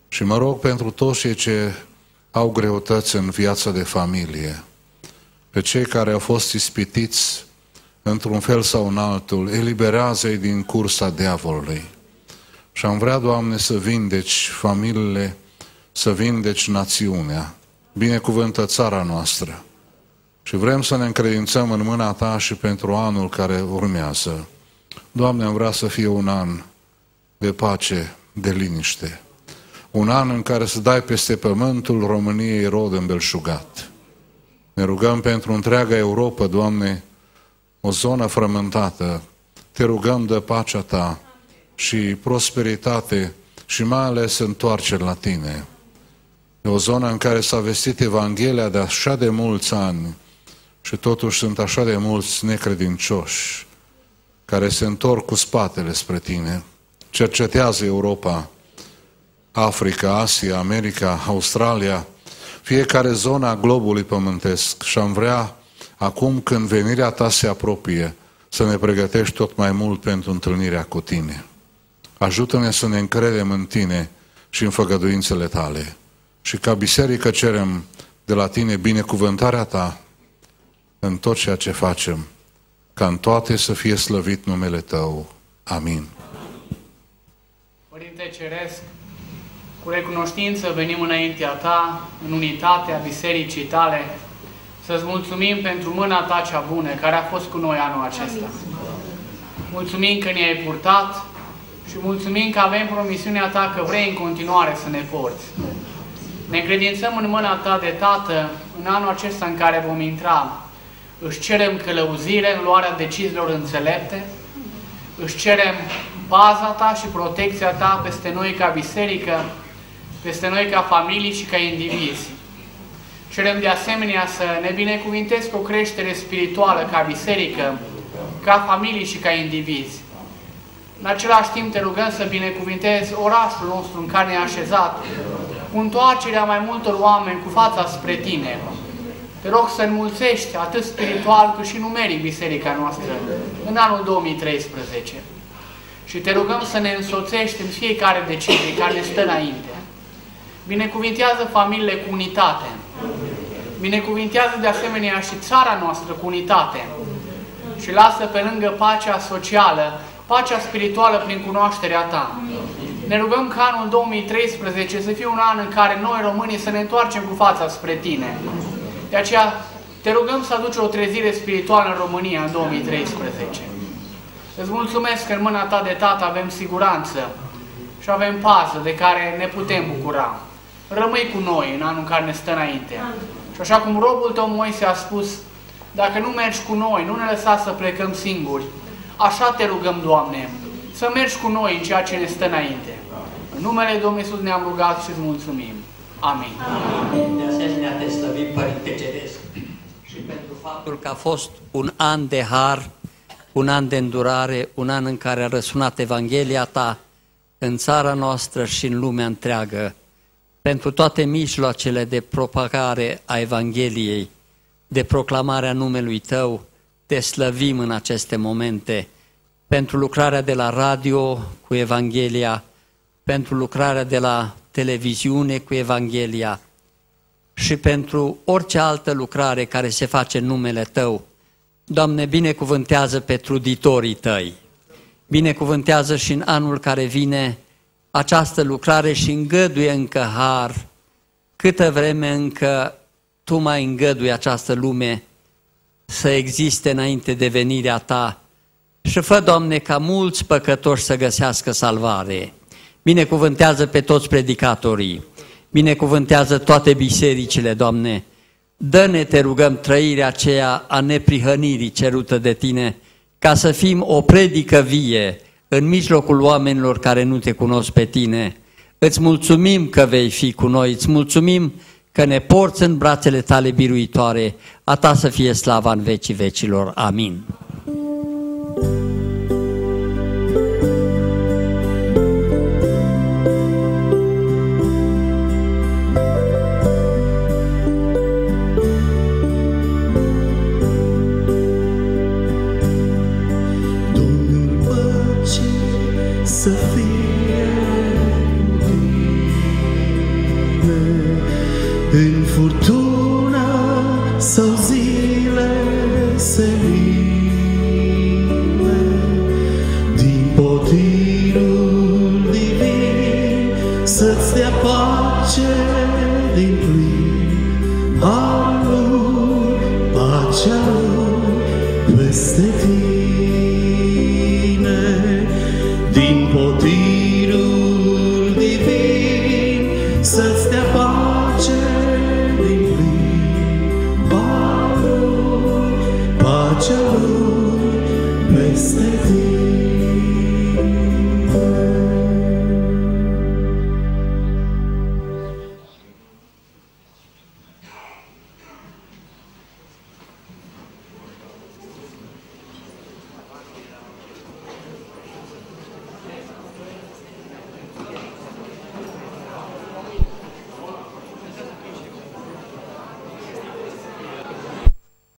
Și mă rog pentru toți cei ce au greutăți în viața de familie, pe cei care au fost ispitiți într-un fel sau în altul, eliberează-i din cursa diavolului. Și am vrea, Doamne, să vindeci familiile, să vindeci națiunea, binecuvântă țara noastră. Și vrem să ne încredințăm în mâna Ta și pentru anul care urmează. Doamne, am vrea să fie un an de pace, de liniște. Un an în care să dai peste pământul României rod îmbelșugat. Ne rugăm pentru întreaga Europa, Doamne, o zonă frământată. Te rugăm de pacea Ta și prosperitate și mai ales întoarcere la Tine. E o zonă în care s-a vestit Evanghelia de așa de mulți ani și totuși sunt așa de mulți necredincioși care se întorc cu spatele spre Tine. Cercetează Europa, Africa, Asia, America, Australia, fiecare zona a globului pământesc și am vrea, acum când venirea ta se apropie, să ne pregătești tot mai mult pentru întâlnirea cu tine. Ajută-ne să ne încredem în tine și în făgăduințele tale. Și ca biserică cerem de la tine binecuvântarea ta în tot ceea ce facem, ca în toate să fie slăvit numele tău. Amin. Părinte Ceresc, cu recunoștință venim înaintea Ta, în unitatea bisericii Tale, să-ți mulțumim pentru mâna Ta cea bună, care a fost cu noi anul acesta. Mulțumim că ne-ai purtat și mulțumim că avem promisiunea Ta că vrei în continuare să ne porți. Ne credințăm în mâna Ta de Tată în anul acesta în care vom intra. Își cerem călăuzire în luarea deciziilor înțelepte, își cerem baza Ta și protecția Ta peste noi ca biserică, peste noi ca familii și ca indivizi. Cerem de asemenea să ne binecuvintezi cu o creștere spirituală ca biserică, ca familii și ca indivizi. În același timp te rugăm să binecuvintezi orașul nostru în care ne așezat, cu întoarcerea mai multor oameni cu fața spre Tine. Te rog să înmulțești atât spiritual cât și numeric biserica noastră în anul 2013. Și te rugăm să ne însoțești în fiecare decizie care ne stă înainte. Binecuvintează familiile cu unitate. Binecuvintează de asemenea și țara noastră cu unitate. Și lasă pe lângă pacea socială, pacea spirituală prin cunoașterea Ta. Ne rugăm ca anul 2013 să fie un an în care noi românii să ne întoarcem cu fața spre Tine. De aceea te rugăm să aduci o trezire spirituală în România în 2013. Îți mulțumesc că în mâna Ta de Tată avem siguranță și avem pază de care ne putem bucura rămâi cu noi în anul în care ne stă înainte. Și așa cum robul tău Moise a spus, dacă nu mergi cu noi, nu ne lăsa să plecăm singuri, așa te rugăm, Doamne, să mergi cu noi în ceea ce ne stă înainte. În numele Domnului Iisus ne-am rugat și îți mulțumim. Amin. Amin. De asemenea, te slăvim, Părinte Ceresc, și pentru faptul că a fost un an de har, un an de îndurare, un an în care a răsunat Evanghelia ta în țara noastră și în lumea întreagă pentru toate mijloacele de propagare a Evangheliei, de proclamarea numelui Tău, te slăvim în aceste momente, pentru lucrarea de la radio cu Evanghelia, pentru lucrarea de la televiziune cu Evanghelia și pentru orice altă lucrare care se face în numele Tău. Doamne, binecuvântează pe truditorii Tăi, binecuvântează și în anul care vine această lucrare și îngăduie încă har, câtă vreme încă Tu mai îngădui această lume să existe înainte de venirea Ta și fă, Doamne, ca mulți păcătoși să găsească salvare. Binecuvântează pe toți predicatorii, binecuvântează toate bisericile, Doamne, dă-ne, te rugăm, trăirea aceea a neprihănirii cerută de Tine, ca să fim o predică vie, în mijlocul oamenilor care nu te cunosc pe tine. Îți mulțumim că vei fi cu noi, îți mulțumim că ne porți în brațele tale biruitoare, a ta să fie slava în vecii vecilor. Amin.